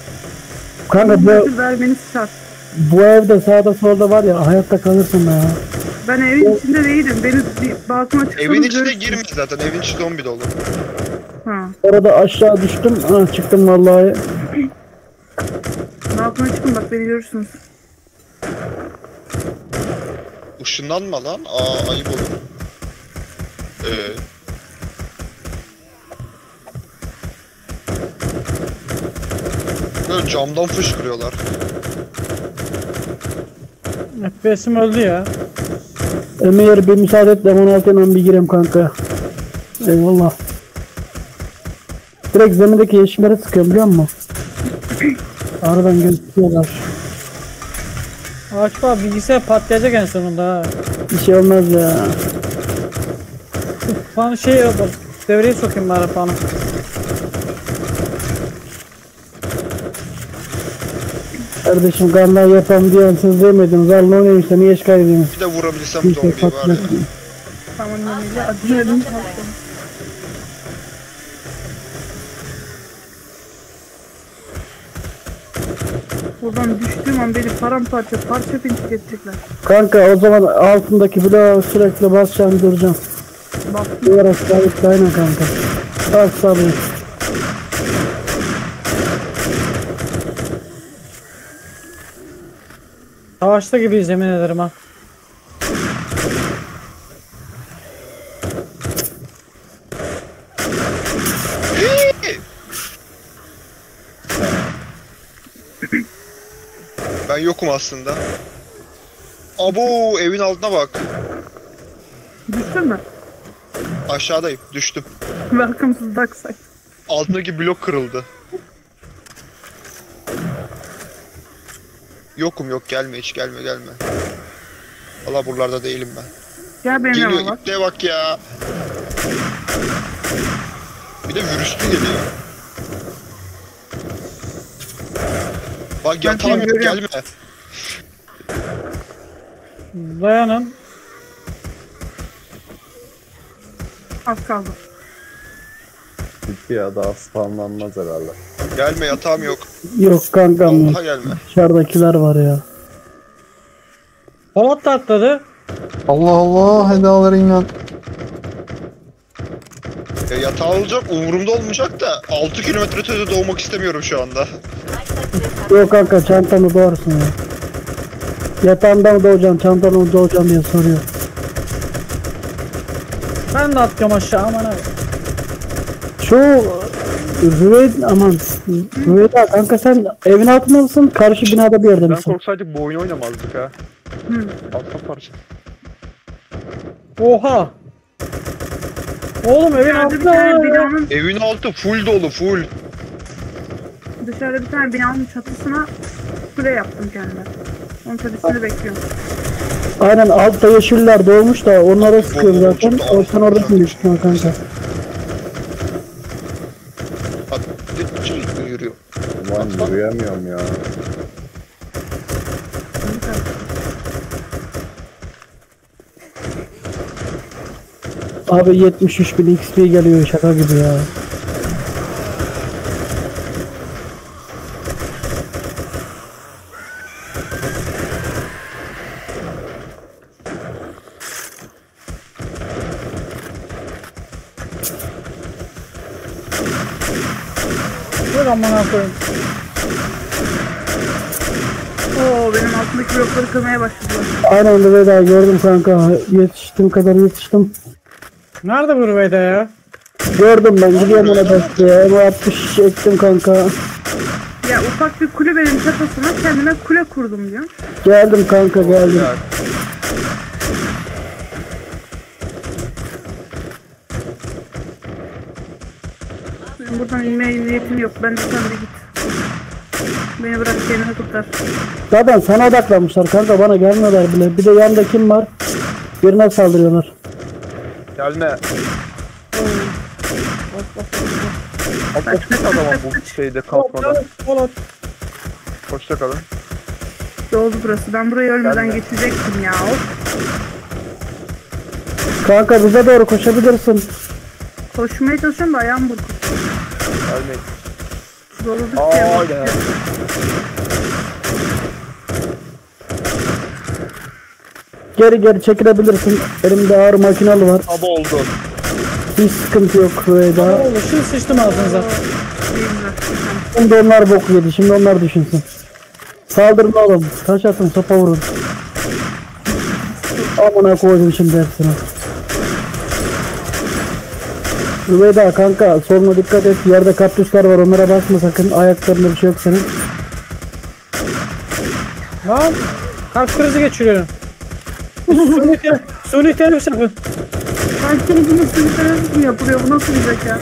Speaker 3: Kanka bu,
Speaker 4: bu vermeniz şart.
Speaker 3: Bu evde sağda solda var ya hayatta kalırsın be ya.
Speaker 4: Ben evin içinde değilim. Beni bir balkona çıksanız
Speaker 6: Evin içine girme zaten. Evin içi zombi dolu.
Speaker 4: Ha.
Speaker 3: Orada aşağı düştüm. Ha, çıktım vallahi.
Speaker 4: Balkona çıkın bak beni görürsünüz.
Speaker 6: Işınlanma lan. Aa ayıp olur. Ee. Böyle camdan fışkırıyorlar.
Speaker 2: FPS'im öldü ya.
Speaker 3: Emir bir müsaade et de 16 hemen bir gireyim kanka. Eyvallah. Direkt zemindeki yeşillere sıkıyorum biliyor musun? Aradan gözüküyorlar.
Speaker 2: Ağaç var bilgisayar patlayacak en sonunda ha.
Speaker 3: Bir şey olmaz ya.
Speaker 2: Falan şey yapalım. Devreye sokayım bari falan.
Speaker 3: Kardeşim kanlar yapam diyen siz demediniz. Allah o neymiş de niye işgal ediyorsunuz?
Speaker 6: Bir de vurabilsem
Speaker 3: Bir şey
Speaker 6: ya.
Speaker 3: patlasın.
Speaker 4: Tamam yani adrenalin patladı. Buradan düştüğüm an beni paramparça parça pinçik edecekler.
Speaker 3: Kanka o zaman altındaki bloğa sürekli basacağım duracağım. Duvara sabit aynen kanka. Bas sabit.
Speaker 2: Savaşta gibiyiz yemin ederim ha.
Speaker 6: Ben yokum aslında. Abo evin altına bak.
Speaker 4: Düştün mü?
Speaker 6: Aşağıdayım. Düştüm.
Speaker 4: Welcome to the dark side.
Speaker 6: Altındaki blok kırıldı. Yokum yok gelme hiç gelme gelme. Valla buralarda değilim ben.
Speaker 4: Gel benim yanıma
Speaker 6: Geliyor
Speaker 4: bak.
Speaker 6: ipliğe bak ya. Bir de virüslü geliyor. Bak
Speaker 4: Ben
Speaker 6: yatağım
Speaker 4: seni
Speaker 6: yok
Speaker 4: görüyorum.
Speaker 6: gelme.
Speaker 2: Dayanın.
Speaker 4: Az kaldı.
Speaker 7: Bitti ya daha spamlanmaz herhalde.
Speaker 6: Gelme yatağım yok.
Speaker 3: Yok kankam.
Speaker 6: Allah'a gelme.
Speaker 3: Dışarıdakiler var ya.
Speaker 2: Polat da atladı.
Speaker 1: Allah Allah hedaları inan.
Speaker 6: Ya yatağı olacak umurumda olmayacak da 6 kilometre ötede doğmak istemiyorum şu anda.
Speaker 3: Yok kanka çantamı doğrusun ya. Yatağında mı doğacaksın, çantanı mı doğacaksın diye soruyor.
Speaker 2: Ben de atlıyorum aşağı aman abi.
Speaker 3: Şu Rüveyd aman Rüveyda kanka sen evin altında mısın? Karşı binada bir yerde
Speaker 6: Ben
Speaker 3: misin?
Speaker 6: korksaydık bu oyunu oynamazdık ha.
Speaker 4: Hı.
Speaker 6: Altta parça.
Speaker 2: Oha. Oğlum evin
Speaker 4: Dışarıda bir
Speaker 2: altında
Speaker 4: tane
Speaker 2: ya.
Speaker 4: binanın,
Speaker 6: Evin altı full dolu full.
Speaker 4: dışarıda bir tane binanın çatısına kule yaptım kendime. Onun tepesini bekliyorum.
Speaker 3: Aynen altta yeşiller doğmuş da onlara sıkıyor zaten. O sen oradasın büyük ihtimal kanka.
Speaker 6: Bak şey yürüyor.
Speaker 7: Ulan yürüyemiyorum ya.
Speaker 3: Abi 73 bin XP geliyor şaka gibi ya.
Speaker 2: Dur amına koyayım.
Speaker 4: Oo benim altındaki blokları kırmaya başladılar.
Speaker 3: Aynen öyle daha gördüm kanka. Yetiştim kadar yetiştim.
Speaker 2: Nerede bu Rüveyde ya?
Speaker 3: Gördüm ben gidiyorum ona desteğe. Bu 60 ektim kanka.
Speaker 4: Ya ufak bir kulübenin çatısına kendime kule kurdum diyor.
Speaker 3: Geldim kanka geldim.
Speaker 6: Ya,
Speaker 4: buradan inmeye niyetim yok. Ben de sen de git. Beni bırak kendini kurtar.
Speaker 3: Zaten sana odaklanmışlar kanka bana gelmiyorlar bile. Bir de yanında kim var? Birine saldırıyorlar.
Speaker 6: gelme. Çok adamım bu şeyde kalkmadan. Hoşça kalın.
Speaker 4: Doldu burası. Ben burayı ölmeden
Speaker 6: Gelme.
Speaker 4: geçecektim ya.
Speaker 3: Kanka bize doğru koşabilirsin.
Speaker 4: Koşmaya çalışıyorum da ayağım burkuk.
Speaker 6: Gelmeyin.
Speaker 3: Geri geri çekilebilirsin. Elimde ağır makinalı var.
Speaker 6: Aba oldu.
Speaker 3: Hiç sıkıntı yok daha.
Speaker 2: Oğlum şimdi sıçtım ağzınıza.
Speaker 3: Şimdi onlar bok yedi. Şimdi onlar düşünsün. Saldırın oğlum. Taş atın sopa vurun. Amına koydum şimdi hepsini. Rüveyda kanka soluna dikkat et. Yerde kaktüsler var onlara basma sakın. Ayaklarında bir şey yok senin.
Speaker 2: Lan kalp krizi geçiriyorum. Suni ter, suni teneffüs yapın.
Speaker 4: Ben seni bunu sürükleriz mi yapılıyor? Bu nasıl bir zeka?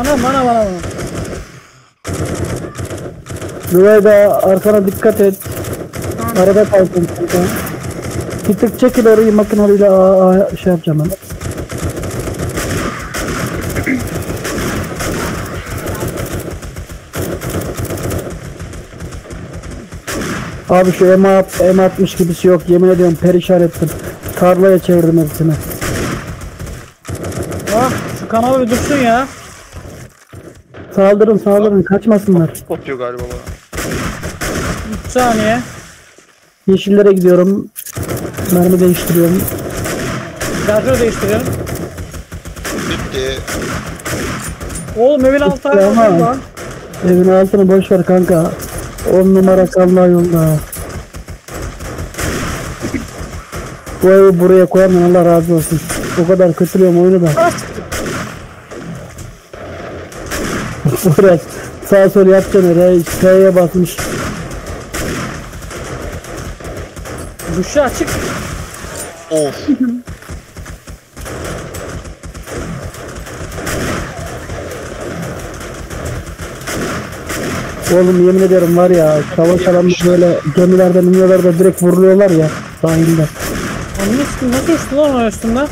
Speaker 2: Anam anam anam.
Speaker 3: Rüveyda arkana dikkat et. Arada kanka. Bir tık çekil orayı aa, şey yapacağım ben. Abi şu M, M60 gibisi yok yemin ediyorum perişan ettim. Tarlaya çevirdim hepsini.
Speaker 2: Ah şu kanalı bir dursun ya.
Speaker 3: Saldırın saldırın kaçmasınlar.
Speaker 6: Atıyor galiba bana.
Speaker 2: 3 saniye.
Speaker 3: Yeşillere gidiyorum. Mermi değiştiriyorum.
Speaker 2: Şarjör değiştiriyorum.
Speaker 6: Bitti.
Speaker 2: Oğlum evin altı tane
Speaker 3: Ama-
Speaker 2: var lan.
Speaker 3: Evin altını boş ver kanka. 10 numara kanlar yolda. Bu evi buraya koyamam Allah razı olsun. O kadar kötülüyorum oyunu da. Biraz sağ sol yapacaksın öyle T'ye basmış.
Speaker 2: Duşu açık.
Speaker 6: Of.
Speaker 3: Oğlum yemin ederim var ya savaş alanında böyle gemilerden iniyorlar da direkt vuruluyorlar ya sahilde.
Speaker 2: Üstü nasıl uçtu lan o üstünden?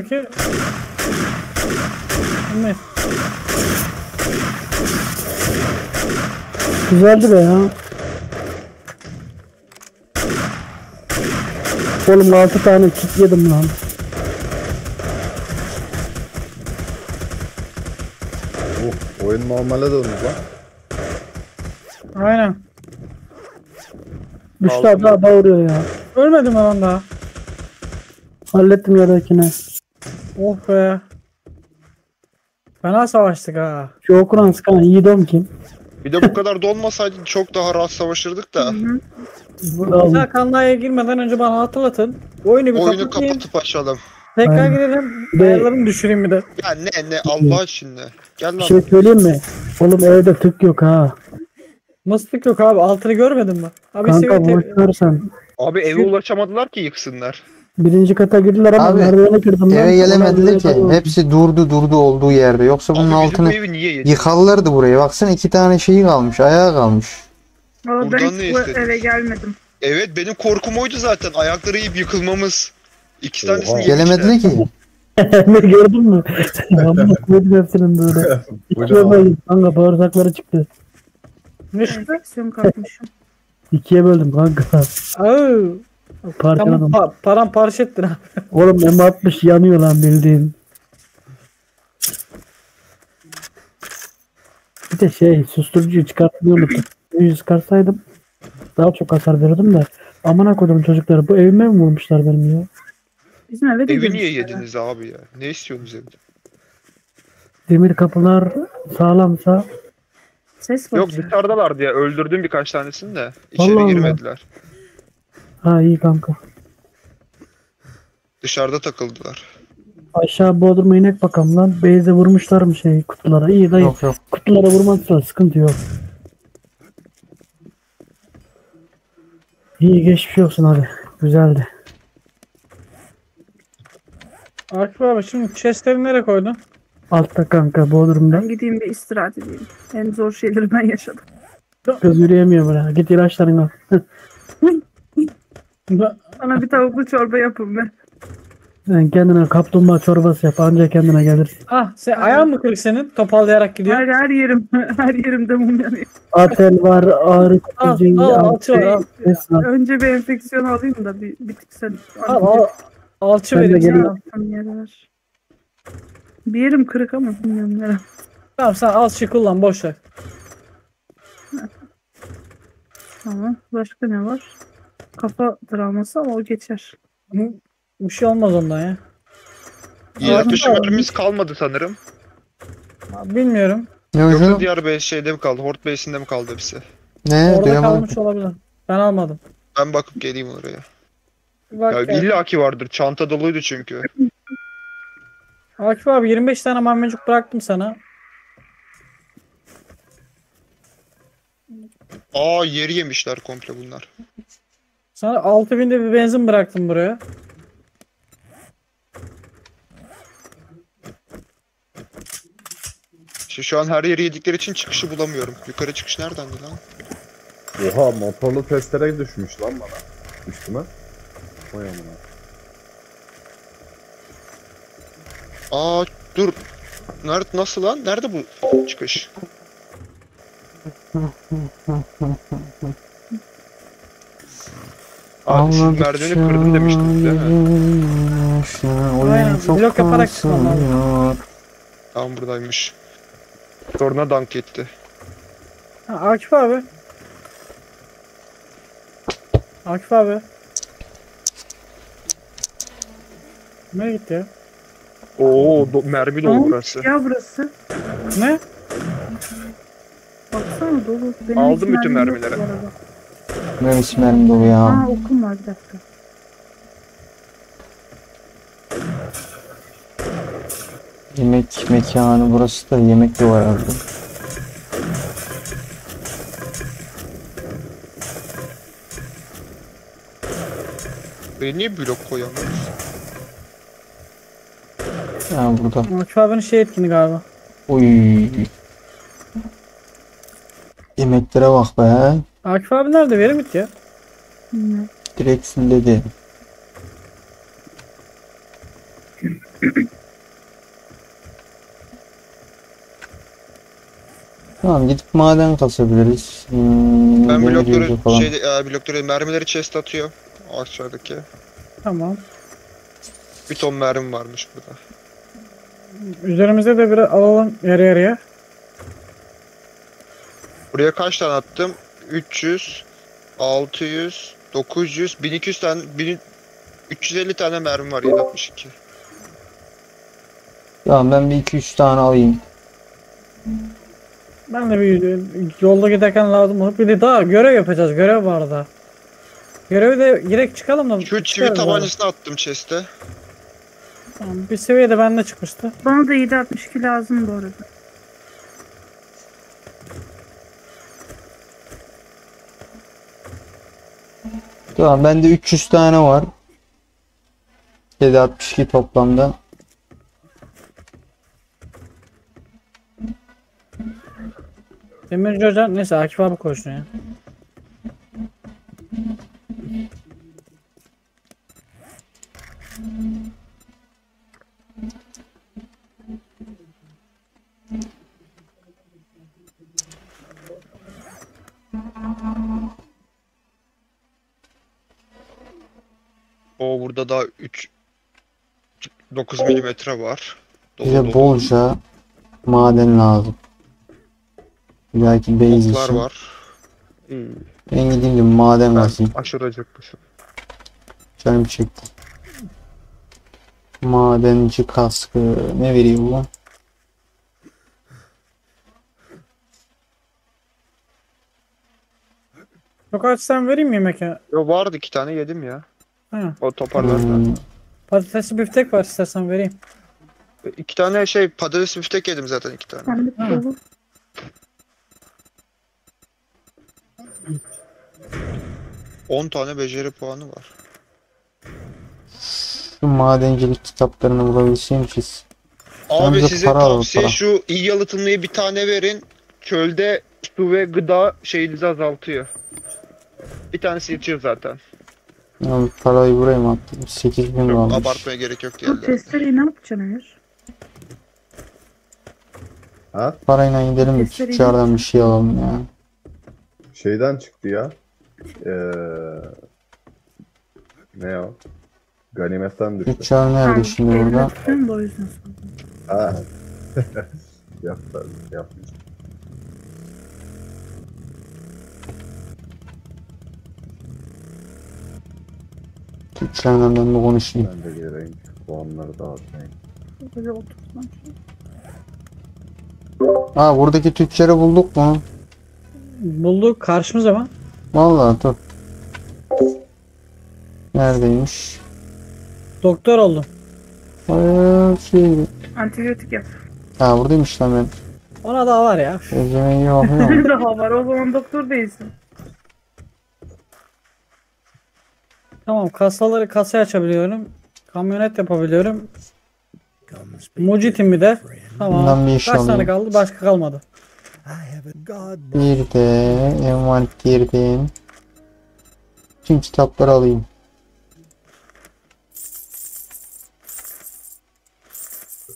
Speaker 2: Yanındaki ne?
Speaker 3: Güzeldi be ya. Oğlum 6 tane kit yedim lan.
Speaker 7: Oh, oyun normale döndü lan.
Speaker 2: Aynen.
Speaker 3: Düştü daha bağırıyor ya.
Speaker 2: Ölmedim lan daha.
Speaker 3: Hallettim yerdekini.
Speaker 2: Oh be. Fena savaştık ha.
Speaker 3: Şu okuran sıkan yiğidom kim?
Speaker 6: Bir de bu kadar donmasaydı çok daha rahat savaşırdık da.
Speaker 2: Güzel kanlaya girmeden önce bana hatırlatın. Oyunu bir
Speaker 6: Oyunu
Speaker 2: kapatayım.
Speaker 6: kapatıp açalım.
Speaker 2: Tekrar
Speaker 3: Aynen.
Speaker 2: girelim. Ayarlarımı düşüreyim bir de.
Speaker 6: Ya ne ne Allah şimdi. Gel
Speaker 3: bir
Speaker 6: lan.
Speaker 3: şey söyleyeyim mi? Oğlum evde tık yok ha.
Speaker 2: Mıstık yok abi. Altını görmedin mi? Abi
Speaker 3: Kanka boş.
Speaker 6: Abi eve ulaşamadılar ki yıksınlar.
Speaker 3: Birinci kata girdiler ama
Speaker 1: Abi,
Speaker 3: merdivene kırdım.
Speaker 1: Eve gelemediler ki. Hepsi durdu durdu olduğu yerde. Yoksa bunun
Speaker 6: Abi bizim
Speaker 1: altını
Speaker 6: evi niye yedi?
Speaker 1: yıkarlardı buraya. Baksana iki tane şeyi kalmış. Ayağı kalmış.
Speaker 4: Valla ben
Speaker 6: Buradan
Speaker 4: hiç bu eve gelmedim.
Speaker 6: Evet benim korkum oydu zaten. Ayakları yiyip yıkılmamız. İki tanesini yemişler.
Speaker 1: Gelemediler ki.
Speaker 3: ne gördün mü? Amma koydum hepsinin böyle. İkiye böldüm kanka bağırsakları çıktı.
Speaker 2: Ne çıktı?
Speaker 4: Enfeksiyon kapmışım.
Speaker 3: İkiye böldüm kanka.
Speaker 2: Au.
Speaker 3: Parçaladım.
Speaker 2: Tamam pa paramparça ettin abi.
Speaker 3: Oğlum M60 yanıyor lan bildiğin. Bir de şey susturucuyu çıkartmayı unuttum. Susturucuyu çıkarsaydım daha çok hasar verirdim de. Amına koydum çocukları bu evime mi vurmuşlar benim ya?
Speaker 4: Bizim eve de
Speaker 6: Evi niye yediniz abi ya? Ne istiyorsunuz evde?
Speaker 3: Demir kapılar sağlamsa
Speaker 4: Ses var.
Speaker 6: Yok dışarıdalar diye öldürdüm birkaç tanesini de.
Speaker 3: Allah
Speaker 6: İçeri
Speaker 3: Allah.
Speaker 6: girmediler.
Speaker 3: Ha iyi kanka.
Speaker 6: Dışarıda takıldılar.
Speaker 3: Aşağı Bodrum'a inek bakalım lan. Beyze vurmuşlar mı şey kutulara? İyi dayı.
Speaker 1: Yok yok.
Speaker 3: Kutulara vurmazsa sıkıntı yok. İyi geçmiş olsun hadi. Güzeldi.
Speaker 2: Akif abi şimdi chestleri nereye koydun?
Speaker 3: Altta kanka Bodrum'da.
Speaker 4: Ben gideyim bir istirahat edeyim. En zor şeyleri ben yaşadım.
Speaker 3: Kız yürüyemiyor böyle. Git ilaçlarını al.
Speaker 4: Bana bir tavuklu çorba yapın be.
Speaker 3: Sen kendine kaplumbağa çorbası yap. Anca kendine gelirsin.
Speaker 2: Ah sen ayağın mı kırık senin? Topallayarak gidiyor.
Speaker 4: Her, her yerim, her yerimde mum yanıyor.
Speaker 3: Atel var, ağrı tutucu,
Speaker 2: al
Speaker 3: al-
Speaker 2: alçı var al.
Speaker 4: Önce bir enfeksiyon alayım da bir bitiksel.
Speaker 2: Al al. Alçı vereyim.
Speaker 4: Bir yerim kırık ama bilmiyorum nere.
Speaker 2: Tamam sen alçı kullan boş ver.
Speaker 4: Tamam. Başka ne var? Kafa travması ama o geçer.
Speaker 2: Bir şey olmaz ondan ya.
Speaker 4: Abi.
Speaker 6: mermimiz kalmadı sanırım.
Speaker 2: Bilmiyorum.
Speaker 1: Ne
Speaker 6: Yoksa
Speaker 1: hocam?
Speaker 6: diğer base şeyde mi kaldı? Hort base'inde mi kaldı hepsi?
Speaker 1: Ne?
Speaker 2: Orada
Speaker 1: Duyamadım.
Speaker 2: kalmış olabilir. Ben almadım.
Speaker 6: Ben bakıp geleyim oraya.
Speaker 2: Bak
Speaker 6: Ya
Speaker 2: ya.
Speaker 6: illa ki vardır. Çanta doluydu çünkü.
Speaker 2: Akif abi 25 tane maymuncuk bıraktım sana.
Speaker 6: Aa yeri yemişler komple bunlar.
Speaker 2: Sana 6000'de bir benzin bıraktım buraya.
Speaker 6: İşte şu an her yeri yedikleri için çıkışı bulamıyorum. Yukarı çıkış neredendi lan?
Speaker 7: Oha motorlu testere düşmüş lan bana. Üstüme. Vay amına.
Speaker 6: Aa dur. Nerede nasıl lan? Nerede bu çıkış? Abi siz merdiveni kırdım demiştiniz değil mi?
Speaker 2: Aynen, blok yaparak çıkmam lazım.
Speaker 6: Tamam buradaymış. Sonra dank etti.
Speaker 2: Ha, Akif abi. Akif abi. Nereye gitti ya?
Speaker 6: Oo do- mermi dolu burası.
Speaker 4: Ya burası.
Speaker 2: Ne?
Speaker 4: Baksana dolu. Benim
Speaker 6: Aldım bütün
Speaker 4: mermim yok
Speaker 6: mermileri.
Speaker 4: bu
Speaker 1: ya.
Speaker 4: Aa okum var bir dakika.
Speaker 1: Yemek mekanı burası da yemek de var herhalde.
Speaker 6: Beni niye blok koyamıyoruz?
Speaker 1: Ha burada.
Speaker 2: Akif abinin şey etkini galiba.
Speaker 1: Uy. Yemeklere bak be.
Speaker 2: Akif abi nerede? Veri bitti ya.
Speaker 1: Direkt dedi. Tamam gidip maden kasabiliriz. Hmm,
Speaker 6: Ben
Speaker 1: demir
Speaker 6: blokları
Speaker 1: yolcu falan.
Speaker 6: şeyde e, blokları mermileri chest atıyor. Aşağıdaki.
Speaker 2: Tamam.
Speaker 6: Bir ton mermi varmış burada.
Speaker 2: Üzerimize de bir alalım yarı yarıya.
Speaker 6: Buraya kaç tane attım? 300, 600, 900, 1200 tane, 1000 350 tane mermi var 762.
Speaker 1: Tamam ben bir iki üç tane alayım.
Speaker 2: Ben de bir yolda giderken lazım olup bir de daha görev yapacağız. Görev var da. Görevi de girek çıkalım da.
Speaker 6: Şu çivi tabancasını attım chest'e.
Speaker 2: Tamam, bir seviyede bende çıkmıştı.
Speaker 4: Bana da 7.62 lazım bu arada.
Speaker 1: Tamam bende 300 tane var. 762 toplamda.
Speaker 2: Demirci hocam neyse Akif abi koşsun ya.
Speaker 6: O burada daha 3 9 milimetre var. Dolu
Speaker 1: Bize
Speaker 6: dolu.
Speaker 1: bolca maden lazım. Bir dahaki base
Speaker 6: Oklar
Speaker 1: için.
Speaker 6: var. İyi.
Speaker 1: Ben gideyim de maden basayım.
Speaker 6: aşırı acıkmışım.
Speaker 1: Canım çekti. Madenci kaskı ne veriyor bu?
Speaker 2: Çok açsam vereyim mi yemek ya?
Speaker 6: Yo vardı iki tane yedim ya.
Speaker 2: Ha.
Speaker 6: O toparlar.
Speaker 1: Hmm,
Speaker 2: Patatesli biftek var istersen vereyim.
Speaker 6: İki tane şey patates biftek yedim zaten iki tane.
Speaker 2: Ha.
Speaker 4: dolu.
Speaker 6: On tane beceri puanı var.
Speaker 1: şu madencilik kitaplarını bulabilseymişiz.
Speaker 6: Abi size
Speaker 1: para
Speaker 6: tavsiye
Speaker 1: para.
Speaker 6: şu iyi yalıtımlıyı bir tane verin. Çölde su ve gıda şeyinizi azaltıyor. Bir tanesi yetiyor zaten.
Speaker 1: Ya parayı buraya mı attım? 8000
Speaker 6: Çok
Speaker 1: kalmış.
Speaker 6: abartmaya gerek yok
Speaker 4: Bu
Speaker 6: diğerlerine.
Speaker 4: testereyi ne yapacaksın Emir?
Speaker 7: Ha?
Speaker 1: Parayla gidelim de
Speaker 4: Testereyi-
Speaker 1: tüccardan bir şey alalım ya.
Speaker 7: Şeyden çıktı ya. Ee, ne o? Ganimetten düştü.
Speaker 1: Tüccar nerede şimdi burada?
Speaker 4: tutuyorum da o yüzden sordum.
Speaker 7: Ha. Yapma, yapma.
Speaker 1: Tüccarla ben bir konuşayım.
Speaker 7: Ben de geleyim. Puanları dağıtmayın.
Speaker 4: Böyle oturtmam.
Speaker 1: Ha buradaki tüccarı bulduk mu?
Speaker 2: Bulduk karşımıza mı?
Speaker 1: Vallahi dur. Neredeymiş?
Speaker 2: Doktor oldum.
Speaker 1: Ee, şey...
Speaker 4: Antibiyotik yap.
Speaker 1: Ha buradaymış lan ben.
Speaker 2: Ona da var ya.
Speaker 1: İyi bakıyorum.
Speaker 4: Daha var o zaman doktor değilsin.
Speaker 2: Tamam kasaları kasaya açabiliyorum. Kamyonet yapabiliyorum. Mucitim bir de. Tamam.
Speaker 1: Bundan bir iş
Speaker 2: Kaç tane
Speaker 1: alayım.
Speaker 2: kaldı? Başka kalmadı.
Speaker 1: Bir de envanterden tüm kitapları alayım.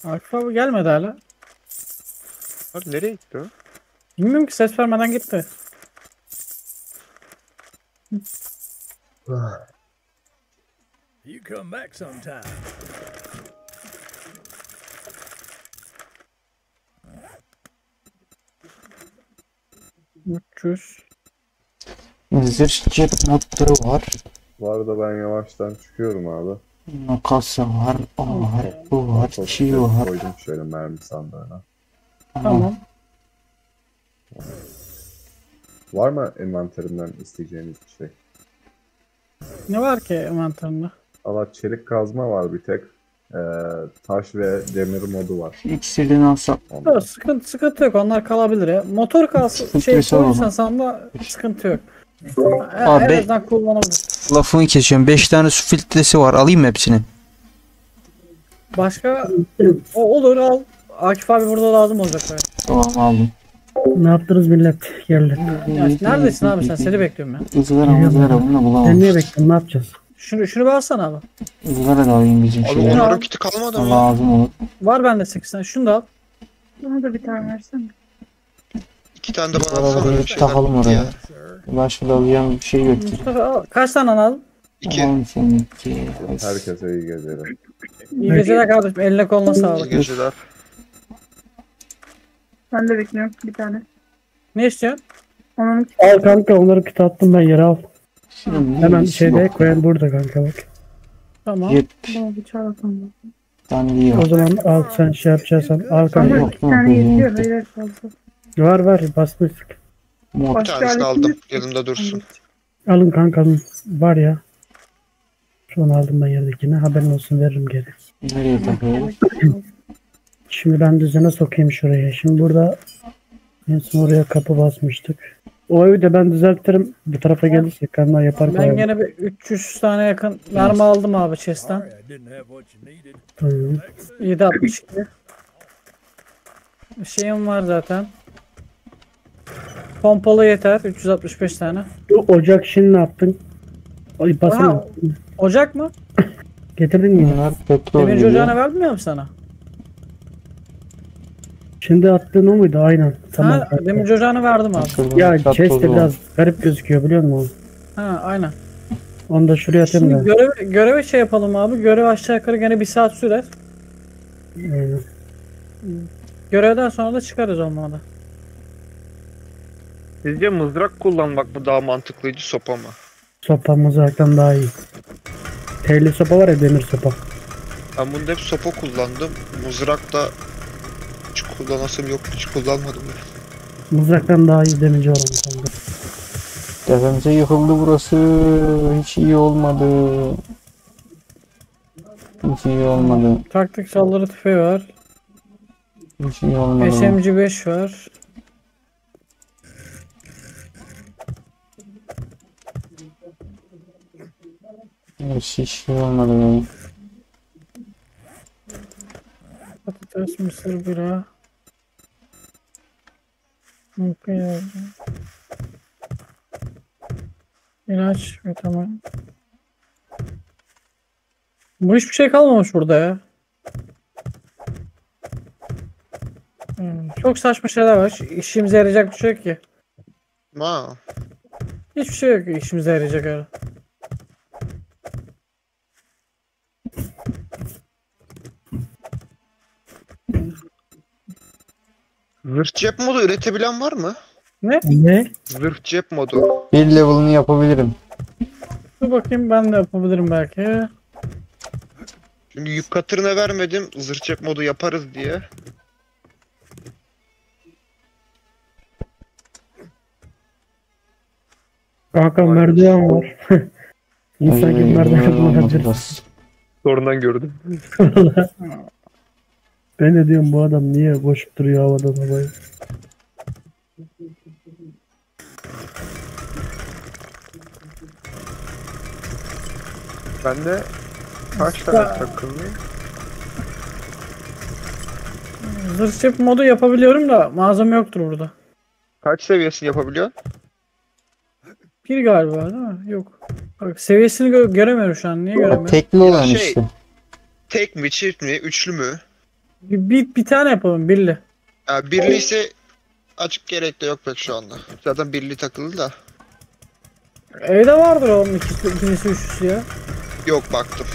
Speaker 2: Akif abi gelmedi hala.
Speaker 6: Abi nereye gitti o?
Speaker 2: Bilmiyorum ki ses vermeden gitti.
Speaker 9: You come back sometime.
Speaker 1: Zırh cep notları var.
Speaker 7: Bu arada ben yavaştan çıkıyorum abi.
Speaker 1: Makası var, o var, bu var, çiğ var.
Speaker 7: Koydum şöyle mermi sandığına.
Speaker 2: Tamam.
Speaker 7: Var mı envanterinden isteyeceğiniz bir şey?
Speaker 2: Ne var ki envanterinde?
Speaker 7: Valla çelik kazma var bir tek. Ee, taş ve demir modu var.
Speaker 1: İksirden alsak
Speaker 7: Onda.
Speaker 2: Yok, sıkıntı, sıkıntı yok. Onlar kalabilir ya. Motor kalsın. Şey koyursan sanda sıkıntı yok.
Speaker 10: Abi-
Speaker 2: en azından kullanabilir.
Speaker 10: Lafını kesiyorum. 5 tane su filtresi var. Alayım mı hepsini?
Speaker 2: Başka o olur al. Akif abi burada lazım olacak. böyle.
Speaker 1: tamam aldım.
Speaker 3: Ne yaptınız millet? Geldi.
Speaker 2: Ya neredesin abi sen? Seni bekliyorum ya.
Speaker 1: Izgara ızgara bunu
Speaker 3: Ben
Speaker 1: bulamamış.
Speaker 3: niye bekliyorum? Ne yapacağız?
Speaker 2: Şunu şunu alsana abi.
Speaker 1: Izgara da alayım bizim
Speaker 6: Abi
Speaker 1: şeye.
Speaker 6: onların kiti kalmadı mı?
Speaker 1: Lazım olur.
Speaker 2: Var bende 8 tane. Şunu da al.
Speaker 4: Bana da bir tane versene.
Speaker 6: İki tane de bana atsana.
Speaker 1: da
Speaker 6: bir
Speaker 1: bir
Speaker 6: şeyler
Speaker 1: takalım
Speaker 6: bitti
Speaker 1: oraya.
Speaker 6: ya.
Speaker 1: Başka da alacağım bir şey yok ki.
Speaker 2: Mustafa al. Kaç tane al?
Speaker 6: İki.
Speaker 1: Alayım seni iki.
Speaker 7: Herkese iyi geceler.
Speaker 2: İyi geceler kardeşim. Eline koluna
Speaker 6: İyi
Speaker 2: sağlık.
Speaker 6: geceler.
Speaker 4: Ben de bekliyorum bir tane.
Speaker 2: Ne istiyorsun?
Speaker 4: Onun
Speaker 3: Al kanka onları kıta attım ben yere al.
Speaker 1: Şimdi
Speaker 3: Hemen şeyde
Speaker 1: yok.
Speaker 3: koyan burada kanka bak.
Speaker 2: Tamam.
Speaker 1: Yep. Tane yok.
Speaker 3: O zaman al sen şey yapacaksan al kanka.
Speaker 1: Yok, yok, yok.
Speaker 4: Fazla.
Speaker 3: Var var basmıştık.
Speaker 6: Bir tanesini aldım. Yanımda dursun.
Speaker 3: Alın kanka alın. Var ya. Şu an aldım ben yerdekini. Haberin olsun veririm geri.
Speaker 1: Nereye takıyoruz?
Speaker 3: Şimdi ben düzene sokayım şuraya. Şimdi burada en son oraya kapı basmıştık. O evi de ben düzeltirim. Bu tarafa gelirsek kanlar yapar
Speaker 2: Ben
Speaker 3: koyarım.
Speaker 2: gene bir 300 tane yakın mermi aldım abi chest'ten.
Speaker 3: Tamam.
Speaker 2: 762. Bir şeyim var zaten. Pompalı yeter. 365 tane.
Speaker 3: Bu ocak şimdi ne yaptın? Ay basın.
Speaker 2: Aa, Ocak mı?
Speaker 3: Getirdin mi?
Speaker 2: Demirci ocağını verdim mi sana?
Speaker 3: Şimdi attığın o muydu? Aynen. Tamam.
Speaker 2: Ha, demirci ocağını verdim abi.
Speaker 3: Ya
Speaker 1: çat
Speaker 3: chest de
Speaker 1: tozu var.
Speaker 3: biraz garip gözüküyor biliyor musun?
Speaker 2: Ha aynen.
Speaker 3: Onu da şuraya atayım
Speaker 2: Şimdi
Speaker 3: da.
Speaker 2: görev, göreve şey yapalım abi. Görev aşağı yukarı gene bir saat sürer.
Speaker 3: Aynen.
Speaker 2: Görevden sonra da çıkarız olmadı.
Speaker 6: Sizce mızrak kullanmak mı daha mantıklıydı sopa mı?
Speaker 3: Sopa mızraktan daha iyi. Telli sopa var ya demir sopa.
Speaker 6: Ben bunda hep sopa kullandım. Mızrak da hiç kullanasım yok. Hiç kullanmadım ya.
Speaker 3: Mızraktan daha iyi demirci var kanka.
Speaker 1: Tepemize yıkıldı burası. Hiç iyi olmadı. Hiç iyi olmadı.
Speaker 2: Taktik saldırı tüfeği var.
Speaker 1: Hiç iyi olmadı.
Speaker 2: SMG 5 var.
Speaker 1: Hiç, iyi olmadı. be.
Speaker 2: Patates, mısır, bira. Mümkün yardım. İlaç, vitamin. Bu hiçbir şey kalmamış burada ya. Hmm, Çok saçma şeyler var. İşimize yarayacak bir şey yok ki.
Speaker 6: Ha.
Speaker 2: Hiçbir şey yok işimize yarayacak öyle.
Speaker 6: Zırh cep modu üretebilen var mı?
Speaker 2: Ne?
Speaker 3: Ne?
Speaker 6: Zırh cep modu.
Speaker 1: Bir level'ını yapabilirim.
Speaker 2: Dur bakayım ben de yapabilirim belki.
Speaker 6: Çünkü yük katırına vermedim. Zırh cep modu yaparız diye.
Speaker 3: Kanka merdiven var. İnsan gibi merdiven
Speaker 1: burası.
Speaker 6: Sonradan gördüm.
Speaker 3: Ben de diyorum bu adam niye koşup duruyor havadan havaya.
Speaker 6: Ben de kaç tane takıldı?
Speaker 2: Zırh cep modu yapabiliyorum da malzeme yoktur burada.
Speaker 6: Kaç seviyesini yapabiliyorsun?
Speaker 2: Bir galiba değil mi? Yok. Bak seviyesini gö- göremiyorum şu an. Niye göremiyorum?
Speaker 1: Tekli olan
Speaker 6: şey-
Speaker 1: işte.
Speaker 6: Tek mi, çift mi, üçlü mü?
Speaker 2: Bir, bir, bir tane yapalım birli.
Speaker 6: Ya birli ise açık gerek de yok pek şu anda. Zaten birli takılı da.
Speaker 2: Evde vardır onun ikisi, ikincisi üçlüsü ya.
Speaker 6: Yok baktım.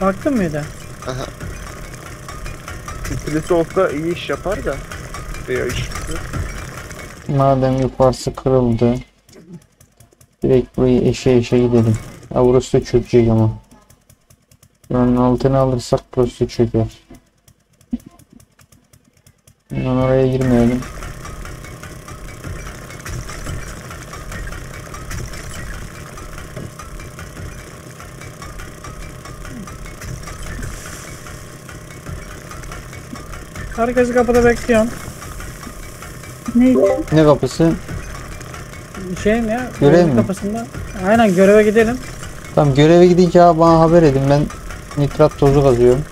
Speaker 2: Baktın mıydı?
Speaker 6: İkilisi olsa iyi iş yapar da. Veya üçlüsü.
Speaker 1: Madem yukarısı kırıldı. Direkt burayı eşe eşe gidelim. Ha burası da çökecek ama. Buranın altını alırsak burası da çöker. Hemen oraya girmeyelim.
Speaker 2: Herkesi kapıda bekliyorum.
Speaker 4: Ne için?
Speaker 1: Ne kapısı?
Speaker 2: Şeyin ya.
Speaker 1: Görev mi?
Speaker 2: Kapısında. Aynen göreve gidelim.
Speaker 1: Tamam göreve gidince abi bana haber edin. Ben nitrat tozu kazıyorum.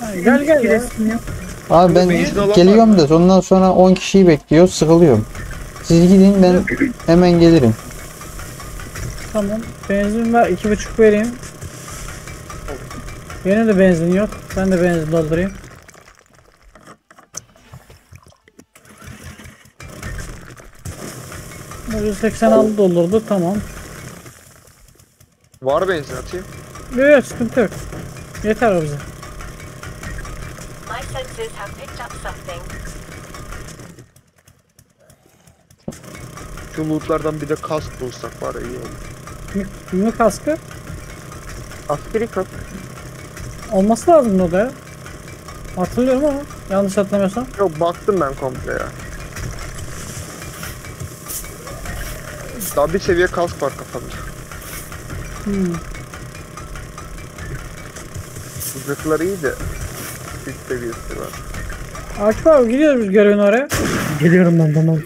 Speaker 2: Ha, gel gel ya.
Speaker 4: Yok.
Speaker 1: Abi ben geliyorum da ondan sonra 10 kişiyi bekliyor. Sıkılıyorum. Siz gidin ben hemen gelirim.
Speaker 2: Tamam. Benzin ver. iki buçuk vereyim. Benim de benzin yok. Ben de benzin doldurayım. Bu 186 doldurdu. Tamam.
Speaker 6: Var benzin atayım.
Speaker 2: Yok yok sıkıntı yok. Yeter o bize.
Speaker 8: My senses have picked up something.
Speaker 6: Şu lootlardan bir de kask bulsak var ya iyi olur.
Speaker 2: Kimi kaskı?
Speaker 6: Askeri kask.
Speaker 2: Olması lazım o da ya. Hatırlıyorum ama yanlış hatırlamıyorsam.
Speaker 6: Yok baktım ben komple ya. Daha bir seviye kask var kafamda.
Speaker 2: Hmm.
Speaker 6: Zırhlar iyi de bir seviyesi var.
Speaker 2: Akif abi gidiyoruz biz görevin oraya.
Speaker 3: Geliyorum ben tamam.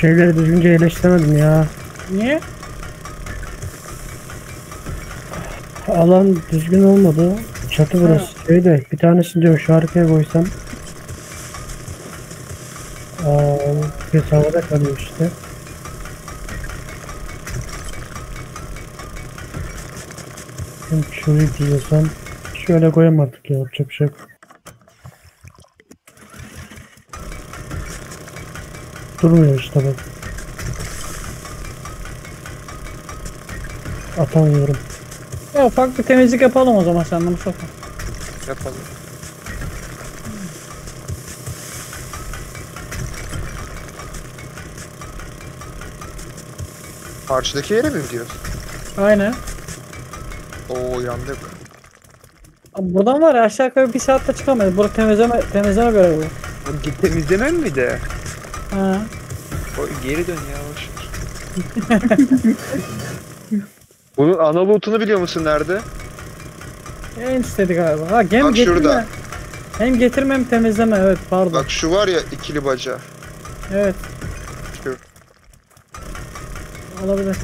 Speaker 3: Şeyleri düzgünce yerleştiremedim ya.
Speaker 2: Niye?
Speaker 3: Alan düzgün olmadı. Çatı burası. Şey de bir tanesini diyorum şu arkaya koysam. Aa, bir havada kalıyor işte. Şimdi şurayı diyorsam şöyle koyayım artık ya yapacak bir şey yok. Durmuyor işte bak. atamıyorum.
Speaker 2: Ya ufak bir temizlik yapalım o zaman sen de Mustafa.
Speaker 6: Yapalım. Karşıdaki yere mi gidiyoruz?
Speaker 2: Aynen.
Speaker 6: Oo yandık.
Speaker 2: Buradan var ya aşağı yukarı bir saatte çıkamayız. Burada temizleme, temizleme görevi bu.
Speaker 6: Git temizlemem mi de?
Speaker 2: Ha.
Speaker 6: O geri dön ya boş. Bunun ana loot'unu biliyor musun nerede?
Speaker 2: En istedi galiba. Ha hem
Speaker 6: Bak
Speaker 2: getirme.
Speaker 6: şurada.
Speaker 2: Hem getirme hem temizleme evet pardon.
Speaker 6: Bak şu var ya ikili baca.
Speaker 2: Evet
Speaker 6: Şu.
Speaker 2: olabilir.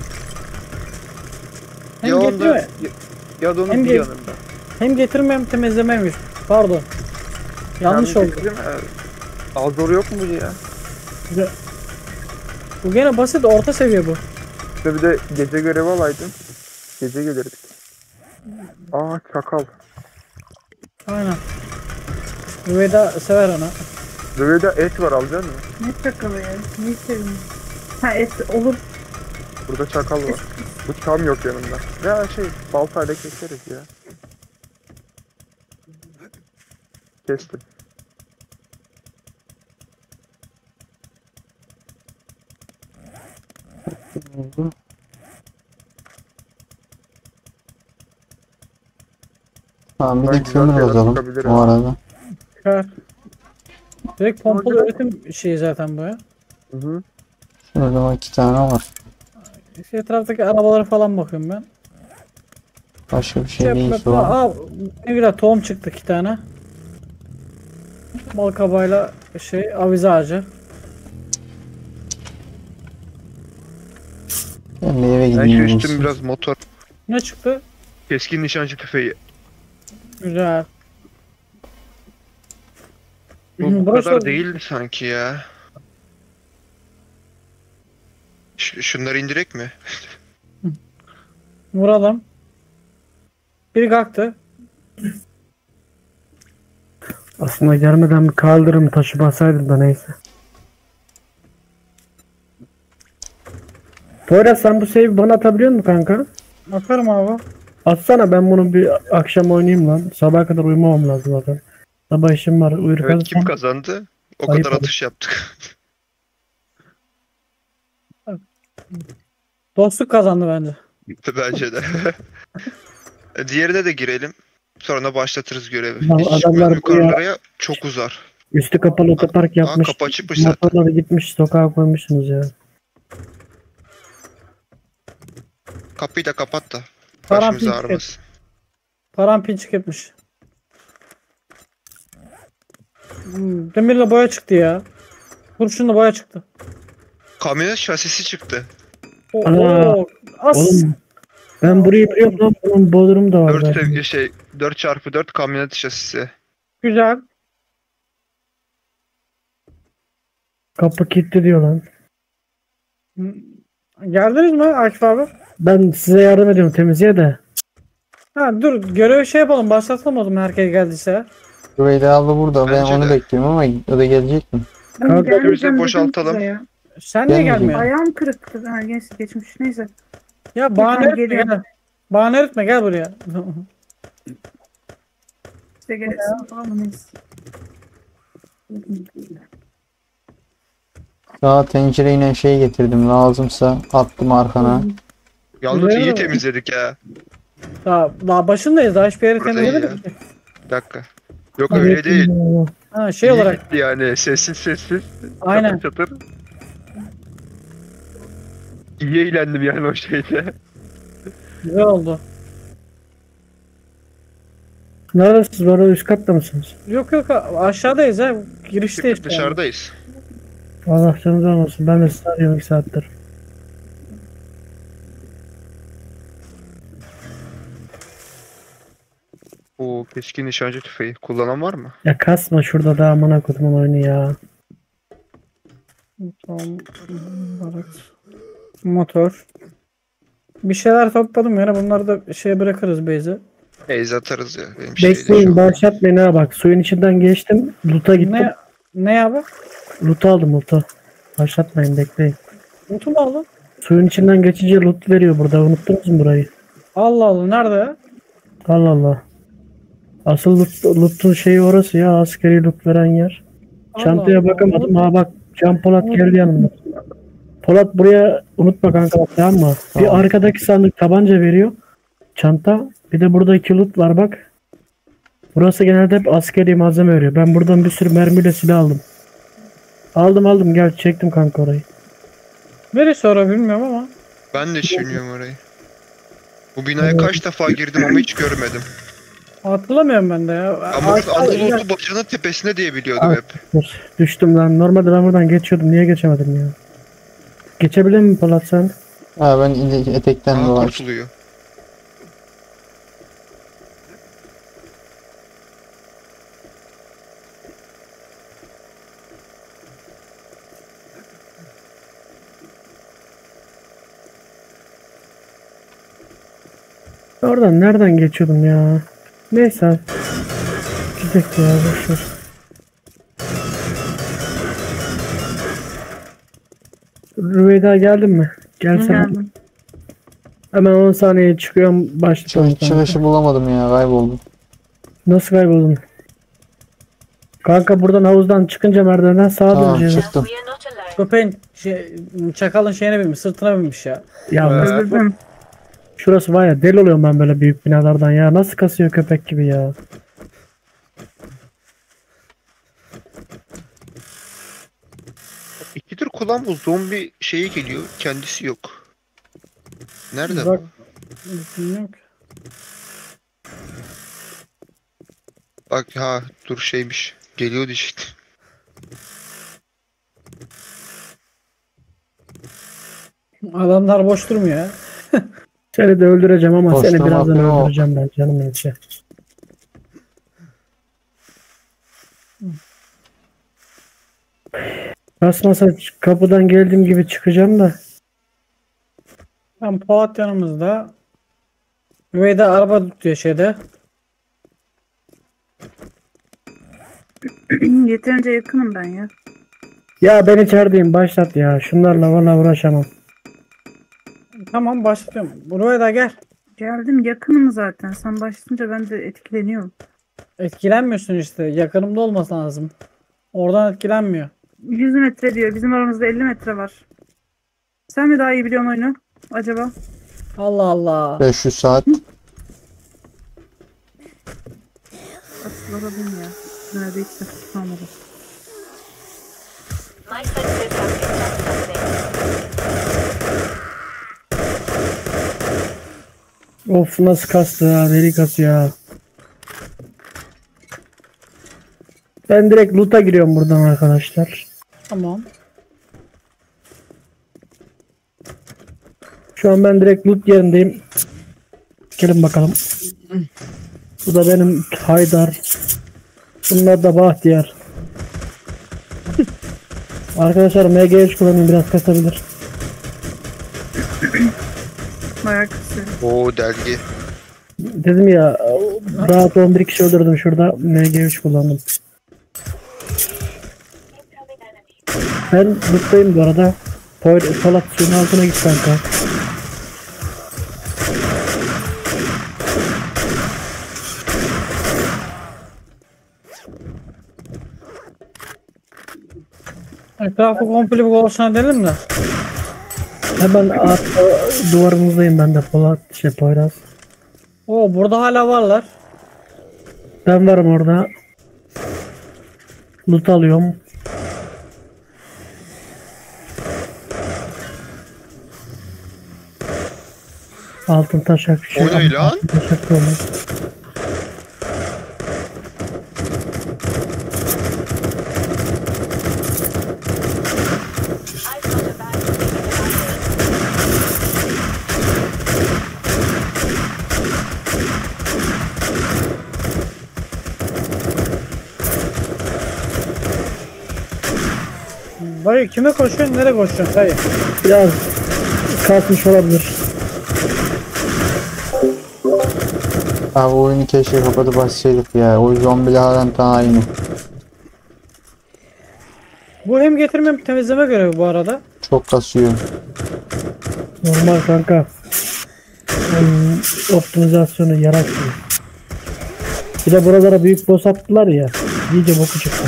Speaker 2: Hem
Speaker 6: Ya onda
Speaker 2: getirme.
Speaker 6: ya, ya da onun
Speaker 2: Hem
Speaker 6: bir yanında.
Speaker 2: Hem getirme hem temizlemeymiş. Pardon. Yanlış
Speaker 6: Yani
Speaker 2: oldu.
Speaker 6: Mi? Az doğru yok mu bu ya?
Speaker 2: Bu gene basit orta seviye bu.
Speaker 6: İşte bir de gece görevi alaydın. Gece gelirdik. Aa çakal.
Speaker 2: Aynen. Rüveyda sever.
Speaker 6: Böyle de et var alacak mısın?
Speaker 4: Ne çakalı ya? Ne seveyim? Ha et olur.
Speaker 6: Burada çakal var. Bıçağım yok yanımda. Ya şey baltayla keseriz ya. Kestim.
Speaker 1: Tamam bir de kömür
Speaker 6: çıkabilir
Speaker 1: bu arada.
Speaker 2: Direkt pompalı üretim şeyi zaten bu ya.
Speaker 6: Hı hı.
Speaker 1: Şurada bak iki tane var.
Speaker 2: İşte etraftaki arabalara falan bakıyorum ben.
Speaker 1: Başka bir şey
Speaker 2: Şey
Speaker 1: değil
Speaker 2: yapma.
Speaker 1: şu an.
Speaker 2: Aa ne güzel tohum çıktı iki tane. Bal kabağıyla şey avize ağacı.
Speaker 1: Ben bir eve
Speaker 6: Ben şu üstüm biraz motor.
Speaker 2: Ne çıktı?
Speaker 6: Keskin nişancı tüfeği.
Speaker 2: Güzel.
Speaker 6: Bu, bu
Speaker 2: Burası-
Speaker 6: kadar değil sanki ya. Ş- şunları indirek mi?
Speaker 2: Vuralım. Biri kalktı.
Speaker 3: Aslında gelmeden bir kaldırım taşı basaydım da neyse. Poyraz sen bu save'i bana atabiliyor musun kanka?
Speaker 2: Bakarım abi.
Speaker 3: Atsana ben bunu bir akşam oynayayım lan. Sabaha kadar uyumamam lazım zaten. Sabah işim var. Uyur
Speaker 6: Evet kim kazandı? O
Speaker 3: Ayıp
Speaker 6: kadar atış yaptık.
Speaker 2: Dostluk kazandı bence.
Speaker 6: Bence de. Diğerine de girelim. Sonra başlatırız görevi. Hiç
Speaker 3: adamlar
Speaker 6: yukarılara çok uzar.
Speaker 3: Üstü kapalı otopark
Speaker 6: Aa,
Speaker 3: yapmış.
Speaker 6: kapı açıkmış zaten.
Speaker 3: Motorları gitmiş sokağa koymuşsunuz ya.
Speaker 6: Kapıyı da kapat da. Başımız
Speaker 2: pinçik,
Speaker 6: ağrımasın.
Speaker 2: param pinçik etmiş. Hmm, demirle boya çıktı ya. Kurşunla boya çıktı.
Speaker 6: Kamyonet şasisi çıktı.
Speaker 2: O,
Speaker 3: Ana.
Speaker 2: as.
Speaker 3: Oğlum ben burayı biliyorum lan. Bunun bodrum da var
Speaker 6: 4
Speaker 3: zaten.
Speaker 6: seviye şey 4x4 kamyonet şasisi.
Speaker 2: Güzel.
Speaker 3: Kapı kilitli diyor lan.
Speaker 2: Hmm, Geldiniz mi Akif abi?
Speaker 3: Ben size yardım ediyorum temizliğe de.
Speaker 2: Ha dur görev şey yapalım başlatalım herkes geldiyse.
Speaker 1: Rüveyda abla burada. Ben
Speaker 6: Bence
Speaker 1: onu
Speaker 6: de.
Speaker 1: bekliyorum ama o da gelecek mi?
Speaker 4: Ben
Speaker 3: Kanka,
Speaker 4: gelmeyeceğim dedim
Speaker 6: boşaltalım.
Speaker 4: size ya.
Speaker 2: Sen niye
Speaker 1: Gelmeyecek.
Speaker 2: gelmiyorsun?
Speaker 4: Ayağım kırıktı. Ha, geç, geçmiş. Neyse.
Speaker 2: Ya bahane etme gel. Bahane etme gel buraya.
Speaker 4: Size gelirsin? Neyse.
Speaker 1: Daha tencereyle şey getirdim. Lazımsa attım arkana.
Speaker 6: Yalnız iyi temizledik ha.
Speaker 2: daha, daha başındayız daha hiçbir yeri
Speaker 6: Burada iyi
Speaker 2: temizlemedik. ki.
Speaker 6: Bir dakika. Yok öyle değil.
Speaker 2: Ha şey
Speaker 6: İyi
Speaker 2: olarak
Speaker 6: gitti yani sessiz sessiz.
Speaker 2: aynen.
Speaker 6: Çatır çatır. İyi eğlendim yani o şeyde.
Speaker 2: Güzel oldu.
Speaker 3: Neredesiniz? Bu arada üst katta mısınız?
Speaker 2: Yok yok aşağıdayız ha. Girişteyiz.
Speaker 6: Çıktık dışarıdayız.
Speaker 3: Allah canınızı almasın. Ben de sizi arıyorum 2 saattir.
Speaker 6: Oo keskin nişancı tüfeği. Kullanan var mı?
Speaker 3: Ya kasma şurada da amına kodumun oyunu ya.
Speaker 2: Tamam. Barak. Motor. Bir şeyler topladım yani bunları da şeye bırakırız Beyze.
Speaker 6: Beyz atarız ya. Benim şey
Speaker 3: Bekleyin
Speaker 6: an.
Speaker 3: başlatmayın ha bak. Suyun içinden geçtim. Loot'a gittim.
Speaker 2: Ne ne abi?
Speaker 3: Loot aldım loot'u. Başlatmayın bekleyin.
Speaker 2: Notu mu aldın?
Speaker 3: Suyun içinden geçince loot veriyor burada. Unuttunuz mu burayı?
Speaker 2: Allah Allah nerede?
Speaker 3: Allah Allah. Asıl loot, loot'un şeyi orası ya. Askeri loot veren yer. Çantaya
Speaker 2: Allah.
Speaker 3: bakamadım. Ha bak Can Polat geldi yanımda. Polat buraya unutma kanka bak tamam mı? Bir arkadaki sandık tabanca veriyor. Çanta. Bir de burada iki loot var bak. Burası genelde hep askeri malzeme veriyor. Ben buradan bir sürü mermiyle silah aldım. Aldım aldım gel çektim kanka orayı.
Speaker 2: Neresi orası bilmiyorum ama.
Speaker 6: Ben de hiç bilmiyorum orayı. Bu binaya kaç defa girdim ama hiç görmedim.
Speaker 2: Hatırlamıyorum ben de ya.
Speaker 6: Ama
Speaker 2: Ay-
Speaker 6: şu
Speaker 2: ay-
Speaker 6: Anadolu bacanın tepesinde diye biliyordum
Speaker 3: Ay.
Speaker 6: hep.
Speaker 3: Düştüm lan. Normalde ben buradan geçiyordum. Niye geçemedim ya? Geçebilir mi Polat sen?
Speaker 1: Ha ben etekten
Speaker 6: Aa
Speaker 1: dolaştım.
Speaker 6: kurtuluyor.
Speaker 3: Oradan nereden geçiyordum ya? Neyse. Gidelim ya boşver. Rüveyda geldin mi? Gelsene.
Speaker 4: Geldim.
Speaker 3: Hemen 10 saniye çıkıyorum başlıyorum.
Speaker 1: Çıkış çıkışı bulamadım ya kayboldum.
Speaker 3: Nasıl kayboldun? Kanka buradan havuzdan çıkınca merdivenden sağa
Speaker 1: Tamam
Speaker 3: döneceğiz.
Speaker 1: çıktım.
Speaker 2: Köpeğin şey, çakalın şeyine binmiş, sırtına binmiş ya.
Speaker 3: Ya
Speaker 6: Ee,
Speaker 3: şurası var ya deli oluyorum ben böyle büyük binalardan ya. Nasıl kasıyor köpek gibi ya.
Speaker 6: İkidir kulağım bu zombi şeyi geliyor. Kendisi yok. Nerede
Speaker 2: Bak.
Speaker 6: bu?
Speaker 2: Bilmiyorum ki.
Speaker 6: Bak ha dur şeymiş. Geliyordu işte.
Speaker 2: Adamlar boş durmuyor ya.
Speaker 3: Seni de öldüreceğim ama
Speaker 1: Boşta
Speaker 3: seni birazdan
Speaker 1: bakıyor.
Speaker 3: öldüreceğim ben canım içi. Basmasa kapıdan geldiğim gibi çıkacağım da.
Speaker 2: Ben Polat yanımızda. Rüveyda araba tutuyor şeyde.
Speaker 4: Yeterince yakınım ben ya.
Speaker 3: Ya ben içerideyim başlat ya. Şunlarla valla uğraşamam.
Speaker 2: Tamam başlıyorum. Rüveyda gel.
Speaker 4: Geldim yakınım zaten. Sen başlayınca ben de etkileniyorum.
Speaker 2: Etkilenmiyorsun işte. Yakınımda olması lazım. Oradan etkilenmiyor.
Speaker 4: 100 metre diyor. Bizim aramızda 50 metre var. Sen mi daha iyi biliyorsun oyunu? Acaba?
Speaker 2: Allah Allah.
Speaker 1: 500 saat.
Speaker 4: Atladım ya. Nerede hiç nefes kalmadı.
Speaker 8: My senses have picked up something.
Speaker 3: Of nasıl kastı ya. Deli kasıyor ya. Ben direkt loot'a giriyorum buradan arkadaşlar.
Speaker 2: Tamam.
Speaker 3: Şu an ben direkt loot yerindeyim. Gelin bakalım. Bu da benim Haydar. Bunlar da Bahtiyar. Arkadaşlar MG3 kullanayım biraz kasabilir.
Speaker 4: Bayağı kısıyor.
Speaker 6: Oo delgi.
Speaker 3: Dedim ya rahat 11 kişi öldürdüm şurada MG3 kullandım. Ben loot'tayım bu arada. Poy- Polat suyun altına git kanka.
Speaker 2: Etrafı komple bir kolosuna edelim de.
Speaker 3: Hemen arka duvarımızdayım ben de Polat şey Poyraz.
Speaker 2: Oo burada hala varlar.
Speaker 3: Ben varım orada. Loot alıyorum. Altın taşak şey.
Speaker 6: O ne lan?
Speaker 3: Altın taşak dolu.
Speaker 2: Dayı kime koşuyorsun? Nereye koşuyorsun dayı?
Speaker 3: Biraz kalkmış olabilir.
Speaker 1: Abi oyunu keşke kapatıp açsaydık ya. O zombilerden daha aynı.
Speaker 2: Bu hem getirme hem temizleme görevi bu arada.
Speaker 1: Çok kasıyor.
Speaker 3: Normal kanka. oyunun optimizasyonu yarattı. Bir de buralara büyük boss attılar ya. İyice boku çıktı.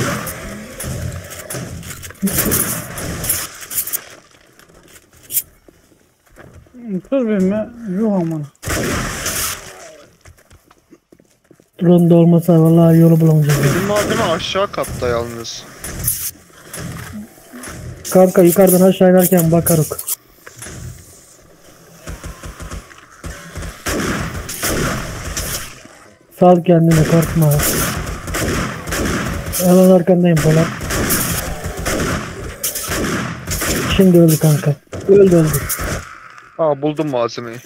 Speaker 2: Tuz bir mi? Yuh aman.
Speaker 3: Drone da olmasa vallahi yolu bulamayacağız.
Speaker 6: Bizim malzeme aşağı katta yalnız.
Speaker 3: Kanka yukarıdan aşağı inerken bakaruk. Sal kendine korkma. Hemen arkandayım Polat. Şimdi öldü kanka. Öldü öldü.
Speaker 6: Aa buldum malzemeyi.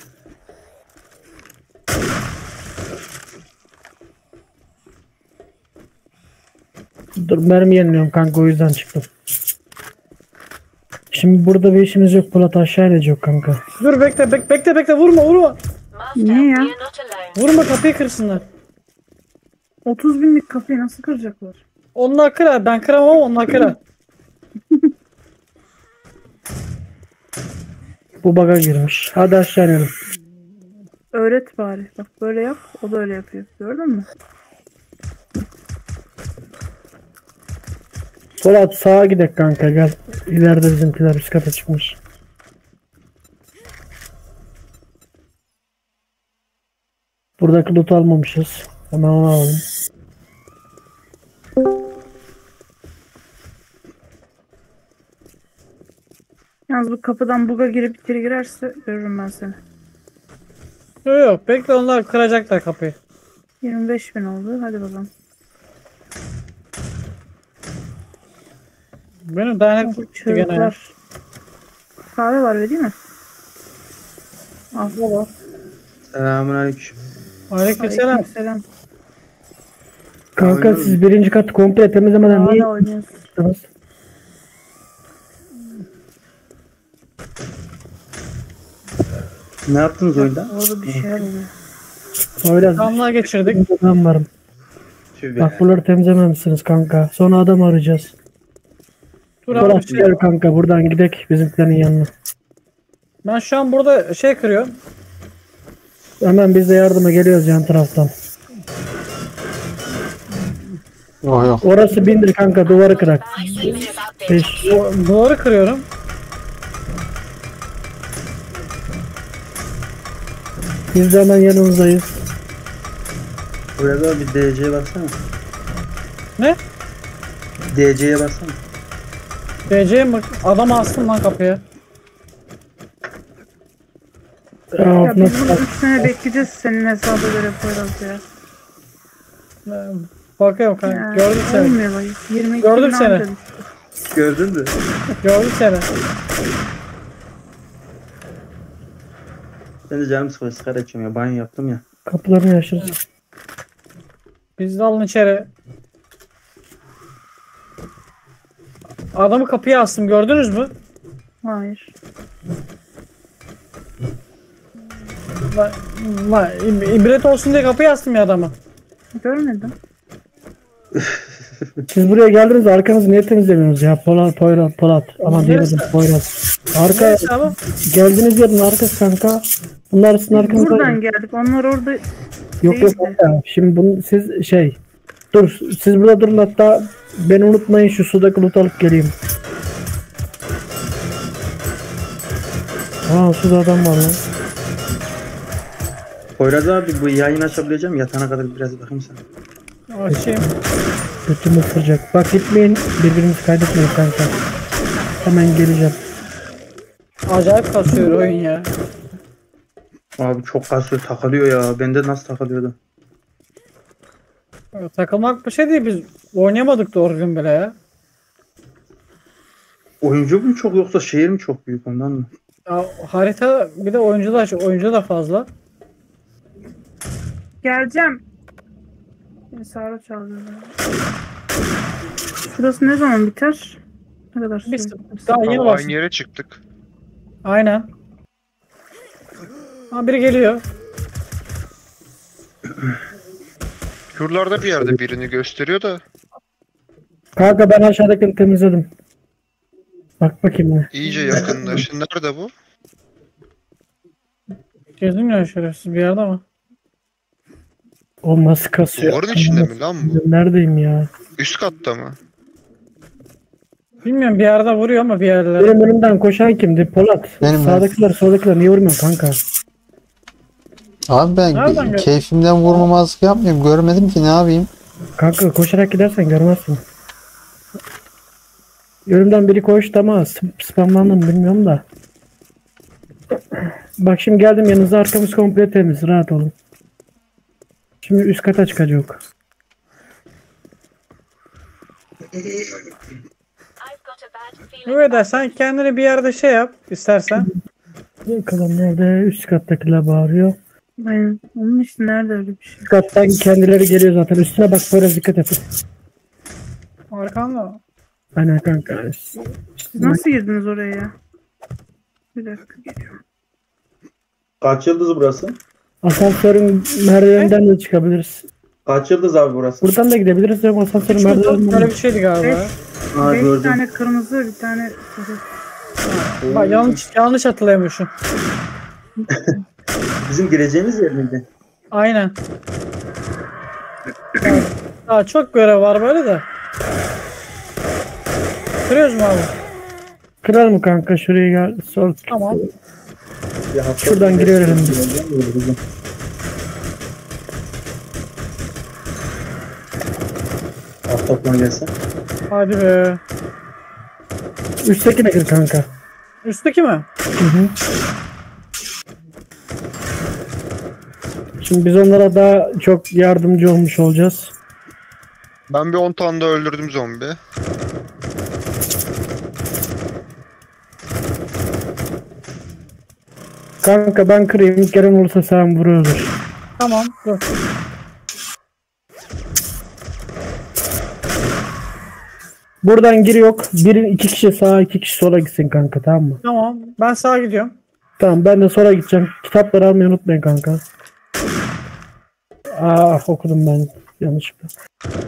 Speaker 3: Dur mermi yeniliyorum kanka o yüzden çıktım. Şimdi burada bir işimiz yok Polat aşağı inecek kanka.
Speaker 2: Dur bekle bek, bekle bekle vurma vurma.
Speaker 4: Niye ya?
Speaker 2: Vurma kapıyı kırsınlar.
Speaker 4: 30 binlik kapıyı nasıl kıracaklar?
Speaker 2: Onlar kırar ben kıramam ama onlar kırar.
Speaker 3: Bu baga girmiş. Hadi aşağı inelim.
Speaker 4: Öğret bari. Bak böyle yap. O da öyle yapıyor. Gördün mü?
Speaker 3: Polat sağa gidek kanka gel. İleride bizimkiler üst kata çıkmış. Buradaki loot almamışız. Hemen onu alalım.
Speaker 4: Yalnız bu kapıdan buga girip içeri girerse görürüm ben seni.
Speaker 2: Yok yok bekle onlar kıracaklar kapıyı.
Speaker 4: 25 bin oldu. Hadi bakalım.
Speaker 2: Benim dayanak bitti gene ya.
Speaker 4: Kahve var vereyim mi? Al baba.
Speaker 11: Selamünaleyküm.
Speaker 2: Aleykümselam.
Speaker 4: Selam.
Speaker 3: Kanka siz birinci katı komple temizlemeden niye
Speaker 4: Hala
Speaker 3: çıktınız?
Speaker 11: Ne yaptınız oyunda?
Speaker 4: Orada bir şeyler oluyor.
Speaker 3: Öyle
Speaker 2: Kanlar geçirdik.
Speaker 3: ben varım. Bak buraları temizlememişsiniz kanka. Sonra adam arayacağız.
Speaker 2: Dur abi
Speaker 3: Polat
Speaker 2: bir şey.
Speaker 3: gel kanka buradan gidek bizimkilerin yanına.
Speaker 2: Ben şu an burada şey kırıyorum.
Speaker 3: Hemen biz de yardıma geliyoruz yan taraftan.
Speaker 1: Yok yok.
Speaker 3: Orası bindir kanka duvarı kırak. Beş.
Speaker 2: Du- Duvarı kırıyorum.
Speaker 3: Biz de hemen yanınızdayız.
Speaker 11: Burada bir DC'ye baksana.
Speaker 2: Ne?
Speaker 11: DC'ye baksana.
Speaker 2: DC'ye mi? Adam astım lan kapıya.
Speaker 4: Ya biz bunu 3 sene bekleyeceğiz senin hesaba göre Poyraz ya.
Speaker 2: Bakıyorum kanka.
Speaker 4: ya
Speaker 2: Gördüm seni.
Speaker 4: Olmuyor bak. 22
Speaker 2: Gördüm
Speaker 4: bin
Speaker 2: seni.
Speaker 4: düştü.
Speaker 11: Gördün mü?
Speaker 2: Gördüm seni.
Speaker 11: Ben de canım sıkılıyor. Sigara içiyorum ya. Banyo yaptım ya.
Speaker 3: Kapılarını yaşarız.
Speaker 2: Biz de alın içeri. Adamı kapıya astım gördünüz mü?
Speaker 4: Hayır.
Speaker 2: Lan, ib- ibret olsun diye kapıya astım ya adamı.
Speaker 4: Görmedim.
Speaker 3: Siz buraya geldiniz arkanızı niye temizlemiyorsunuz ya? Polat, Poyraz, Polat. Ama diyemedim Poyraz. Arka, geldiğiniz yerin arkası kanka. Bunlar sizin arkanızda.
Speaker 4: Buradan geldik. Onlar orada
Speaker 3: Yok yok. Şimdi bunu siz şey. Dur siz burada durun hatta beni unutmayın şu sudaki loot alıp geleyim. Aa suda adam var lan.
Speaker 11: Poyraz abi bu yayın açabileceğim. Yatana kadar biraz bakayım sana.
Speaker 2: Açayım.
Speaker 3: Götümü ısıracak. Bak gitmeyin birbirinizi kaydetmeyin kanka. Hemen geleceğim.
Speaker 2: Acayip kasıyor oyun ya.
Speaker 11: Abi çok kasıyor. Takılıyor ya. Bende nasıl takılıyordu?
Speaker 2: Takılmak bir şey değil biz oynayamadık doğru gün bile ya.
Speaker 11: Oyuncu mu çok yoksa şehir mi çok büyük ondan mı?
Speaker 2: ya harita bir de oyuncu da oyuncu da fazla.
Speaker 4: geleceğim. Sara çağırıyor. Şurası ne zaman biter? Ne kadar süre?
Speaker 2: Biz daha yeni
Speaker 6: Ama
Speaker 2: başladık.
Speaker 6: aynı yere çıktık.
Speaker 2: Aynen. Ha biri geliyor.
Speaker 6: Şuralarda bir yerde birini gösteriyor da
Speaker 3: Kanka ben aşağıdakini temizledim. Bak bakayım ne.
Speaker 6: iyice yakınlaştı. Nerede bu?
Speaker 2: Gezdim ya şerefsiz bir yerde ama.
Speaker 3: O nasıl kasıyor?
Speaker 6: Duvarın içinde mi lan bu?
Speaker 3: Neredeyim ya?
Speaker 6: Üst katta mı?
Speaker 2: Bilmiyorum bir yerde vuruyor ama bir yerlere.
Speaker 3: Benim önümden koşan kimdi? Polat.
Speaker 1: Benim ben.
Speaker 3: Sağdakiler soldakiler niye vurmuyor kanka?
Speaker 1: Abi ben
Speaker 2: Nereden
Speaker 1: keyfimden vurmamazlık yapmıyorum. Görmedim ki ne yapayım.
Speaker 3: Kanka koşarak gidersen görmezsin. Önümden biri koştu ama sp- spamlandım bilmiyorum da. Bak şimdi geldim yanınıza arkamız komple temiz rahat olun. Şimdi üst kata çıkacak.
Speaker 8: I've got a bad feeling.
Speaker 2: Evet de sen kendini bir yerde şey yap istersen.
Speaker 3: Bakalım nerede üst kattakiler bağırıyor.
Speaker 4: Aynen. Onun işte nerede öyle bir şey?
Speaker 3: Kattan kendileri geliyor zaten üstüne bak böyle dikkat et.
Speaker 2: Arkanda.
Speaker 3: Aynen kanka.
Speaker 4: Nasıl girdiniz oraya ya? Bir dakika geliyorum.
Speaker 11: Kaç yıldız burası?
Speaker 3: Asansörün merdivenden de çıkabiliriz.
Speaker 11: Kaç yıldız abi burası?
Speaker 3: Buradan da gidebiliriz ama asansörün merdivenden
Speaker 2: böyle bir şeydi galiba.
Speaker 11: Ha
Speaker 4: Beş
Speaker 11: gördüm.
Speaker 4: tane kırmızı bir tane sarı.
Speaker 2: Bak yanlış yanlış hatırlayamışım.
Speaker 11: Bizim gireceğimiz yer miydi?
Speaker 2: Aynen. Daha- Daha çok görev var böyle de. Kırıyoruz mu abi?
Speaker 3: Kırar mı kanka şuraya gel. Sol.
Speaker 2: Tamam.
Speaker 11: Bir hafta
Speaker 3: Şuradan giriyorum.
Speaker 11: Ahtaplan gelse.
Speaker 2: Hadi be.
Speaker 3: Üsttekine gir kanka.
Speaker 2: Üstteki mi?
Speaker 3: Hı hı. Şimdi biz onlara daha çok yardımcı olmuş olacağız.
Speaker 6: Ben bir 10 tane de öldürdüm zombi.
Speaker 3: Kanka ben kırayım. Gelen olursa sen vuruyordur.
Speaker 2: Tamam. Dur.
Speaker 3: Buradan gir yok. Bir, iki kişi sağa iki kişi sola gitsin kanka tamam mı?
Speaker 2: Tamam. Ben sağa gidiyorum.
Speaker 3: Tamam ben de sola gideceğim. Kitapları almayı unutmayın kanka. Aa okudum ben yanlışlıkla.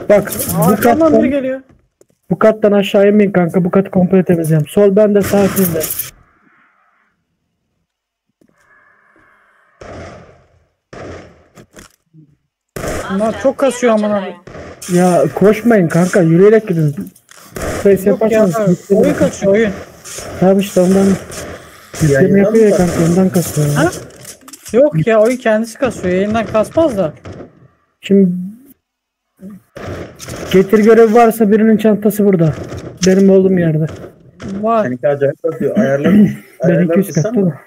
Speaker 3: Bak bu
Speaker 2: Arkamdan biri
Speaker 3: kattan,
Speaker 2: geliyor.
Speaker 3: bu kattan aşağı inmeyin kanka. Bu katı komple temizleyeceğim. Sol bende sağ sizde.
Speaker 2: Bunlar çok kasıyor amına.
Speaker 3: Ya koşmayın kanka yürüyerek gidin. Space
Speaker 2: Yok ya.
Speaker 3: yaparsanız
Speaker 2: Oyun kaçıyor oyun.
Speaker 3: Tamam işte ondan
Speaker 11: Yayından
Speaker 3: yapıyor ya kanka ondan kasıyor.
Speaker 2: Ha? Yok ya oyun kendisi kasıyor. Yayından kasmaz da.
Speaker 3: Şimdi getir görevi varsa birinin çantası burada. Benim olduğum yerde.
Speaker 2: Var.
Speaker 11: Seninki acayip bakıyor. Ayarlar.
Speaker 3: Benimki üst katta
Speaker 11: mı?
Speaker 3: da.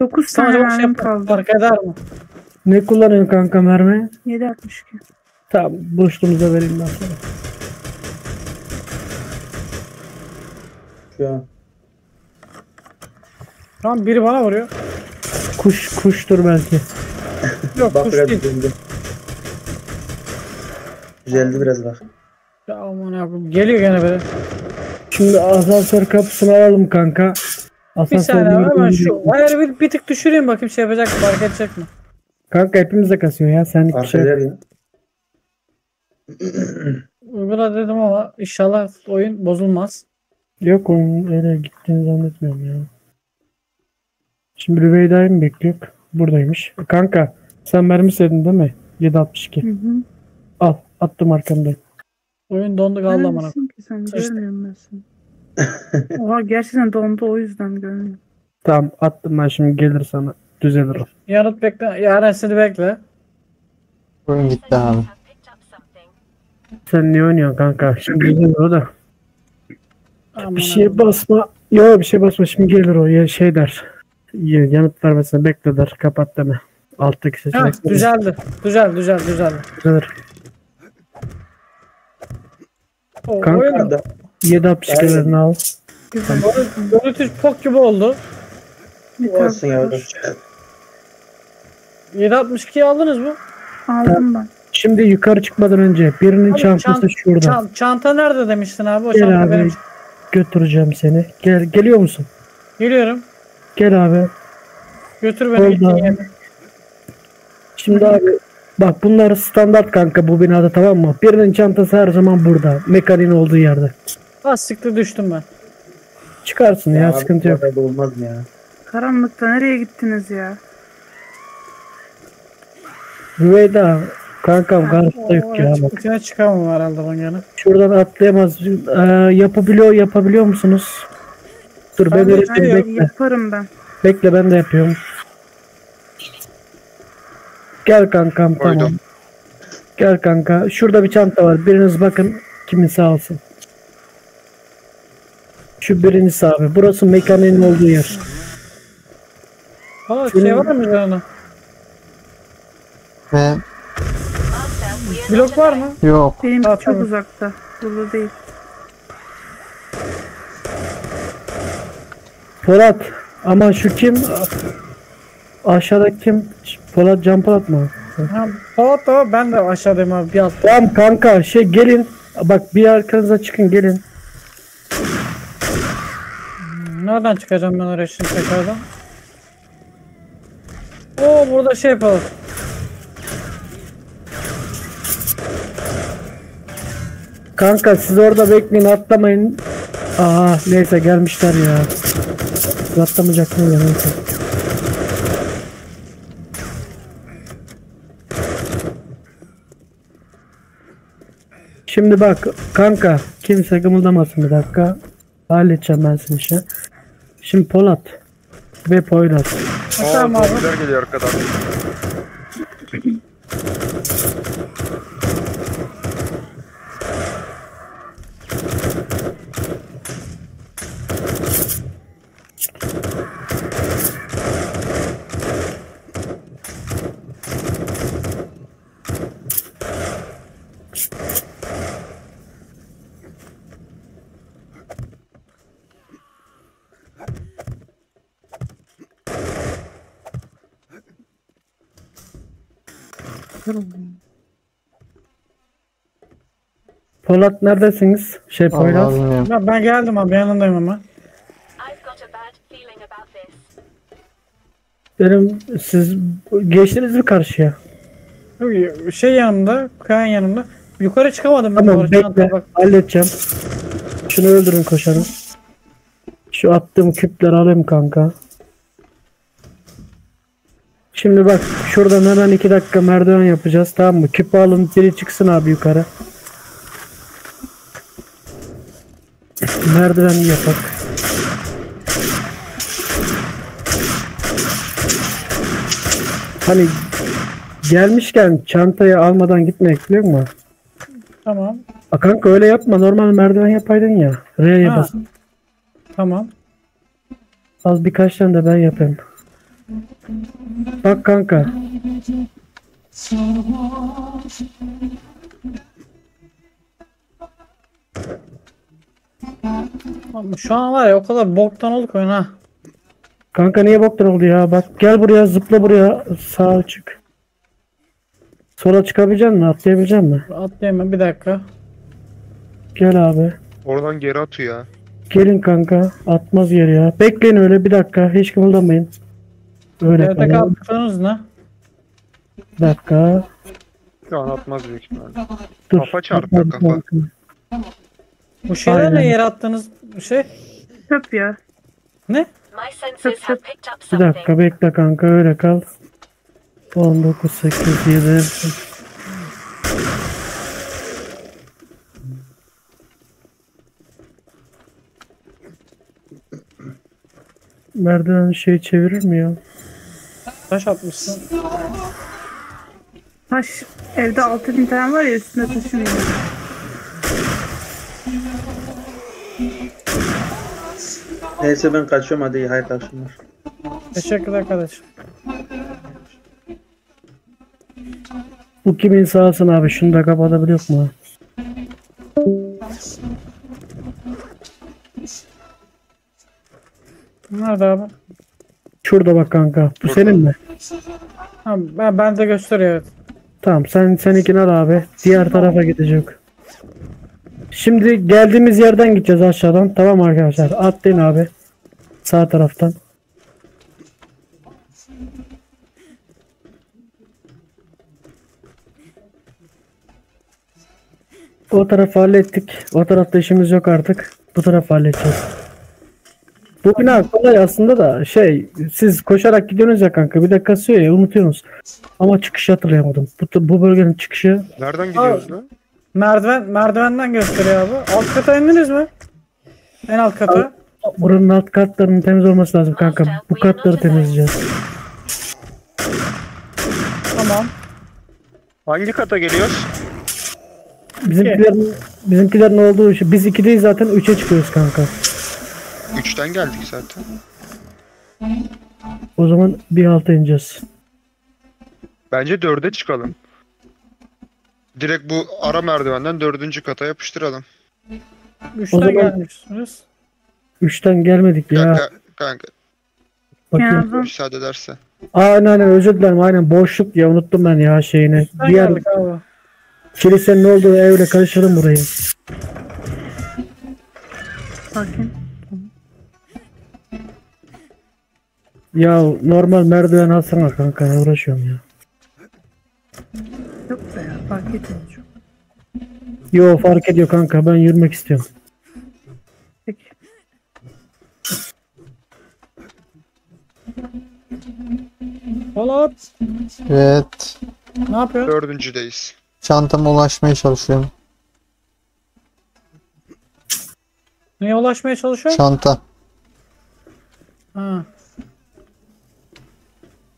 Speaker 4: 9
Speaker 2: Sana
Speaker 4: tane
Speaker 2: çok şey
Speaker 4: kaldı.
Speaker 2: fark eder mi?
Speaker 3: Ne kullanıyorsun kanka mermi?
Speaker 4: 7.62.
Speaker 3: Tamam buluştuğumuzda vereyim ben sana.
Speaker 11: Şu an.
Speaker 2: An biri bana vuruyor.
Speaker 3: Kuş kuştur belki.
Speaker 2: Yok
Speaker 11: Bak
Speaker 2: kuş
Speaker 11: biraz
Speaker 2: değil.
Speaker 11: düzeldi. Düzeldi biraz bak.
Speaker 2: Ya aman abim. Geliyor gene böyle.
Speaker 3: Şimdi asansör kapısını alalım kanka.
Speaker 2: Bir
Speaker 3: Asansör
Speaker 2: saniye hemen şu ayarı bir, bir tık düşüreyim bakayım şey yapacak mı fark edecek mi?
Speaker 3: Kanka hepimize kasıyor ya senlik bir şey.
Speaker 11: ya.
Speaker 2: Uygula dedim ama inşallah oyun bozulmaz.
Speaker 3: Yok onun öyle gittiğini zannetmiyorum ya. Şimdi Rüveyda'yı mı bekliyor? Buradaymış. Kanka sen mermi istedin değil mi? 762.
Speaker 4: Hı hı.
Speaker 3: Al attım arkamda.
Speaker 2: Oyun dondu kaldı amına.
Speaker 4: Sen?
Speaker 2: İşte.
Speaker 4: Görmüyorum ben seni. Oha gerçekten dondu o yüzden görmüyorum.
Speaker 3: Tamam attım ben şimdi gelir sana. Düzelir o.
Speaker 2: Yanıt bekle. Yarın seni bekle.
Speaker 1: Oyun gitti abi.
Speaker 3: Sen niye oynuyorsun kanka? Şimdi gelir o da.
Speaker 2: Aman
Speaker 3: Bir şeye
Speaker 2: abim.
Speaker 3: basma. Yok bir şey basma şimdi gelir o. Ya şey der. Ya, yanıt vermesine bekle der. Kapat deme. Alttaki seçenek.
Speaker 2: düzeldi. Düzel düzel düzeldi.
Speaker 3: Düzelir.
Speaker 2: O,
Speaker 3: Kanka
Speaker 11: da-
Speaker 3: 762'lerini al.
Speaker 2: Görüntü pok gibi oldu.
Speaker 4: Bir
Speaker 11: Olsun ya.
Speaker 4: tane
Speaker 2: 762'yi aldınız mı?
Speaker 4: aldım ben.
Speaker 3: Şimdi yukarı çıkmadan önce birinin
Speaker 2: Abi,
Speaker 3: çantası
Speaker 2: çant-
Speaker 3: şurada.
Speaker 2: Çan- çanta nerede demiştin abi? O
Speaker 3: Gel
Speaker 2: çanta
Speaker 3: abi.
Speaker 2: benim.
Speaker 3: Götüreceğim seni. Gel geliyor musun?
Speaker 2: Geliyorum.
Speaker 3: Gel abi.
Speaker 2: Götür beni
Speaker 3: Oldu
Speaker 2: gittiğin
Speaker 3: abi.
Speaker 2: yere.
Speaker 3: Şimdi abi bak bunlar standart kanka bu binada tamam mı? Birinin çantası her zaman burada. Mekaniğin olduğu yerde.
Speaker 2: Az sıktı düştüm ben.
Speaker 3: Çıkarsın ya,
Speaker 11: Abi,
Speaker 3: sıkıntı
Speaker 11: bu
Speaker 3: yok.
Speaker 11: arada Olmaz mı ya?
Speaker 4: Karanlıkta nereye gittiniz ya?
Speaker 3: Rüveyda kankam karşıda yok ya bak.
Speaker 2: İçine çıkamam herhalde ben gene.
Speaker 3: Şuradan atlayamaz. Ee, yapabiliyor yapabiliyor musunuz? Dur ben
Speaker 2: Ben şey
Speaker 3: bekle.
Speaker 4: Yaparım ben.
Speaker 3: Bekle ben de yapıyorum. Gel kankam
Speaker 6: Koydum.
Speaker 3: tamam. Gel kanka. Şurada bir çanta var. Biriniz bakın kiminse alsın. Şu birincisi abi. Burası mekaniğin olduğu yer.
Speaker 2: Aa şey var mı üzerine?
Speaker 1: Ve
Speaker 2: Blok var mı?
Speaker 1: yok.
Speaker 4: Benim
Speaker 2: Aa,
Speaker 4: çok
Speaker 2: tamam.
Speaker 4: uzakta. Burada değil.
Speaker 3: Polat. Ama şu kim? Aşağıdaki kim? Polat Can Polat mı?
Speaker 2: Ha, Polat da ben de aşağıdayım abi bir alt.
Speaker 3: Tamam kanka şey gelin. Bak bir arkanıza çıkın gelin.
Speaker 2: Nereden çıkacağım ben oraya şimdi tekrardan? Oo burada şey yapalım.
Speaker 3: Kanka siz orada bekleyin atlamayın. Aa neyse gelmişler ya. Siz Atlamayacaksınız ya neyse. Şimdi bak kanka kimse kımıldamasın bir dakika. Halledeceğim ben senin işi. Şimdi Polat ve Poyraz.
Speaker 6: Aa,
Speaker 2: Tamam abi.
Speaker 6: geliyor arkadan.
Speaker 3: Polat neredesiniz? Şey Poyraz.
Speaker 1: Allah.
Speaker 2: Ben, ben geldim abi yanındayım ama.
Speaker 3: Benim siz geçtiniz mi karşıya?
Speaker 2: Şey yanımda, kayan yanımda. Yukarı çıkamadım ben
Speaker 3: Tamam bekle
Speaker 2: bak.
Speaker 3: halledeceğim. Şunu öldürün koşanı. Şu attığım küpleri alayım kanka. Şimdi bak şuradan hemen iki dakika merdiven yapacağız tamam mı? Küpü alın biri çıksın abi yukarı. Merdiven yapak. Hani gelmişken çantayı almadan gitmek biliyor musun?
Speaker 2: Tamam.
Speaker 3: A kanka öyle yapma. Normal merdiven yapaydın ya. R'ye bas.
Speaker 2: Tamam.
Speaker 3: Az birkaç tane de ben yapayım. Bak kanka.
Speaker 2: Şu an var ya o kadar boktan olduk oyun ha.
Speaker 3: Kanka niye boktan oldu ya? Bak gel buraya zıpla buraya. Sağa çık. Sola çıkabilecek misin? Atlayabilecek misin?
Speaker 2: Atlayayım bir dakika.
Speaker 3: Gel abi.
Speaker 6: Oradan geri atıyor ya.
Speaker 3: Gelin kanka. Atmaz yer ya. Bekleyin öyle bir dakika. Hiç kımıldamayın. Öyle
Speaker 2: Yerde kaldıklarınız ne?
Speaker 3: Bir dakika.
Speaker 6: Şu an atmaz büyük ihtimalle.
Speaker 3: Dur.
Speaker 6: Kafa çarpıyor, kafa.
Speaker 2: Bu şeyler
Speaker 3: Aynen.
Speaker 2: ne yere attığınız şey?
Speaker 4: Çöp ya.
Speaker 8: My have picked up
Speaker 3: Bir
Speaker 8: something.
Speaker 3: dakika bekle kanka öyle kal. 19, 8, 7. Merdiven şey çevirir mi ya?
Speaker 2: Taş atmışsın.
Speaker 4: Taş evde 6000 tane var ya üstüne taşımıyorum.
Speaker 11: Neyse ben kaçıyorum hadi hayırlı akşamlar.
Speaker 2: Teşekkürler kardeşim.
Speaker 3: Bu kimin sahasın abi? Şunu da kapatabiliyor mu?
Speaker 2: Nerede abi?
Speaker 3: Şurada bak kanka. Bu senin mi?
Speaker 2: Ha, ben, ben de gösteriyor evet.
Speaker 3: Tamam sen seninkini al abi. Diğer tarafa gidecek. Şimdi geldiğimiz yerden gideceğiz aşağıdan. Tamam arkadaşlar. Atlayın abi. Sağ taraftan. O tarafı hallettik. O tarafta işimiz yok artık. Bu tarafı halledeceğiz. Bu bina kolay aslında da şey siz koşarak gidiyorsunuz ya kanka bir de kasıyor ya unutuyorsunuz. Ama çıkışı hatırlayamadım. Bu, bu bölgenin çıkışı
Speaker 6: Nereden gidiyoruz lan?
Speaker 2: Merdiven, merdivenden gösteriyor abi. Alt kata indiniz mi? En alt kata.
Speaker 3: buranın alt katlarının temiz olması lazım kanka. Bu katları temizleyeceğiz.
Speaker 2: Tamam.
Speaker 6: Hangi kata geliyoruz?
Speaker 3: Bizimkilerin bizimkilerin olduğu için biz ikideyiz zaten üçe çıkıyoruz kanka.
Speaker 6: Üçten geldik zaten.
Speaker 3: O zaman bir alta ineceğiz.
Speaker 6: Bence dörde çıkalım. Direkt bu ara merdivenden dördüncü kata yapıştıralım.
Speaker 2: Üçten
Speaker 3: zaman-
Speaker 2: gelmişsiniz.
Speaker 3: Üçten gelmedik ya.
Speaker 6: Kanka, kanka
Speaker 3: Bakayım.
Speaker 4: Yazdım.
Speaker 6: müsaade edersen.
Speaker 3: Aa, aynen aynen özür dilerim aynen boşluk ya unuttum ben ya şeyini.
Speaker 2: Üçten
Speaker 3: Diğer
Speaker 2: geldik abi.
Speaker 3: kilisenin olduğu evle karıştırdım burayı.
Speaker 4: Sakin.
Speaker 3: Ya normal merdiven alsana kanka ne uğraşıyorum ya.
Speaker 4: Yok be ya fark etmiyor.
Speaker 3: Yo fark ediyor kanka ben yürümek istiyorum.
Speaker 4: Peki.
Speaker 2: Polat.
Speaker 1: Evet.
Speaker 2: Ne yapıyor?
Speaker 6: Dördüncüdeyiz.
Speaker 1: Çantama ulaşmaya çalışıyorum.
Speaker 2: Neye ulaşmaya çalışıyor?
Speaker 1: Çanta.
Speaker 2: Ha.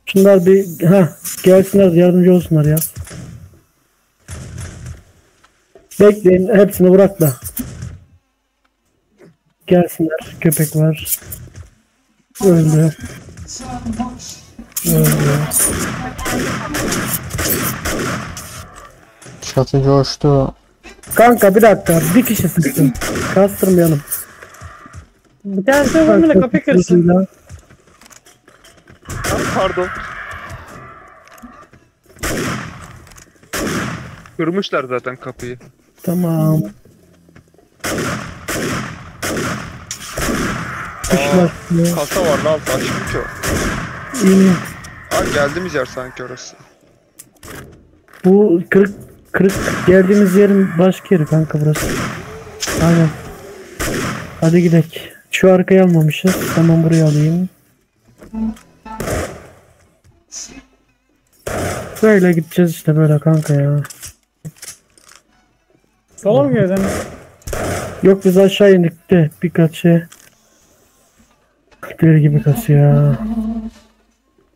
Speaker 3: Şunlar bir ha gelsinler yardımcı olsunlar ya. Bekleyin hepsini bırak da. Gelsinler köpek var. Öldü. Öldü.
Speaker 1: Çatı coştu.
Speaker 3: Kanka bir dakika bir kişi sıktım. Kastırmayalım.
Speaker 2: Bir tanesi öbürüne kapı kırsın.
Speaker 6: Pardon. Kırmışlar zaten kapıyı.
Speaker 3: Tamam. Kuşlar.
Speaker 6: Kasa var lan açmıyor ki o.
Speaker 3: İyi.
Speaker 6: Ha geldiğimiz yer sanki orası.
Speaker 3: Bu kırık kırık geldiğimiz yerin başka yeri kanka burası. Aynen. Hadi gidelim. Şu arkayı almamışız. Tamam burayı alayım. Böyle gideceğiz işte böyle kanka ya.
Speaker 2: Sola mı girdin?
Speaker 3: Yok biz aşağı indik de birkaç şey. Deli gibi kasıyor ya.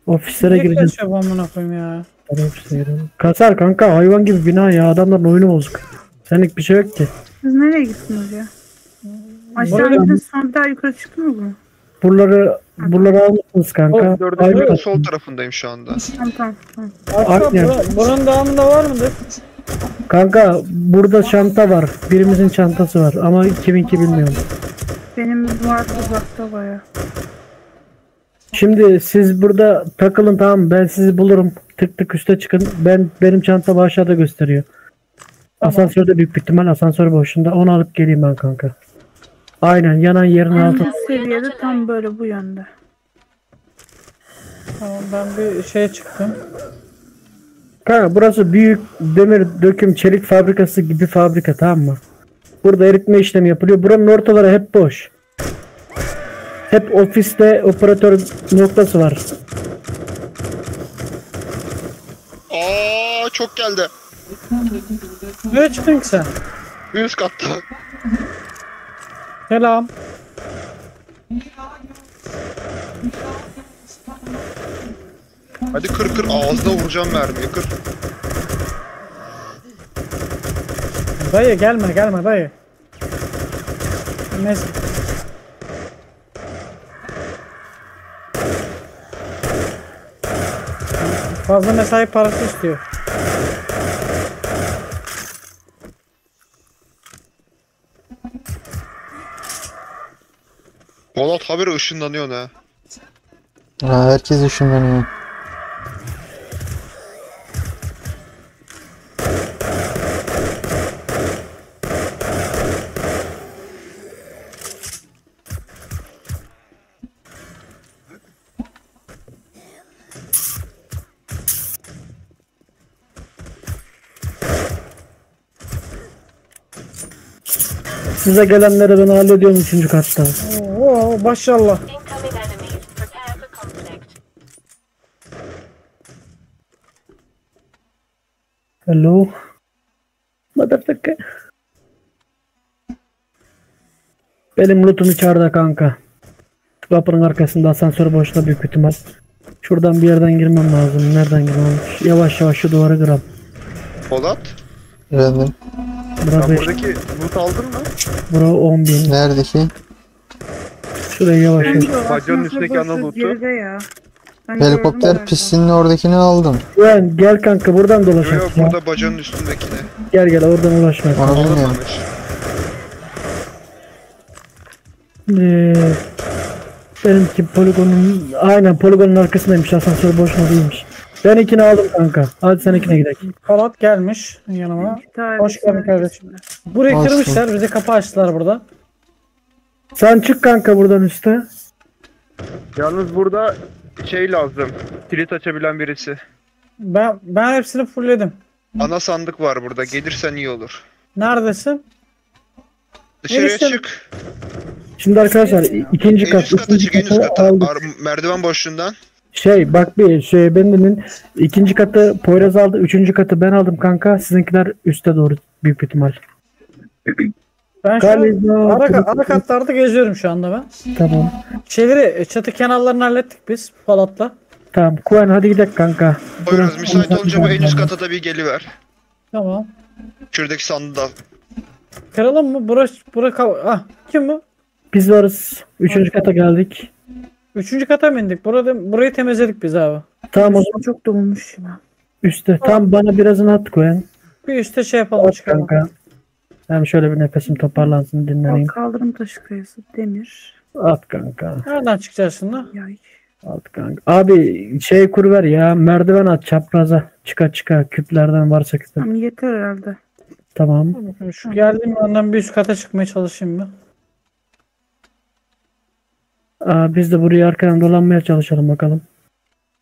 Speaker 3: Ofislere
Speaker 2: Niye
Speaker 3: gireceğiz.
Speaker 2: bu amına koyayım ya?
Speaker 3: Hadi ofise girelim. Kasar kanka hayvan gibi bina ya adamların oyunu bozuk. Senlik bir şey yok ki.
Speaker 4: Siz nereye gittiniz ya? Aşağı sonra bir daha yukarı çıktınız mı?
Speaker 3: Buraları buraları almışsınız kanka.
Speaker 6: Dördüncü sol tarafındayım şu anda.
Speaker 4: Tamam tamam. tamam.
Speaker 2: Arka,
Speaker 3: Aynen.
Speaker 2: bura- buranın devamında var mıdır?
Speaker 3: Kanka burada çanta var. Birimizin çantası var ama kiminki bilmiyorum.
Speaker 4: Benim var uzakta baya.
Speaker 3: Şimdi siz burada takılın tamam? Ben sizi bulurum. Tık tık üste çıkın. Ben benim çantam aşağıda gösteriyor. Asansörde büyük bir ihtimal asansör boşunda. Onu alıp geleyim ben kanka. Aynen yanan yerin altı.
Speaker 4: Aynı seviyede tam böyle bu yönde.
Speaker 2: Tamam ben bir şeye çıktım.
Speaker 3: Kanka burası büyük demir döküm çelik fabrikası gibi fabrika tamam mı? Burada eritme işlemi yapılıyor. Buranın ortaları hep boş. Hep ofiste operatör noktası var.
Speaker 6: Aa çok geldi.
Speaker 2: Nereye çıktın ki sen?
Speaker 6: Üst katta.
Speaker 2: Selam.
Speaker 6: Hadi kır kır ağzına vuracağım mermiyi kır.
Speaker 2: Dayı gelme gelme dayı. Neyse. Fazla mesai parası istiyor.
Speaker 6: Polat haberi ışınlanıyor ne?
Speaker 1: Ha, herkes ışınlanıyor.
Speaker 3: Size gelenleri ben hallediyorum üçüncü katta.
Speaker 2: Oo, maşallah.
Speaker 3: Hello. Motherfucker. Benim lootum içeride kanka. Kapının arkasında asansör boşta büyük ihtimal. Şuradan bir yerden girmem lazım. Nereden girmem? Yavaş yavaş şu duvarı kıram.
Speaker 6: Polat.
Speaker 1: Efendim.
Speaker 3: Bura,
Speaker 6: Sen buradaki loot aldın mı?
Speaker 3: bura 10 bin.
Speaker 1: Nerede ki?
Speaker 3: Şuraya yavaş yavaş.
Speaker 6: Bacanın üstündeki ana loot'u.
Speaker 4: ya.
Speaker 1: Helikopter pistinin oradakini aldım.
Speaker 3: Güven gel kanka buradan
Speaker 6: Yok
Speaker 3: dolaşalım.
Speaker 6: yok burada bacanın üstündekine.
Speaker 3: Gel gel oradan ulaşma.
Speaker 1: Onu bilmiyorum.
Speaker 3: Ee, benimki poligonun aynen poligonun arkasındaymış asansör boşuna değilmiş. Ben ikini aldım kanka. Hadi sen ikine gidelim.
Speaker 2: Polat gelmiş yanıma. Hoş geldin kardeşim. Burayı kırmışlar. Bize kapı açtılar burada.
Speaker 3: Sen çık kanka buradan üste.
Speaker 6: Yalnız burada şey lazım. Kilit açabilen birisi.
Speaker 2: Ben ben hepsini fullledim.
Speaker 6: Ana sandık var burada. Gelirsen iyi olur.
Speaker 2: Neredesin?
Speaker 6: Dışarıya
Speaker 2: Neresi?
Speaker 6: çık.
Speaker 3: Şimdi arkadaşlar ikinci
Speaker 6: En
Speaker 3: kat,
Speaker 6: üst kata
Speaker 3: üçüncü
Speaker 6: çık. En üst
Speaker 3: katı
Speaker 6: kata.
Speaker 3: aldık.
Speaker 6: Ar- merdiven boşluğundan.
Speaker 3: Şey bak bir şey benim ikinci katı Poyraz aldı, üçüncü katı ben aldım kanka. Sizinkiler üste doğru büyük ihtimal.
Speaker 2: Ben şu an
Speaker 3: Galiba
Speaker 2: ara, ara katlarda geziyorum şu anda ben.
Speaker 3: tamam.
Speaker 2: Şeyleri çatı kenarlarını hallettik biz Polat'la.
Speaker 3: Tamam. Kuan hadi gidelim kanka.
Speaker 6: Buyurunuz. Müsait olunca bu en üst kata da bir geliver.
Speaker 2: Tamam.
Speaker 6: Şuradaki sandığı da al.
Speaker 2: Kıralım mı? Burası bura kav- Ah kim bu?
Speaker 3: Biz varız. Üçüncü kata geldik.
Speaker 2: Üçüncü kata mı indik? Burada burayı temizledik biz abi.
Speaker 3: Tamam o zaman
Speaker 4: Çok dolmuş ya.
Speaker 3: üstte. Tam bana birazını at Kuan.
Speaker 2: Bir üstte şey yapalım
Speaker 3: At
Speaker 2: çıkalım.
Speaker 3: kanka. Hem şöyle bir nefesim toparlansın dinleneyim.
Speaker 4: Kaldırım taşı kayası, demir,
Speaker 3: At kanka.
Speaker 2: Nereden çıkacağız şimdi?
Speaker 4: yay.
Speaker 3: At kanka. Abi şey kur ver ya. Merdiven at çapraza. Çıka çıka. Küplerden varsa küpe.
Speaker 4: Tamam yeter herhalde.
Speaker 3: Tamam.
Speaker 2: Şu geldiğim yandan bir üst kata çıkmaya çalışayım bir.
Speaker 3: Aa, biz de buraya arkadan dolanmaya çalışalım bakalım.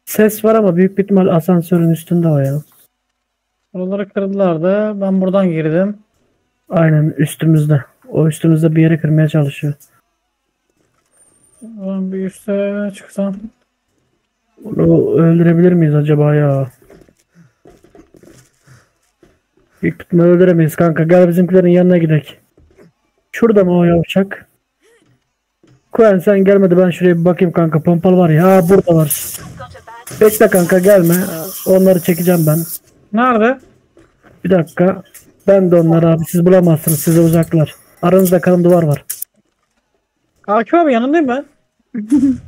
Speaker 3: Ses var ama büyük bir ihtimal asansörün üstünde o ya.
Speaker 2: Buraları kırdılar da ben buradan girdim.
Speaker 3: Aynen üstümüzde. O üstümüzde bir yere kırmaya çalışıyor.
Speaker 2: Ben bir üste çıksam.
Speaker 3: Onu öldürebilir miyiz acaba ya? Büyük ihtimal öldüremeyiz kanka. Gel bizimkilerin yanına gidelim. Şurada mı o yavşak? Kuyen sen gelmedi ben şuraya bir bakayım kanka. Pompalı var ya. Burada var. Bekle kanka gelme. Onları çekeceğim ben.
Speaker 2: Nerede?
Speaker 3: Bir dakika. Ben de onları abi. Siz bulamazsınız. Size uzaklar. Aranızda kalın duvar var.
Speaker 2: Akif abi yanındayım ben.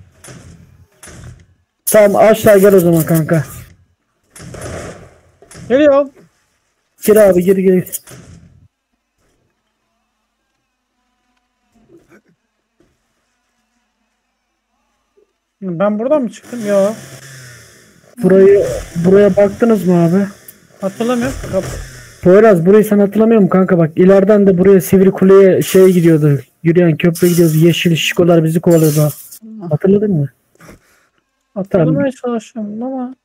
Speaker 3: Tamam aşağı gel o zaman kanka.
Speaker 2: Geliyorum.
Speaker 3: Gir abi gir gir.
Speaker 2: Ben buradan mı çıktım? Yok.
Speaker 3: Burayı buraya baktınız mı abi?
Speaker 2: Hatırlamıyorum. Kap-
Speaker 3: Poyraz burayı sen hatırlamıyor musun kanka bak ileriden de buraya Sivri Kule'ye şey gidiyordu. Yürüyen köprü gidiyordu. Yeşil şişkolar bizi kovalıyordu. Hatırladın mı?
Speaker 2: Hatırlamaya çalışıyorum ama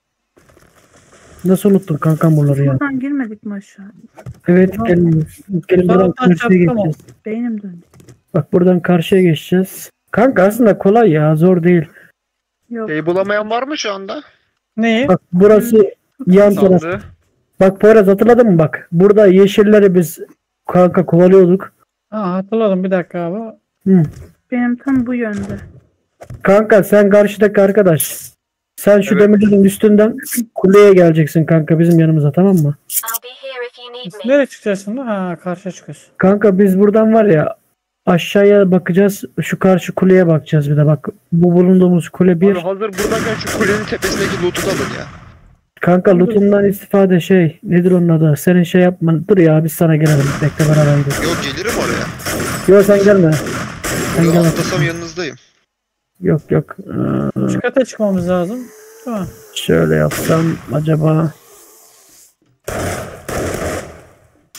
Speaker 3: Nasıl unuttun kankam buraları ya?
Speaker 4: Buradan girmedik mi aşağı?
Speaker 3: Evet gelin. Gelin buradan karşıya geçeceğiz.
Speaker 4: Beynim döndü.
Speaker 3: Bak buradan karşıya geçeceğiz. Kanka aslında kolay ya zor değil.
Speaker 4: Yok.
Speaker 6: Şeyi bulamayan var mı şu anda?
Speaker 2: neyi?
Speaker 3: Bak burası yan taraf. Bak Poyraz hatırladın mı bak. Burada yeşilleri biz kanka kovalıyorduk.
Speaker 2: Ha hatırladım bir dakika abi.
Speaker 3: Hı.
Speaker 4: Benim tam bu yönde.
Speaker 3: Kanka sen karşıdaki arkadaş. Sen şu
Speaker 6: Evet.
Speaker 3: demirlerin üstünden kuleye geleceksin kanka bizim yanımıza tamam mı?
Speaker 8: I'll be here if you need me.
Speaker 2: Nereye çıkacağız şimdi? Ha karşıya çıkıyoruz.
Speaker 3: Kanka biz buradan var ya aşağıya bakacağız. Şu karşı kuleye bakacağız bir de bak. Bu bulunduğumuz kule bir.
Speaker 6: Abi hazır buradayken şu kulenin tepesindeki loot'u da alın ya.
Speaker 3: Kanka lootundan istifade şey. Nedir onun adı? Senin şey yapma. Dur ya biz sana gelelim. Bekle beraber gidelim.
Speaker 6: Yok gelirim oraya.
Speaker 3: Yok sen gelme. Sen gelme.
Speaker 6: atlasam yanınızdayım.
Speaker 3: Yok yok. Ee,
Speaker 2: kata çıkmamız lazım. Mi?
Speaker 3: şöyle yapsam acaba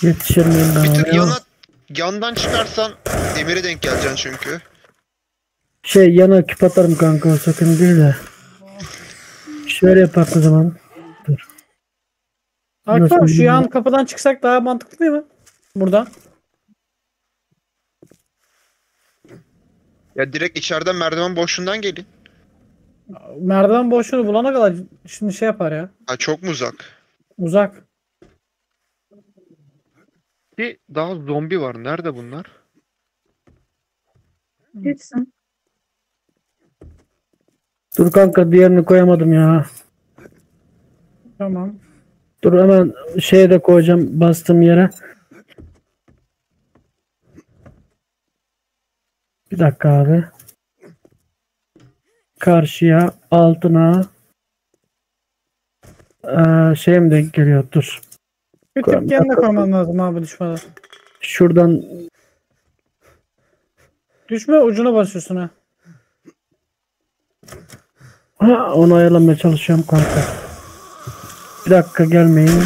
Speaker 3: yetişir miyim ben
Speaker 6: Bir tık
Speaker 3: oraya?
Speaker 6: yana, yandan çıkarsan demire denk geleceksin çünkü.
Speaker 3: Şey yana küp atarım kanka sakın değil de. Şöyle yapak o zaman.
Speaker 2: Abi şu yan
Speaker 3: bilmiyorum.
Speaker 2: kapıdan çıksak daha mantıklı değil mi? Buradan.
Speaker 6: Ya direkt içeriden merdiven boşluğundan gelin.
Speaker 2: Merdiven boşluğunu bulana kadar şimdi şey yapar ya.
Speaker 6: Ha çok mu uzak?
Speaker 2: Uzak.
Speaker 6: Bir daha zombi var. Nerede bunlar?
Speaker 4: Geçsin.
Speaker 3: Dur kanka diğerini koyamadım ya.
Speaker 2: Tamam.
Speaker 3: Dur hemen şeye de koyacağım bastığım yere. Bir dakika abi. Karşıya altına ee, şey mi denk geliyor? Dur.
Speaker 2: Bir tık yanına koyman lazım abi düşmeden.
Speaker 3: Şuradan
Speaker 2: Düşme ucuna basıyorsun ha.
Speaker 3: ha, onu ayarlamaya çalışıyorum kanka. Bir dakika gelmeyin.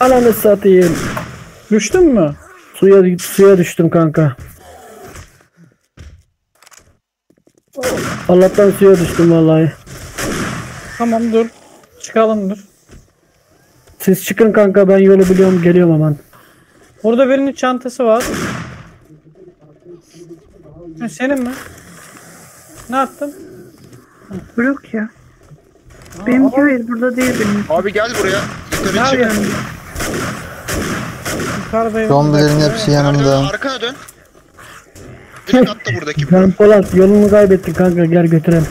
Speaker 3: Ananı satayım.
Speaker 2: Düştün mü?
Speaker 3: Suya suya düştüm kanka. Allah'tan suya düştüm vallahi.
Speaker 2: Tamam dur. Çıkalım dur.
Speaker 3: Siz çıkın kanka ben yolu biliyorum geliyorum hemen.
Speaker 2: Burada birinin çantası var. Ha, senin mi? Ne yaptın?
Speaker 4: Blok ya. Benimki hayır burada değil benim.
Speaker 6: Abi gel buraya. Yukarı
Speaker 2: Ne
Speaker 6: çık.
Speaker 2: yapıyorsun? Yukarıdayım.
Speaker 1: Zombilerin hepsi yanımda.
Speaker 6: arkana dön. Direkt atla buradaki
Speaker 3: Ben Polat yolunu kaybettin kanka gel götürelim.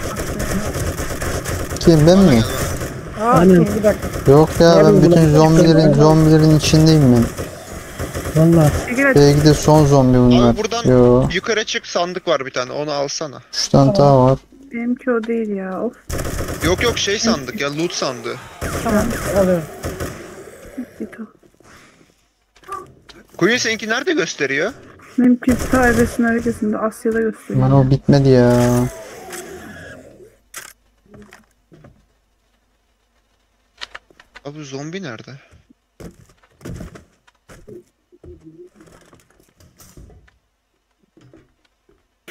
Speaker 1: Kim ben mi?
Speaker 2: Aa,
Speaker 3: Aynen.
Speaker 2: dur bir dakika.
Speaker 1: Yok ya ben bütün zombilerin zombilerin içindeyim ben.
Speaker 4: Hadi.
Speaker 1: Belki de son zombi bunlar.
Speaker 6: Abi buradan
Speaker 1: Yo.
Speaker 6: yukarı çık sandık var bir tane onu alsana.
Speaker 1: 3 tane daha var.
Speaker 4: Benimki o değil ya. Of.
Speaker 6: Yok yok şey sandık ya loot sandığı.
Speaker 2: Tamam alıyorum.
Speaker 4: Git o.
Speaker 6: Queen seninki nerede gösteriyor?
Speaker 4: Benimki ta ebesin hareketinde Asya'da gösteriyor.
Speaker 1: Lan o bitmedi ya.
Speaker 6: Abi zombi nerede?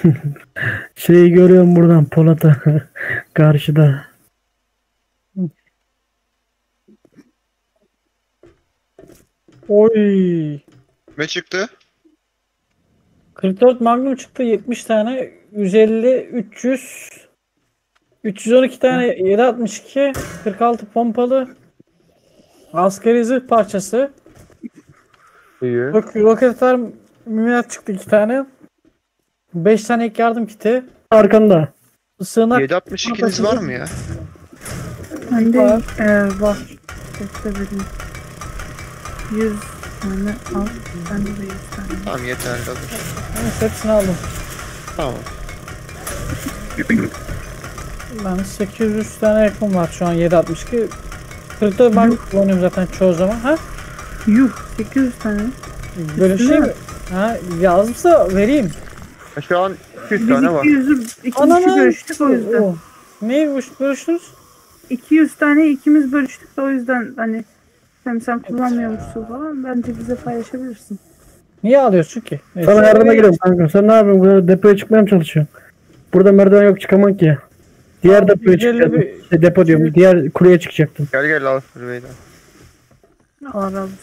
Speaker 3: Şeyi görüyorum buradan Polat'ı karşıda.
Speaker 2: Oy.
Speaker 6: Ne çıktı?
Speaker 2: 44 Magnum çıktı 70 tane 150 300 312 tane 762 46 pompalı askeri zırh parçası
Speaker 6: İyi.
Speaker 2: Rok roket atar mühimmat çıktı 2 tane 5 tane ilk yardım kiti
Speaker 3: Arkanda.
Speaker 2: sığınak
Speaker 6: 762'niz var mı ya?
Speaker 4: Bende
Speaker 2: Var.
Speaker 4: e, var. Bekle benim. 100 tane al. Bende de 100 tane.
Speaker 6: Tamam yeterli olur.
Speaker 2: Evet, hepsini aldım
Speaker 6: Tamam.
Speaker 2: ben 800 tane yakın var şu an 762 44 Magnum kullanıyorum zaten çoğu zaman ha
Speaker 4: Yuh 800 tane.
Speaker 2: böyle şey mi? Ha yazmışsa vereyim
Speaker 6: Şu an 200
Speaker 4: Biz
Speaker 6: tane var.
Speaker 4: 200'ü iki kişi
Speaker 2: Ananı-
Speaker 4: bölüştük o yüzden.
Speaker 2: Oo. Neyi bölüş- bölüştünüz?
Speaker 4: 200 tane ikimiz bölüştük de o yüzden hani hem sen kullanmıyormuşsun falan bence bize paylaşabilirsin.
Speaker 2: Niye alıyorsun ki? Evet,
Speaker 3: Sana yardıma geliyorum kanka. Sen ne yapıyorsun? Burada depoya çıkmaya mı çalışıyorsun? Burada merdiven yok çıkamam ki. Diğer
Speaker 2: Abi,
Speaker 3: depoya çıkacaktım.
Speaker 2: bir-
Speaker 3: depo diyorum. Diğer kuleye çıkacaktım.
Speaker 6: Gel gel al Rüveyda.
Speaker 4: Allah razı olsun.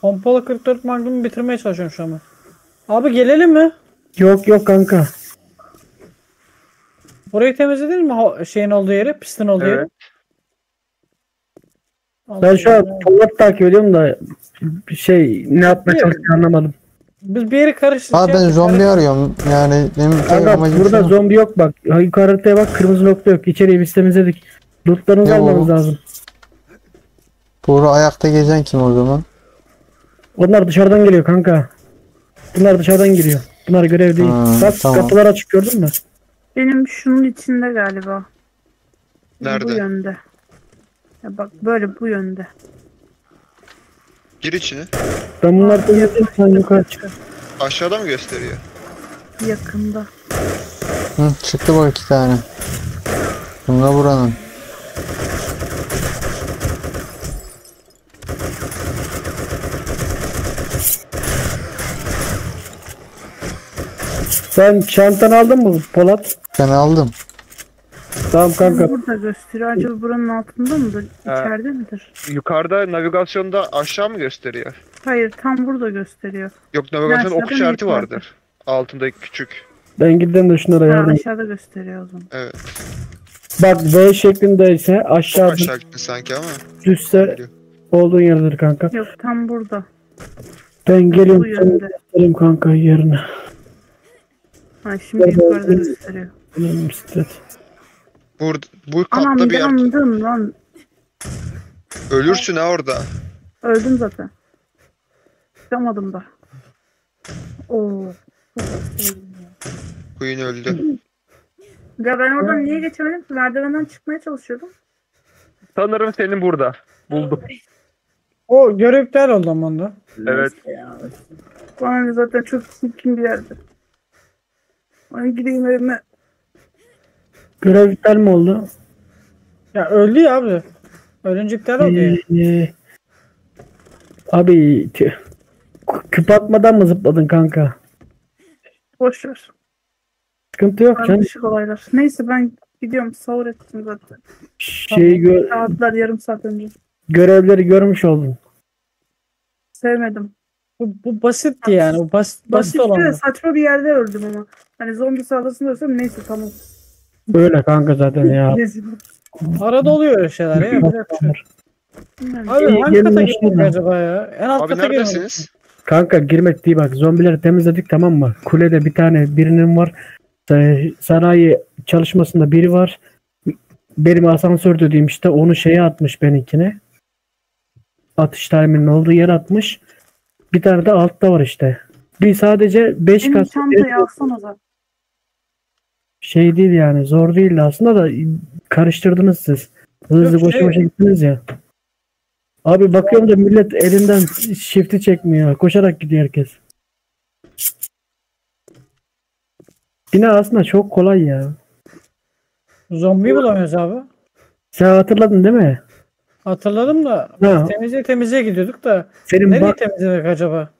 Speaker 2: Pompalı 44 Magnum'u bitirmeye çalışıyorum şu an. Abi gelelim mi?
Speaker 3: Yok yok kanka.
Speaker 2: Burayı temizledin mi şeyin olduğu yeri, pistin olduğu yeri?
Speaker 6: Evet.
Speaker 3: Ben şu an Polat takip ediyorum da bir şey ne yapmaya çalıştığını anlamadım.
Speaker 2: Biz bir yeri karıştırdık.
Speaker 1: Abi ben zombi arıyorum. Yani benim
Speaker 3: Kanka
Speaker 1: amacım
Speaker 3: burada
Speaker 1: şu.
Speaker 3: zombi yok bak. Yukarı haritaya bak kırmızı nokta yok. İçeriye biz temizledik. Lootlarınızı
Speaker 1: Yo.
Speaker 3: almanız lazım.
Speaker 1: Buğra ayakta gezen kim o zaman?
Speaker 3: Onlar dışarıdan geliyor kanka. Bunlar dışarıdan giriyor. Bunlar görev değil.
Speaker 1: Ha,
Speaker 3: bak
Speaker 1: tamam.
Speaker 3: kapılar açık gördün mü?
Speaker 4: Benim şunun içinde galiba. Bu
Speaker 6: Nerede?
Speaker 4: yönde. Ya bak böyle bu yönde.
Speaker 6: Gir içine.
Speaker 3: Ben bunları temizledim sen yukarı çık.
Speaker 6: Aşağıda mı gösteriyor?
Speaker 4: Yakında.
Speaker 1: Hı, çıktı bak iki tane. Bunlar buranın.
Speaker 3: Sen çantanı aldın mı Polat?
Speaker 1: Ben aldım.
Speaker 3: Tamam kanka.
Speaker 4: Burada gösteriyor. Acaba buranın altında mıdır? İçeride midir?
Speaker 6: Yukarıda navigasyonda aşağı mı gösteriyor?
Speaker 4: Hayır tam burada gösteriyor.
Speaker 6: Yok navigasyonda ok
Speaker 4: aşağıda
Speaker 6: işareti vardır. Altındaki küçük.
Speaker 3: Ben gideyim de şunlara
Speaker 4: Ha,
Speaker 3: yardım.
Speaker 4: aşağıda gösteriyor o zaman.
Speaker 6: Evet.
Speaker 3: Bak V şeklindeyse
Speaker 6: Çok
Speaker 3: aşağıda
Speaker 6: aşağı gitti sanki ama.
Speaker 3: düzse olduğun yerdedir kanka.
Speaker 4: Yok tam burada.
Speaker 3: Ben
Speaker 4: Bu yönde.
Speaker 3: göstereyim kanka yerine.
Speaker 4: Ha, şimdi yukarıda gösteriyor.
Speaker 3: Benim istet.
Speaker 6: Burada, bu
Speaker 4: Anam
Speaker 6: katta bir yer.
Speaker 4: yandım lan.
Speaker 6: Ölürsün ha orada.
Speaker 4: Öldüm zaten. Çıkamadım da. Oo. çok öldüm ya.
Speaker 6: Queen öldü.
Speaker 4: Ya ben oradan niye geçemedim ki? Merdivenden çıkmaya çalışıyordum.
Speaker 6: Sanırım senin burada. Buldum.
Speaker 2: O görev iptal oldu ama onda.
Speaker 6: Evet.
Speaker 4: Bana zaten çok çirkin bir yerde. Ben gideyim evime.
Speaker 3: Görev iptal mi oldu?
Speaker 2: Ya öldü ya abi. Ölünce iptal oldu ya.
Speaker 3: Ee, abi tüh. küp atmadan mı zıpladın kanka?
Speaker 4: Boş ver.
Speaker 3: Sıkıntı yok canım.
Speaker 4: Karmaşık olaylar. Neyse ben gidiyorum. Sahur ettim zaten.
Speaker 3: Şey gö-
Speaker 4: Saatler yarım saat önce.
Speaker 3: görevleri görmüş oldun.
Speaker 4: Sevmedim.
Speaker 2: Bu, bu basitti yani. Bu basit, basit
Speaker 4: Basit
Speaker 2: olan.
Speaker 4: de saçma bir yerde öldüm ama. Hani zombi saldırısında ölsem neyse tamam.
Speaker 3: Öyle kanka zaten ya.
Speaker 2: Arada oluyor öyle şeyler ya. Şey. Abi hangi kata gittik acaba ya? En alt
Speaker 6: Abi
Speaker 2: kata
Speaker 6: neredesiniz?
Speaker 3: Kanka girmek değil bak. Zombileri temizledik tamam mı? Kulede bir tane birinin var. Sanayi çalışmasında biri var. Benim asansör dediğim işte onu şeye atmış benimkine. Atış timinin olduğu yere atmış. Bir tane de altta var işte. Bir sadece 5
Speaker 4: Benim
Speaker 3: kat
Speaker 4: çantayı alsana da.
Speaker 3: şey değil yani zor değildi aslında da karıştırdınız siz. Hızlı
Speaker 2: Yok,
Speaker 3: koşa
Speaker 2: şey-
Speaker 3: gittiniz ya. Abi bakıyorum da millet elinden shift'i çekmiyor. Koşarak gidiyor herkes. Bina aslında çok kolay ya.
Speaker 2: Zombi bulamıyoruz abi.
Speaker 3: Sen hatırladın değil mi?
Speaker 2: Hatırladım da
Speaker 3: Ha,
Speaker 2: temizliğe temizliğe gidiyorduk da
Speaker 3: senin
Speaker 2: nereye
Speaker 3: bak
Speaker 2: temizledik acaba?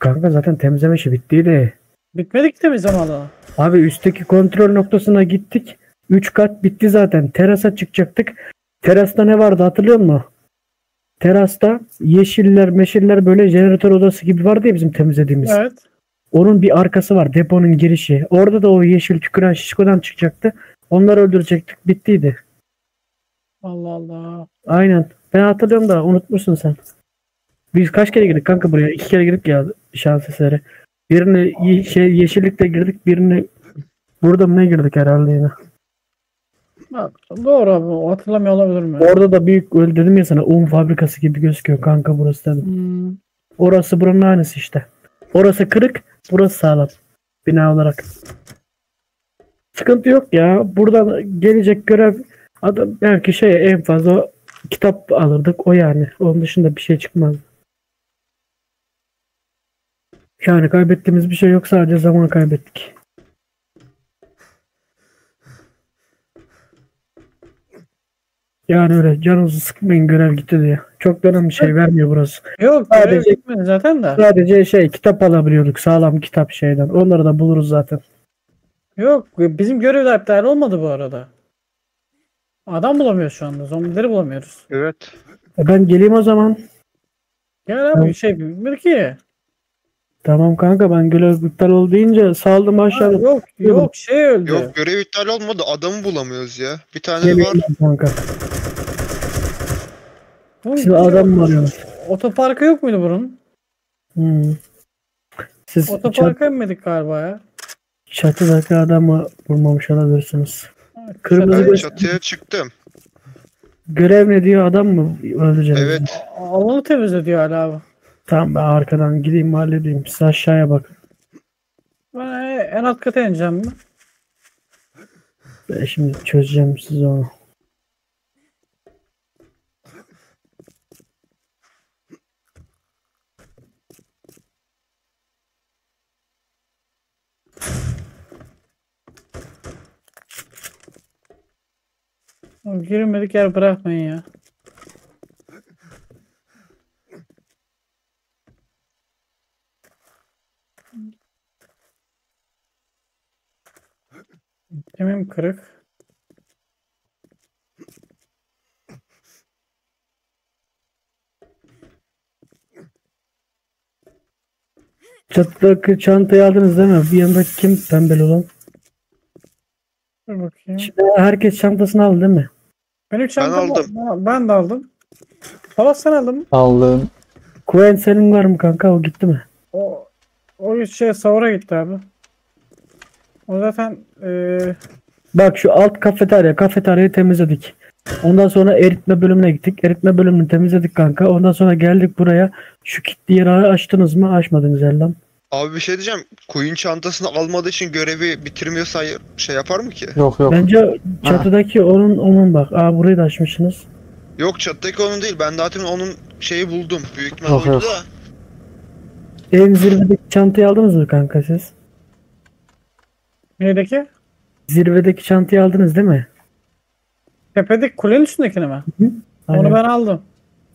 Speaker 3: kanka zaten temizleme işi bittiydi.
Speaker 2: Bitmedi ki temizleme alanı.
Speaker 3: Abi üstteki kontrol noktasına gittik. 3 kat bitti zaten. Terasa çıkacaktık. Terasta ne vardı hatırlıyor musun? Terasta yeşiller meşiller böyle jeneratör odası gibi vardı ya bizim temizlediğimiz.
Speaker 2: Evet.
Speaker 3: Onun bir arkası var deponun girişi. Orada da o yeşil tüküren şişkodan çıkacaktı. Onları öldürecektik. Bittiydi.
Speaker 2: Allah Allah.
Speaker 3: Aynen. Ben hatırlıyorum da unutmuşsun sen. Biz kaç kere girdik kanka buraya? İki kere girdik ya şans eseri. Birini ye- şey yeşillikte girdik. Birini burada mı ne girdik herhalde yine.
Speaker 2: Doğru abi. Hatırlamıyor olabilirim ya.
Speaker 3: Orada da büyük öyle dedim ya sana un fabrikası gibi gözüküyor kanka burası dedim.
Speaker 2: Hmm.
Speaker 3: Orası buranın aynısı işte. Orası kırık, burası sağlam. Bina olarak. Sıkıntı yok ya. Buradan gelecek görev adam belki şey en fazla kitap alırdık o yani. Onun dışında bir şey çıkmaz. Yani kaybettiğimiz bir şey yok sadece zaman kaybettik. Yani öyle canınızı sıkmayın görev gitti diye. Çok da önemli bir şey vermiyor burası.
Speaker 2: Yok
Speaker 3: Sadece-
Speaker 2: görev bitmedi zaten de.
Speaker 3: Sadece şey kitap alabiliyorduk sağlam kitap şeyden. Onları da buluruz zaten.
Speaker 2: Yok bizim görev de iptal olmadı bu arada. Adam bulamıyoruz şu anda. Zombileri bulamıyoruz.
Speaker 6: Evet.
Speaker 3: E ben geleyim o zaman.
Speaker 2: Gel abi şey bir ki.
Speaker 3: Tamam kanka ben görev iptal oldu deyince saldım
Speaker 2: Ha,
Speaker 3: aşağıda.
Speaker 2: yok yok şey öldü.
Speaker 6: Yok görev iptal olmadı. Adamı bulamıyoruz ya. Bir tane
Speaker 3: Geliyorum
Speaker 6: var.
Speaker 3: kanka. Siz adam mı arıyorsunuz?
Speaker 2: Otoparkı yok muydu bunun?
Speaker 3: Hmm. Siz çat,
Speaker 2: Otoparka inmedik galiba ya.
Speaker 3: çatıdaki adamı vurmamış olabilirsiniz. Kırmızı
Speaker 6: Ben
Speaker 3: göz-
Speaker 6: çatıya çıktım.
Speaker 3: görev ne diyor adam mı öldüreceğiz?
Speaker 6: Evet.
Speaker 2: Alanı temizle diyor hala abi.
Speaker 3: Tamam ben arkadan gideyim halledeyim. Siz aşağıya bakın.
Speaker 2: Ben en alt kata ineceğim mi?
Speaker 3: Ben şimdi çözeceğim size onu.
Speaker 2: Oğlum girilmedik yer bırakmayın ya. Kemim kırık.
Speaker 3: Çatlak çantayı aldınız değil mi? Bir yanındaki kim pembeli olan?
Speaker 2: Dur bakayım.
Speaker 3: Şimdi herkes çantasını aldı değil mi?
Speaker 2: Benim çantam
Speaker 6: aldım.
Speaker 2: Ben, ben de aldım. Polat sen aldın mı?
Speaker 1: Aldığım
Speaker 3: Kuen senin var mı kanka? O gitti mi?
Speaker 2: O, o şey savura gitti abi. O zaten eee
Speaker 3: Bak şu alt kafeterya. Kafeteryayı temizledik. Ondan sonra eritme bölümüne gittik. Eritme bölümünü temizledik kanka. Ondan sonra geldik buraya. Şu kilitli yeri açtınız mı? Açmadınız Erlan.
Speaker 6: Abi bir şey diyeceğim. Queen çantasını almadığı için görevi bitirmiyorsa şey yapar mı ki?
Speaker 1: yok yok.
Speaker 3: Bence çatıdaki onun onun bak. Aa burayı da açmışsınız.
Speaker 6: Yok çattaki onun değil. Ben zaten onun şeyi buldum. Büyük ihtimal
Speaker 1: Yok,
Speaker 6: oydu
Speaker 1: yok.
Speaker 6: da.
Speaker 3: En zirvedeki çantayı aldınız mı kanka siz?
Speaker 2: neydeki?
Speaker 3: Zirvedeki çantayı aldınız değil mi?
Speaker 2: Tepedeki kulenin üstündekini mi?
Speaker 3: Aynen.
Speaker 2: Onu ben aldım.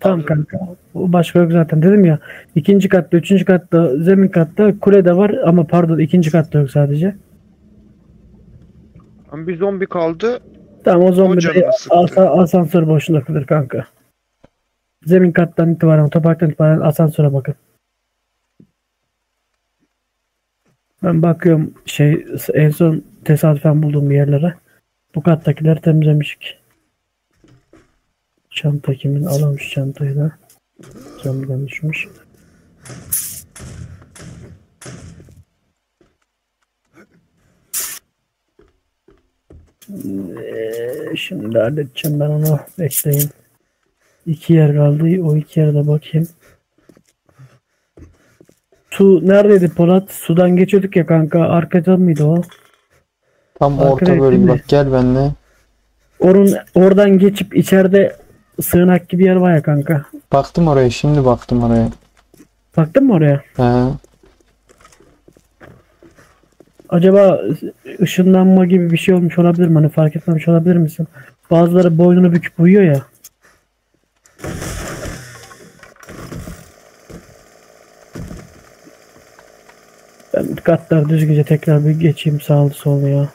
Speaker 3: Tamam kanka. O başka yok zaten. Dedim ya ikinci katta, üçüncü katta, zemin katta kule de var ama pardon ikinci katta yok sadece.
Speaker 6: Ama bir zombi kaldı.
Speaker 3: Tamam o zombi de asa- asansör boşunda kalır kanka. Zemin kattan itibaren, otoparktan itibaren asansöre bakın. Ben bakıyorum şey en son tesadüfen bulduğum yerlere. Bu kattakileri temizlemişik. Çanta kimin alamış çantayı da. Zombiden düşmüş. Ee, şimdi halledeceğim ben onu. Bekleyin. İki yer kaldı. O iki yere de bakayım. Su neredeydi Polat? Sudan geçiyorduk ya kanka. Arkada mıydı o?
Speaker 1: Tam
Speaker 3: Arkaya
Speaker 1: orta bölüm bak gel benimle.
Speaker 3: Onun oradan geçip içeride sığınak gibi yer var ya kanka.
Speaker 1: Baktım oraya şimdi baktım oraya.
Speaker 3: Baktın mı oraya?
Speaker 1: He.
Speaker 3: Acaba ışınlanma gibi bir şey olmuş olabilir mi? Hani fark etmemiş olabilir misin? Bazıları boynunu büküp uyuyor ya. Ben katlar düzgünce tekrar bir geçeyim sağlı sollu ya.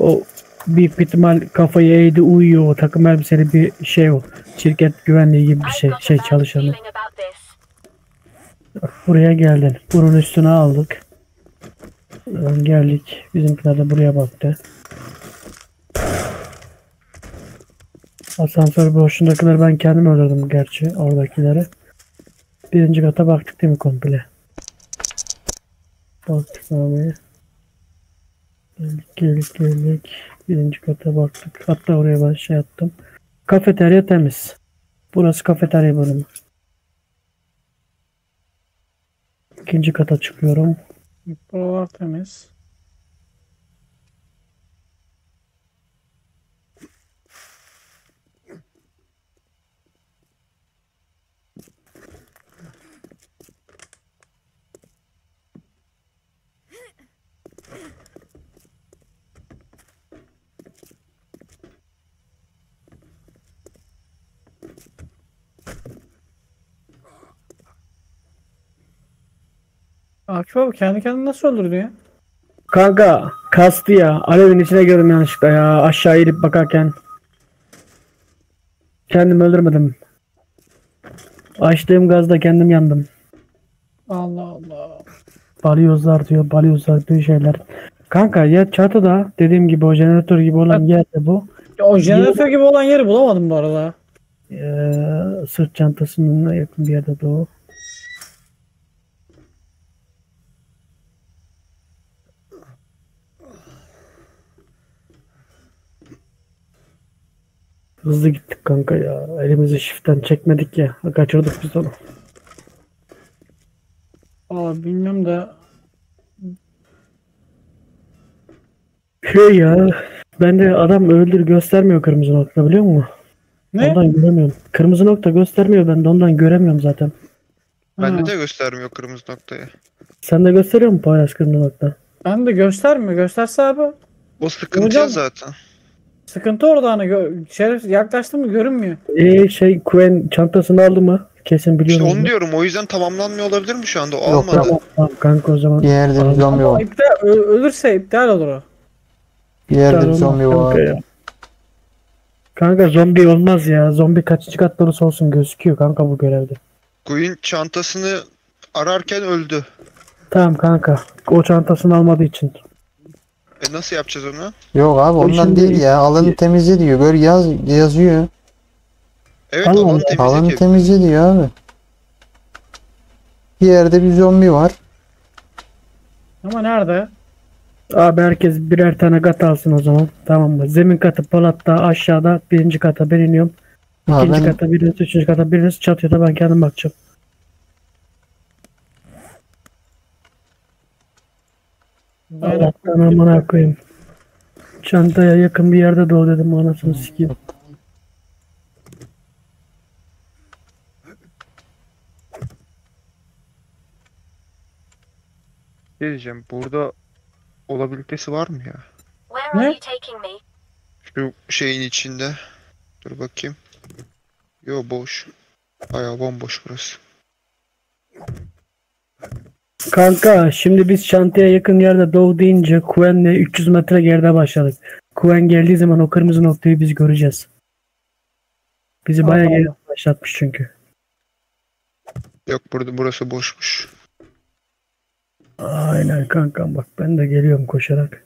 Speaker 3: O büyük bir ihtimal kafayı eğdi uyuyor o takım elbiseli bir şey o. Şirket güvenliği gibi bir şey şey çalışanı. Bak buraya geldin. Bunun üstüne aldık. Buradan geldik. Bizimkiler de buraya baktı. Asansör boşundakileri ben kendim öldürdüm gerçi oradakileri. Birinci kata baktık değil mi komple? Baktık abi. Geldik geldik geldik. Birinci kata baktık. Hatta oraya ben şey attım. Kafeterya temiz. Burası kafeterya bölümü. İkinci kata çıkıyorum.
Speaker 2: Buralar temiz. Akif abi kendi kendini nasıl öldürdü ya?
Speaker 3: Kanka kastı ya. Alevin içine girdim yanlışlıkla ya. Aşağı inip bakarken. Kendim öldürmedim. Açtığım gazda kendim yandım.
Speaker 2: Allah Allah.
Speaker 3: Balyozlar diyor. Balyozlar diyor şeyler. Kanka ya çatıda dediğim gibi o jeneratör gibi olan yerde bu.
Speaker 2: Ya o jeneratör gibi olan yeri bulamadım bu arada.
Speaker 3: Ee, sırt çantasının yakın bir yerde de Hızlı gittik kanka ya. Elimizi shift'ten çekmedik ya. Kaçırdık biz onu.
Speaker 2: Valla bilmiyorum da
Speaker 3: Şey ya. Ben de adam öldür göstermiyor kırmızı nokta biliyor musun?
Speaker 2: ne?
Speaker 3: Ondan göremiyorum. Kırmızı nokta göstermiyor ben de ondan göremiyorum zaten.
Speaker 6: Bende
Speaker 2: Ha.
Speaker 6: de göstermiyor kırmızı noktayı.
Speaker 3: Sen de gösteriyor mu paylaş kırmızı nokta?
Speaker 2: Ben de göstermiyor. Gösterse abi.
Speaker 6: O sıkıntı
Speaker 2: Hocam-
Speaker 6: zaten.
Speaker 2: Sıkıntı orada hani gö- şerif yaklaştı mı görünmüyor.
Speaker 3: Ee şey Quen çantasını aldı mı? Kesin
Speaker 6: İşte
Speaker 3: biliyorum.
Speaker 6: onu diyorum. O yüzden tamamlanmıyor olabilir mi şu anda? O
Speaker 1: Yok,
Speaker 6: almadı.
Speaker 1: yok.
Speaker 3: Tamam kanka o zaman.
Speaker 1: Bir yerde bir zombi
Speaker 2: Ama
Speaker 1: var.
Speaker 2: iptal, ö- ölürse iptal olur o.
Speaker 1: Bir yerde bir zombi var.
Speaker 3: ya. Kanka zombi olmaz ya. Zombi kaçıncı katta olursa olsun gözüküyor kanka bu görevde.
Speaker 6: Queen çantasını ararken öldü.
Speaker 3: Tamam kanka. O çantasını almadığı için.
Speaker 6: E nasıl yapacağız onu?
Speaker 1: Yok abi ondan
Speaker 3: şimdi-
Speaker 1: değil ya. Alanı temizle diyor. Böyle yaz yazıyor.
Speaker 6: Evet
Speaker 3: Allah
Speaker 6: alanı temizlik
Speaker 1: Alanı temizle diyor abi. Bir yerde bir zombi var.
Speaker 2: Ama nerede?
Speaker 3: Abi herkes birer tane kat alsın o zaman. Tamam mı? Zemin katı palatta aşağıda birinci kata ben iniyorum.
Speaker 1: Ha,
Speaker 3: İkinci
Speaker 1: ben
Speaker 3: kata biriniz, üçüncü kata biriniz çatıya da ben kendim bakacağım. Allah'tan amına koyayım. Çantaya yakın bir yerde dolu dedim anasını sikeyim.
Speaker 6: Ne diyeceğim? Burada olabilitesi var mı ya?
Speaker 2: Ne?
Speaker 6: Şu şeyin içinde. Dur bakayım. Yo boş. Bayağı bomboş burası.
Speaker 3: Kanka şimdi biz çantaya yakın yerde doğu deyince Kuen'le 300 metre geride başladık. Kuen geldiği zaman o kırmızı noktayı biz göreceğiz. Bizi bayağı geride başlatmış çünkü.
Speaker 6: Yok burada burası boşmuş.
Speaker 3: Aynen kankam bak ben de geliyorum koşarak.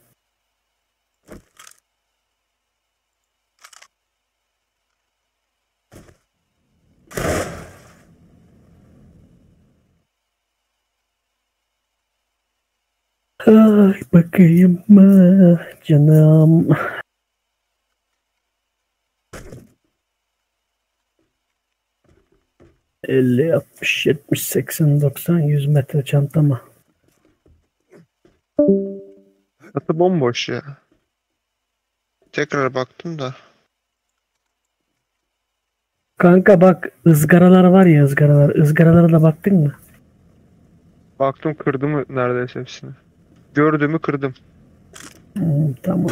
Speaker 3: Ay bakayım mı canım. Elli, 60, 70, 80, 90, 100 metre çantama.
Speaker 6: Çatı bomboş ya. Tekrar baktım da.
Speaker 3: Kanka bak ızgaralar var ya ızgaralar. Izgaralara da baktın mı?
Speaker 6: Baktım kırdım neredeyse hepsini. Gördüğümü kırdım.
Speaker 3: Hmm, tamam.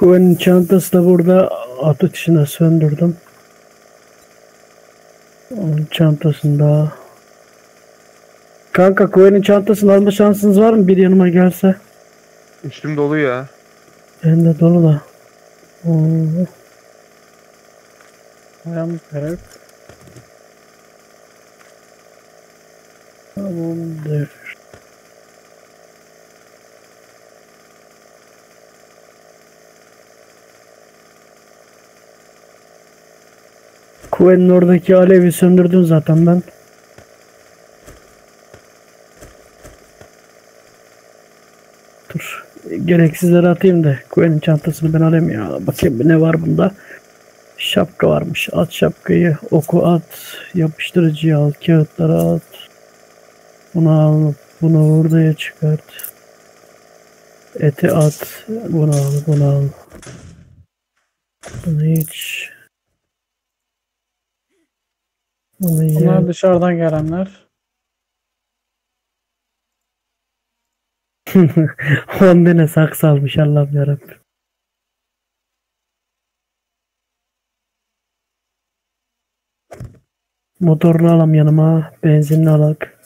Speaker 3: Kuven'in çantası da burada at atışına söndürdüm. Onun çantasında Kanka Kuven'in çantasını alma şansınız var mı? Bir yanıma gelse.
Speaker 6: Üstüm dolu ya.
Speaker 3: Benim de dolu da. Oo.
Speaker 2: Ayağım kırık.
Speaker 3: Tamamdır. Kuvenin oradaki alevi söndürdüm zaten ben. Dur. Gereksizleri atayım da Kuvenin çantasını ben alayım ya. Bakayım ne var bunda. Şapka varmış. At şapkayı. Oku at. Yapıştırıcıyı al. Kağıtları at. Bunu al. Bunu oraya çıkart. Eti at. Bunu al. Bunu al. Bunu iç. Bunu ye.
Speaker 2: Bunlar dışarıdan gelenler.
Speaker 3: On tane saksı almış Allah'ım yarabbim. Motorunu alam yanıma. Benzinini alak.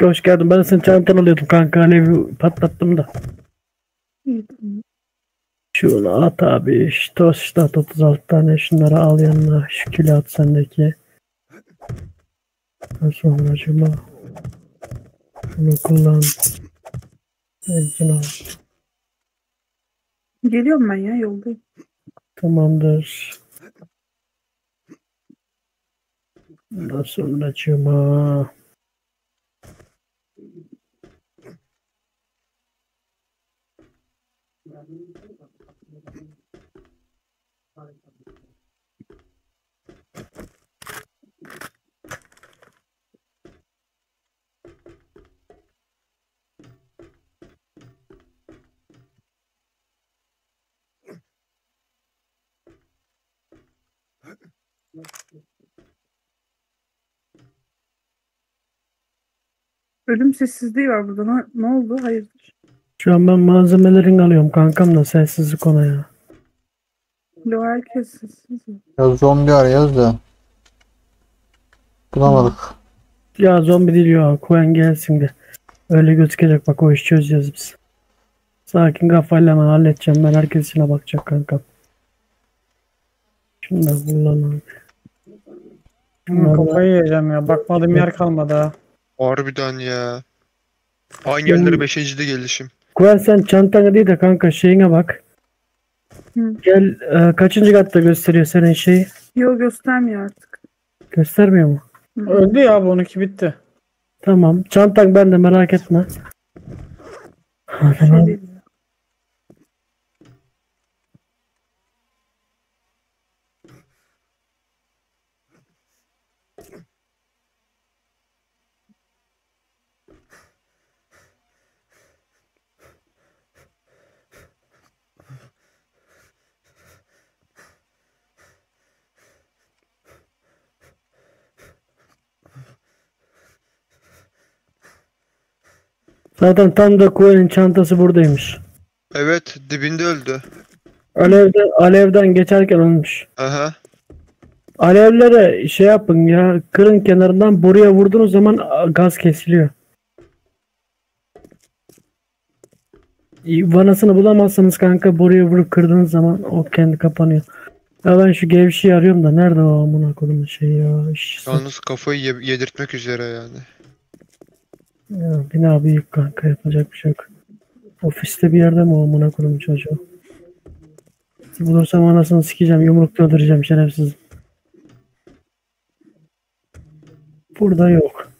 Speaker 3: Hoş geldin. Ben senin çantanı alıyordum kanka. Alevi patlattım da. Şunu at abi. Şu tost at 36 tane. Şunları al yanına. Şu kilo at sendeki. Sonra acaba. Şunu kullan. Benzin al.
Speaker 4: Geliyorum ben ya yoldayım.
Speaker 3: Tamamdır. Ondan sonra cuma.
Speaker 4: Ölüm sessizliği var burada. Ne, ne oldu? Hayırdır?
Speaker 3: Şu an ben malzemelerini alıyorum kankam da sessizlik ona ya.
Speaker 4: Lo herkes sessiz.
Speaker 1: Ya zombi arıyoruz da. Bulamadık.
Speaker 3: Ya zombi değil ya. Koyan gelsin de. Öyle gözükecek bak o işi çözeceğiz biz. Sakin kafayla hemen halledeceğim ben herkes içine bakacak kankam. Şunu da kullan abi.
Speaker 2: Kafayı yiyeceğim ya. Bakmadığım yer kalmadı ha.
Speaker 6: Harbiden ya. Aynı yerlere 5. de gelişim.
Speaker 3: Kuan sen çantana değil de kanka şeyine bak.
Speaker 4: Hı.
Speaker 3: Gel e, kaçıncı katta gösteriyor senin şeyi?
Speaker 4: Yok göstermiyor artık.
Speaker 3: Göstermiyor mu?
Speaker 4: Hı.
Speaker 2: Öldü ya bu 12 bitti.
Speaker 3: Tamam. Çantan bende merak etme.
Speaker 4: Şey değil.
Speaker 3: Zaten tam da Kuan'ın çantası buradaymış.
Speaker 6: Evet dibinde öldü.
Speaker 3: Alevden, alevden geçerken olmuş.
Speaker 6: Aha.
Speaker 3: Alevlere şey yapın ya kırın kenarından buraya vurduğunuz zaman gaz kesiliyor. Vanasını bulamazsanız kanka buraya vurup kırdığınız zaman o kendi kapanıyor. Ya ben şu gevşeyi arıyorum da nerede o amına kodumun şey ya.
Speaker 6: Yalnız kafayı ye- yedirtmek üzere yani.
Speaker 3: Bina büyük kanka yapacak bir şey yok. Ofiste bir yerde mi o amına kodumun çocuğu? Bulursam anasını sikeceğim yumrukla öldüreceğim şerefsiz. Burada yok.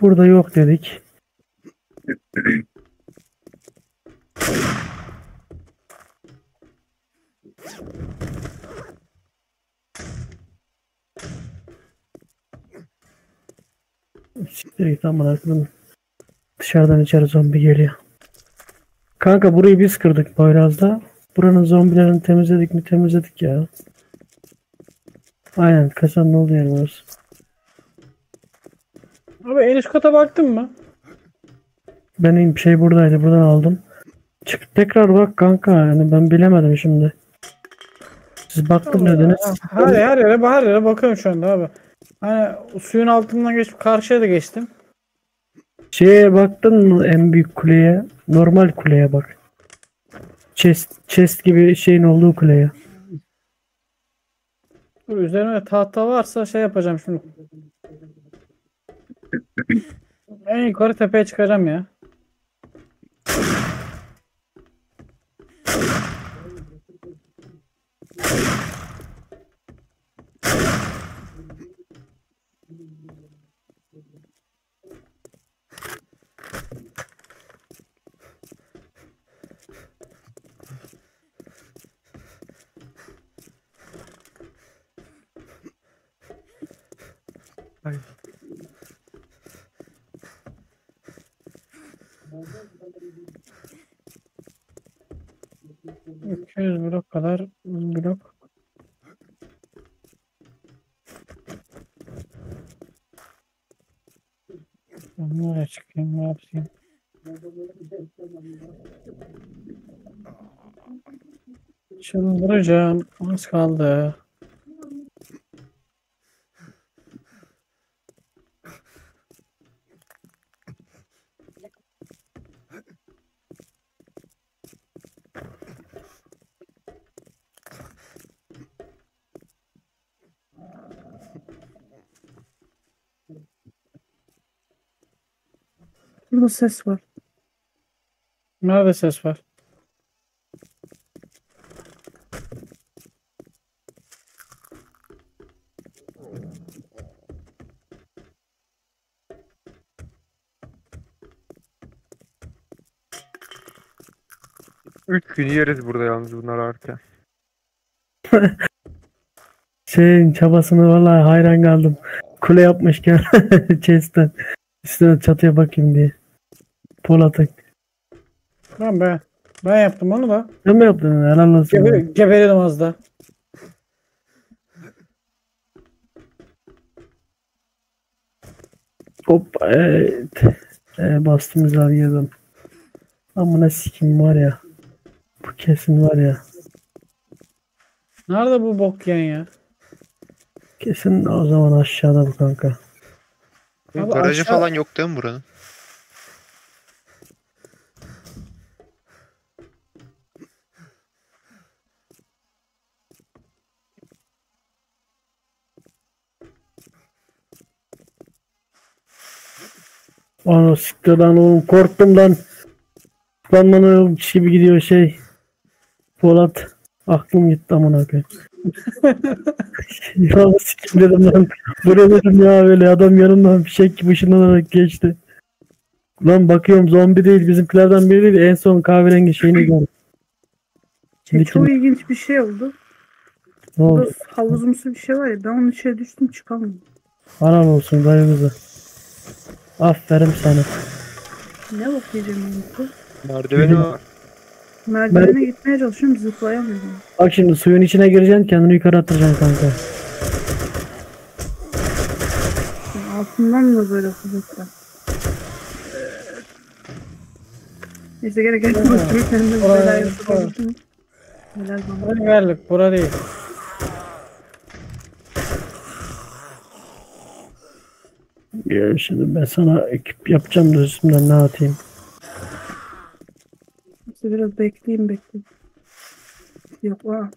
Speaker 3: Burada yok dedik. Siktir git amına koyayım. Dışarıdan içeri zombi geliyor. Kanka burayı biz kırdık Poyraz'da. Buranın zombilerini temizledik mi temizledik ya. Aynen kasanın olduğu yer burası.
Speaker 2: Abi en üst kata baktın mı?
Speaker 3: Benim şey buradaydı buradan aldım. Çık tekrar bak kanka yani ben bilemedim şimdi. Siz baktım dediniz.
Speaker 2: Her, her yere her yere bakıyorum şu anda abi. Hani suyun altından geçip karşıya da geçtim.
Speaker 3: Şeye baktın mı en büyük kuleye? Normal kuleye bak. Chest, chest gibi şeyin olduğu kuleye.
Speaker 2: Dur üzerine tahta varsa şey yapacağım şimdi. en yukarı tepeye çıkacağım ya. 200 blok kadar blok Bunlara çıkayım ne yapayım? Çıldıracağım. Az kaldı.
Speaker 4: Burada ses var.
Speaker 2: Nerede ses var?
Speaker 12: Üç gün yeriz burada yalnız bunlar ararken.
Speaker 3: Şeyin çabasını vallahi hayran kaldım. Kule yapmışken chest'ten üstüne çatıya bakayım diye. Polat'ın.
Speaker 2: Ben be. Ben yaptım onu da.
Speaker 3: Sen mi yaptın? Helal olsun.
Speaker 2: Geber, geberiyordum az da.
Speaker 3: Hop evet. E, bastım güzel girdim. Amına sikim var ya. Bu kesin var ya.
Speaker 2: Nerede bu bok yiyen ya?
Speaker 3: Kesin o zaman aşağıda bu kanka.
Speaker 2: Abi
Speaker 6: Garajı
Speaker 2: aşağı-
Speaker 6: falan yok değil mi buranın?
Speaker 3: Ana siktir lan oğlum korktum lan. Lan lan oğlum gibi gidiyor şey. Polat. Aklım gitti amına koyayım. ya sikim dedim lan. Bu ne dedim ya böyle adam yanımdan bir şey gibi ışınlanarak geçti. Lan bakıyorum zombi değil bizimkilerden biri değil en son kahverengi şeyini gördüm.
Speaker 4: Şey, çok ilginç bir şey oldu.
Speaker 3: Ne oldu?
Speaker 4: Havuzumsu bir şey var ya ben onun içine düştüm çıkamadım.
Speaker 3: Anam olsun dayımızı. Aferin sana.
Speaker 4: Ne ben bu?
Speaker 6: Merdiveni var.
Speaker 4: Merdivene gitmeye çalışıyorum zıplayamıyorum.
Speaker 3: Bak şimdi suyun içine gireceksin kendini yukarı attıracaksın kanka.
Speaker 4: Yani altından da böyle kuvvetler. Neyse gerek yok. Kendime
Speaker 2: Oraya-
Speaker 4: belayı
Speaker 2: oraya.
Speaker 4: soktum. Helal bana.
Speaker 2: Buraya geldik. Bura değil.
Speaker 3: Ya şimdi ben sana ekip yapacağım da üstümden ne atayım.
Speaker 4: İşte biraz bekleyeyim bekleyeyim. Yok aa.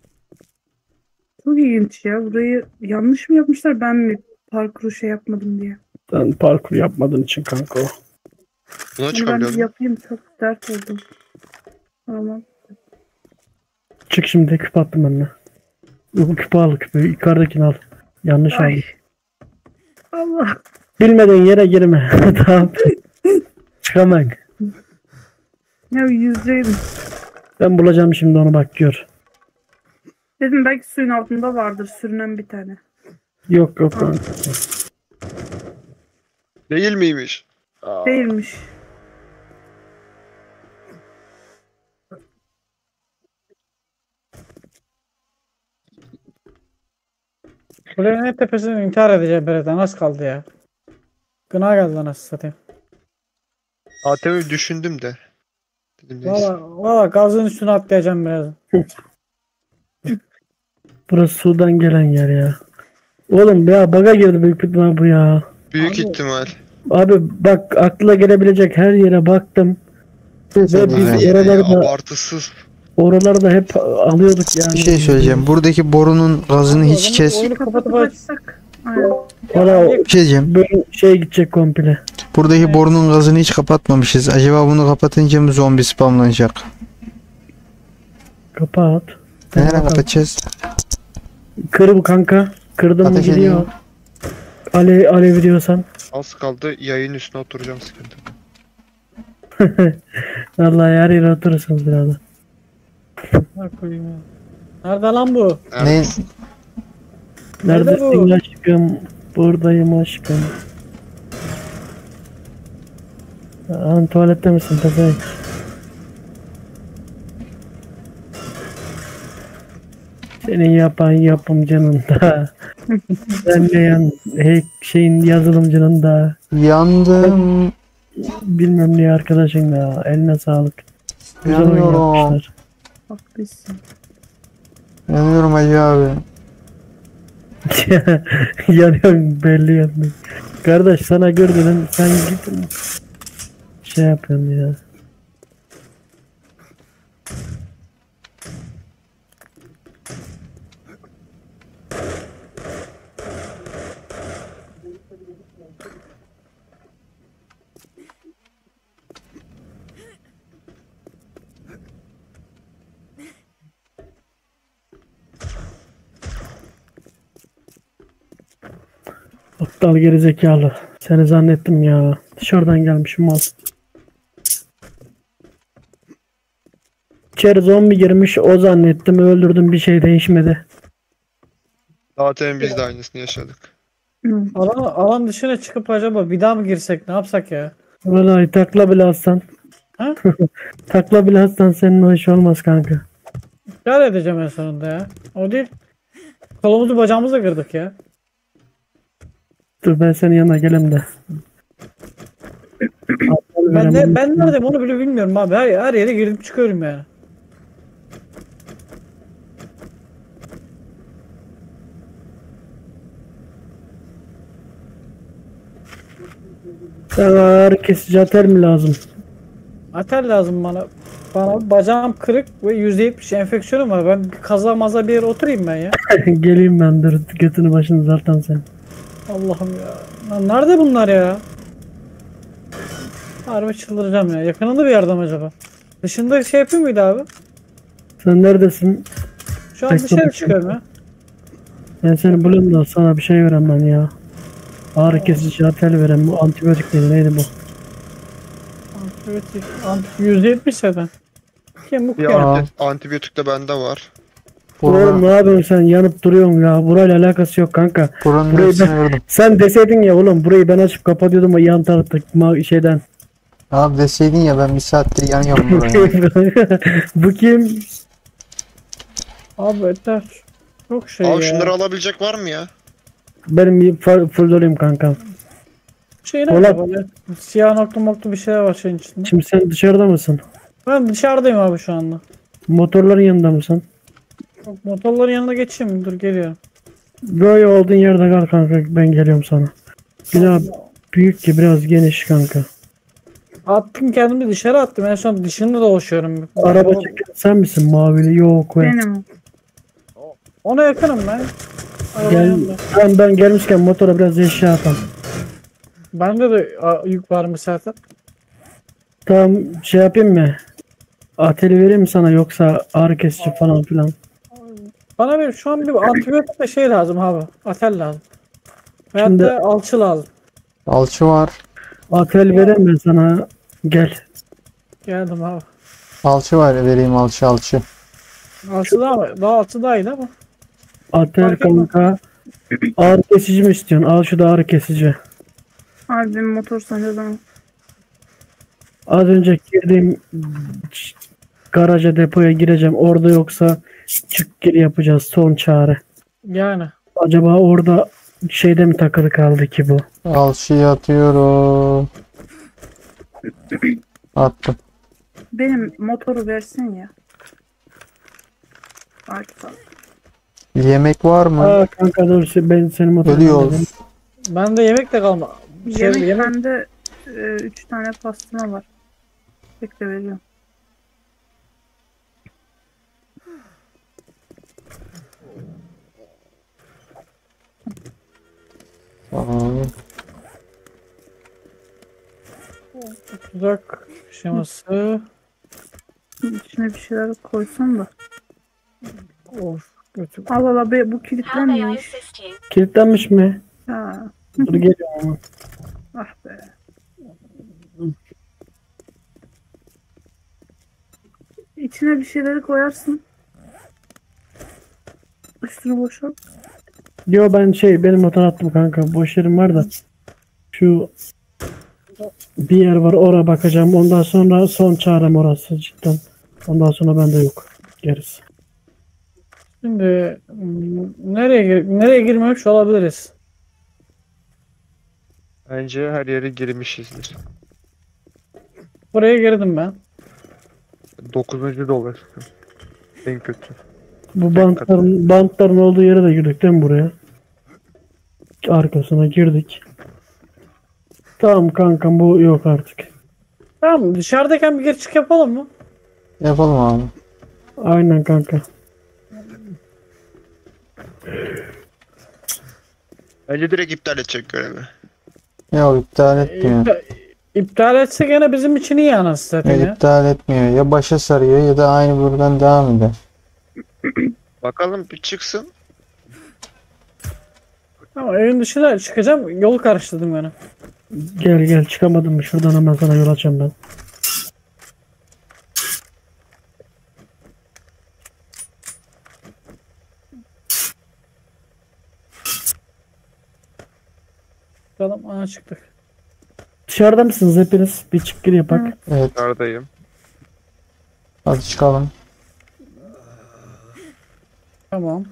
Speaker 4: Çok ilginç ya. Burayı yanlış mı yapmışlar ben mi parkuru şey yapmadım diye.
Speaker 3: Sen parkur yapmadığın için kanka o.
Speaker 6: Buna
Speaker 4: Hani ben
Speaker 6: çıkabiliyor
Speaker 4: bir
Speaker 6: mu?
Speaker 4: yapayım çok dert oldum. Tamam.
Speaker 3: Çık şimdi küp attım de. Bu küpü al küpü. Yukarıdakini al. Yanlış
Speaker 4: Ay.
Speaker 3: aldım.
Speaker 4: Allah.
Speaker 3: Bilmediğin yere girme. tamam. Çıkamam.
Speaker 4: Ya yüzeydim.
Speaker 3: Ben bulacağım şimdi onu bak gör.
Speaker 4: Dedim belki suyun altında vardır sürünen bir tane.
Speaker 3: Yok yok. lan.
Speaker 6: Değil miymiş?
Speaker 4: Değilmiş.
Speaker 2: Kulenin en tepesine intihar edeceğim Beret'e. Nasıl kaldı ya? Gına geldi nasıl satayım.
Speaker 6: ATM'yi düşündüm de. Dedim neyse.
Speaker 2: Valla valla gazın üstüne atlayacağım biraz.
Speaker 3: Burası sudan gelen yer ya. Oğlum ya baga girdi büyük ihtimal bu ya.
Speaker 6: Büyük
Speaker 2: Abi-
Speaker 6: ihtimal.
Speaker 3: Abi bak akla gelebilecek her yere baktım.
Speaker 1: Bir
Speaker 3: Ve
Speaker 1: şey
Speaker 3: biz
Speaker 1: söyleyeceğim.
Speaker 6: Her yere
Speaker 3: oraları da,
Speaker 6: abartısız.
Speaker 3: oraları da hep alıyorduk yani.
Speaker 10: Bir şey söyleyeceğim. Buradaki borunun gazını hiç kes.
Speaker 2: Oyunu kapatıp
Speaker 4: Kapatıp
Speaker 2: aç.
Speaker 4: açsak.
Speaker 3: Valla
Speaker 10: şey diyeceğim.
Speaker 3: böyle şey gidecek komple.
Speaker 10: Buradaki borunun gazını hiç kapatmamışız. Acaba bunu kapatınca mı zombi spamlanacak?
Speaker 3: Kapat.
Speaker 10: Nereye kapatacağız?
Speaker 3: Kır bu kanka. Kırdım mı
Speaker 1: Ateş
Speaker 3: gidiyor.
Speaker 1: edeyim.
Speaker 3: Alev, alev diyorsan.
Speaker 6: Az kaldı yayın üstüne oturacağım sıkıntı.
Speaker 3: Vallahi her yere oturursunuz birazdan.
Speaker 2: Nerede lan bu?
Speaker 1: Ne?
Speaker 6: Neredesin?
Speaker 2: Nerede
Speaker 3: Neredesin
Speaker 2: bu?
Speaker 3: aşkım? Buradayım aşkım. An tuvalette misin pezevenk? Senin yapan yapımcının da. Sen de yan hey, şeyin yazılımcının da.
Speaker 1: Yandım.
Speaker 3: bilmem ne arkadaşın da eline sağlık. Güzel oyun
Speaker 1: Yanıyorum.
Speaker 3: yapmışlar.
Speaker 4: Haklısın.
Speaker 1: Yanıyorum Hacı abi.
Speaker 3: Yanıyorum belli yandım. Kardeş sana gör sen git. Şey yapıyorsun ya. Aptal gerizekalı. Seni zannettim ya. Dışarıdan gelmişim mal. İçeri zombi girmiş o zannettim öldürdüm bir şey değişmedi.
Speaker 6: Zaten biz de aynısını yaşadık.
Speaker 2: Alan, alan dışına çıkıp acaba bir daha mı girsek ne yapsak ya?
Speaker 3: Vallahi takla bile atsan.
Speaker 2: Ha?
Speaker 3: takla bile atsan senin o iş olmaz kanka.
Speaker 2: İptal edeceğim en sonunda ya. O değil. Kolumuzu bacağımızı kırdık ya.
Speaker 3: Dur ben senin yanına gelem de.
Speaker 2: Ben de ben neredeyim onu bile bilmiyorum abi. Her, her yere girip çıkıyorum yani.
Speaker 3: Sana kesici atar mı lazım?
Speaker 2: Atel lazım bana. Bana bacağım kırık ve %70 enfeksiyonum var. Ben kaza maza bir yere oturayım ben ya.
Speaker 3: Geleyim ben dur götünü başını zaten sen.
Speaker 2: Allah'ım ya. Lan nerede bunlar ya? Harbi çıldıracağım ya. Yakınında bir yerde mi acaba? Dışında şey yapıyor muydu abi?
Speaker 3: Sen neredesin?
Speaker 2: Şu an
Speaker 3: Bekle
Speaker 2: dışarı çıkıyorum ya.
Speaker 3: Ben seni bulayım da sana bir şey verem ben ya. Ağrı kesici atel verem. Bu antibiyotik dedi neydi bu?
Speaker 2: Antibiyotik. Antibiyotik %70 zaten. Kim bu ya?
Speaker 6: anti- antibiyotik de bende var.
Speaker 3: Oğlum ne yapıyorsun sen yanıp duruyorsun ya. Burayla alakası yok kanka.
Speaker 1: Buranın
Speaker 3: Burayı ben,
Speaker 1: verdim.
Speaker 3: sen deseydin ya oğlum burayı ben açıp kapatıyordum o yan tarafta şeyden.
Speaker 1: Abi deseydin ya ben bir saattir yanıyorum buraya.
Speaker 3: bu kim?
Speaker 2: Abi yeter. Çok şey
Speaker 6: Abi
Speaker 2: ya.
Speaker 6: şunları alabilecek var mı ya?
Speaker 3: Benim bir doluyum kanka.
Speaker 2: Şey
Speaker 3: Polat.
Speaker 2: böyle? Siyah nokta nokta bir şeyler var şeyin içinde.
Speaker 3: Şimdi sen dışarıda mısın?
Speaker 2: Ben dışarıdayım abi şu anda.
Speaker 3: Motorların yanında mısın?
Speaker 2: Motorların yanına geçeyim. Dur geliyorum.
Speaker 3: Böyle olduğun yerde kal kanka ben geliyorum sana. Bina büyük ki biraz geniş kanka.
Speaker 2: Attım kendimi dışarı attım. En son dışında dolaşıyorum.
Speaker 3: Araba çeken sen misin mavili? Yok be.
Speaker 4: Benim.
Speaker 2: Ona yakınım ben.
Speaker 3: Gel,
Speaker 2: yanında.
Speaker 3: ben, ben gelmişken motora biraz eşya atam.
Speaker 2: Bende de a, yük varmış zaten.
Speaker 3: Tamam şey yapayım mı? Ateli vereyim mi sana yoksa ağrı kesici falan filan.
Speaker 2: Bana bir şu an bir antibiyotik de şey lazım abi. Atel lazım. Veyahut
Speaker 3: Şimdi-
Speaker 2: da alçı lazım.
Speaker 1: Alçı var.
Speaker 3: Atel vereyim ben sana. Gel.
Speaker 2: Geldim abi.
Speaker 1: Alçı var vereyim alçı alçı.
Speaker 2: Alçı daha, daha alçı daha iyi ama.
Speaker 3: Atel
Speaker 2: Fark etmez.
Speaker 3: kanka. Ağrı kesici mi istiyorsun? Al şu da ağrı kesici.
Speaker 4: Abi benim motor sence zaman.
Speaker 3: Az önce girdiğim garaja depoya gireceğim. Orada yoksa çık gir yapacağız son çare.
Speaker 2: Yani.
Speaker 3: Acaba orada şeyde mi takılı kaldı ki bu?
Speaker 1: Alçıyı atıyorum. Attım.
Speaker 4: Benim motoru versin ya. Artık al.
Speaker 1: Yemek var mı?
Speaker 3: Aa kanka dur ben senin motorunu
Speaker 1: Ölüyoruz.
Speaker 3: vereyim.
Speaker 2: Bende yemek de kalma. Şey,
Speaker 4: Yemek,
Speaker 2: yemek,
Speaker 4: bende 3 tane pastırma var. Bekle veriyorum.
Speaker 1: Aa,
Speaker 2: tuzak şeması.
Speaker 4: İçine bir şeyler koysam da.
Speaker 2: Of götür.
Speaker 4: Al al be bu
Speaker 8: you?
Speaker 3: Kilitlenmiş mi?
Speaker 4: Ha.
Speaker 3: Dur geliyorum ama.
Speaker 4: Ah be. İçine bir şeyleri koyarsın. Üstünü boşalt.
Speaker 3: Yo ben şey benim motor attım kanka. Boş yerim var da. Şu bir yer var oraya bakacağım. Ondan sonra son çarem orası cidden. Ondan sonra bende yok. Gerisi.
Speaker 2: Şimdi nereye gir nereye girmemiş olabiliriz.
Speaker 6: Bence her yere girmişizdir.
Speaker 2: Buraya girdim ben.
Speaker 12: 9. dolar. En kötü.
Speaker 3: Bu bantların, bantların olduğu yere de girdik değil mi buraya? Arkasına girdik. Tamam kankam bu yok artık.
Speaker 2: Tamam dışarıdayken bir çık yapalım mı?
Speaker 1: Yapalım abi.
Speaker 3: Aynen kanka.
Speaker 6: Bence direkt iptal edecek görevi.
Speaker 1: Yok iptal etmiyor.
Speaker 2: İptal, iptal etse gene bizim için iyi anasını
Speaker 1: Ya,
Speaker 2: satayım ya.
Speaker 1: iptal etmiyor. Ya başa sarıyor ya da aynı buradan devam eder.
Speaker 6: Bakalım bir çıksın.
Speaker 2: Ama evin dışına çıkacağım yolu karıştırdım gene.
Speaker 3: Gel gel çıkamadım mı? Şuradan hemen sana yol açacağım ben.
Speaker 2: Bakalım aa çıktık.
Speaker 3: Dışarıda mısınız hepiniz? Bir çık gir yapak.
Speaker 1: Evet
Speaker 12: Dışarıdayım.
Speaker 1: hadi çıkalım.
Speaker 2: Tamam.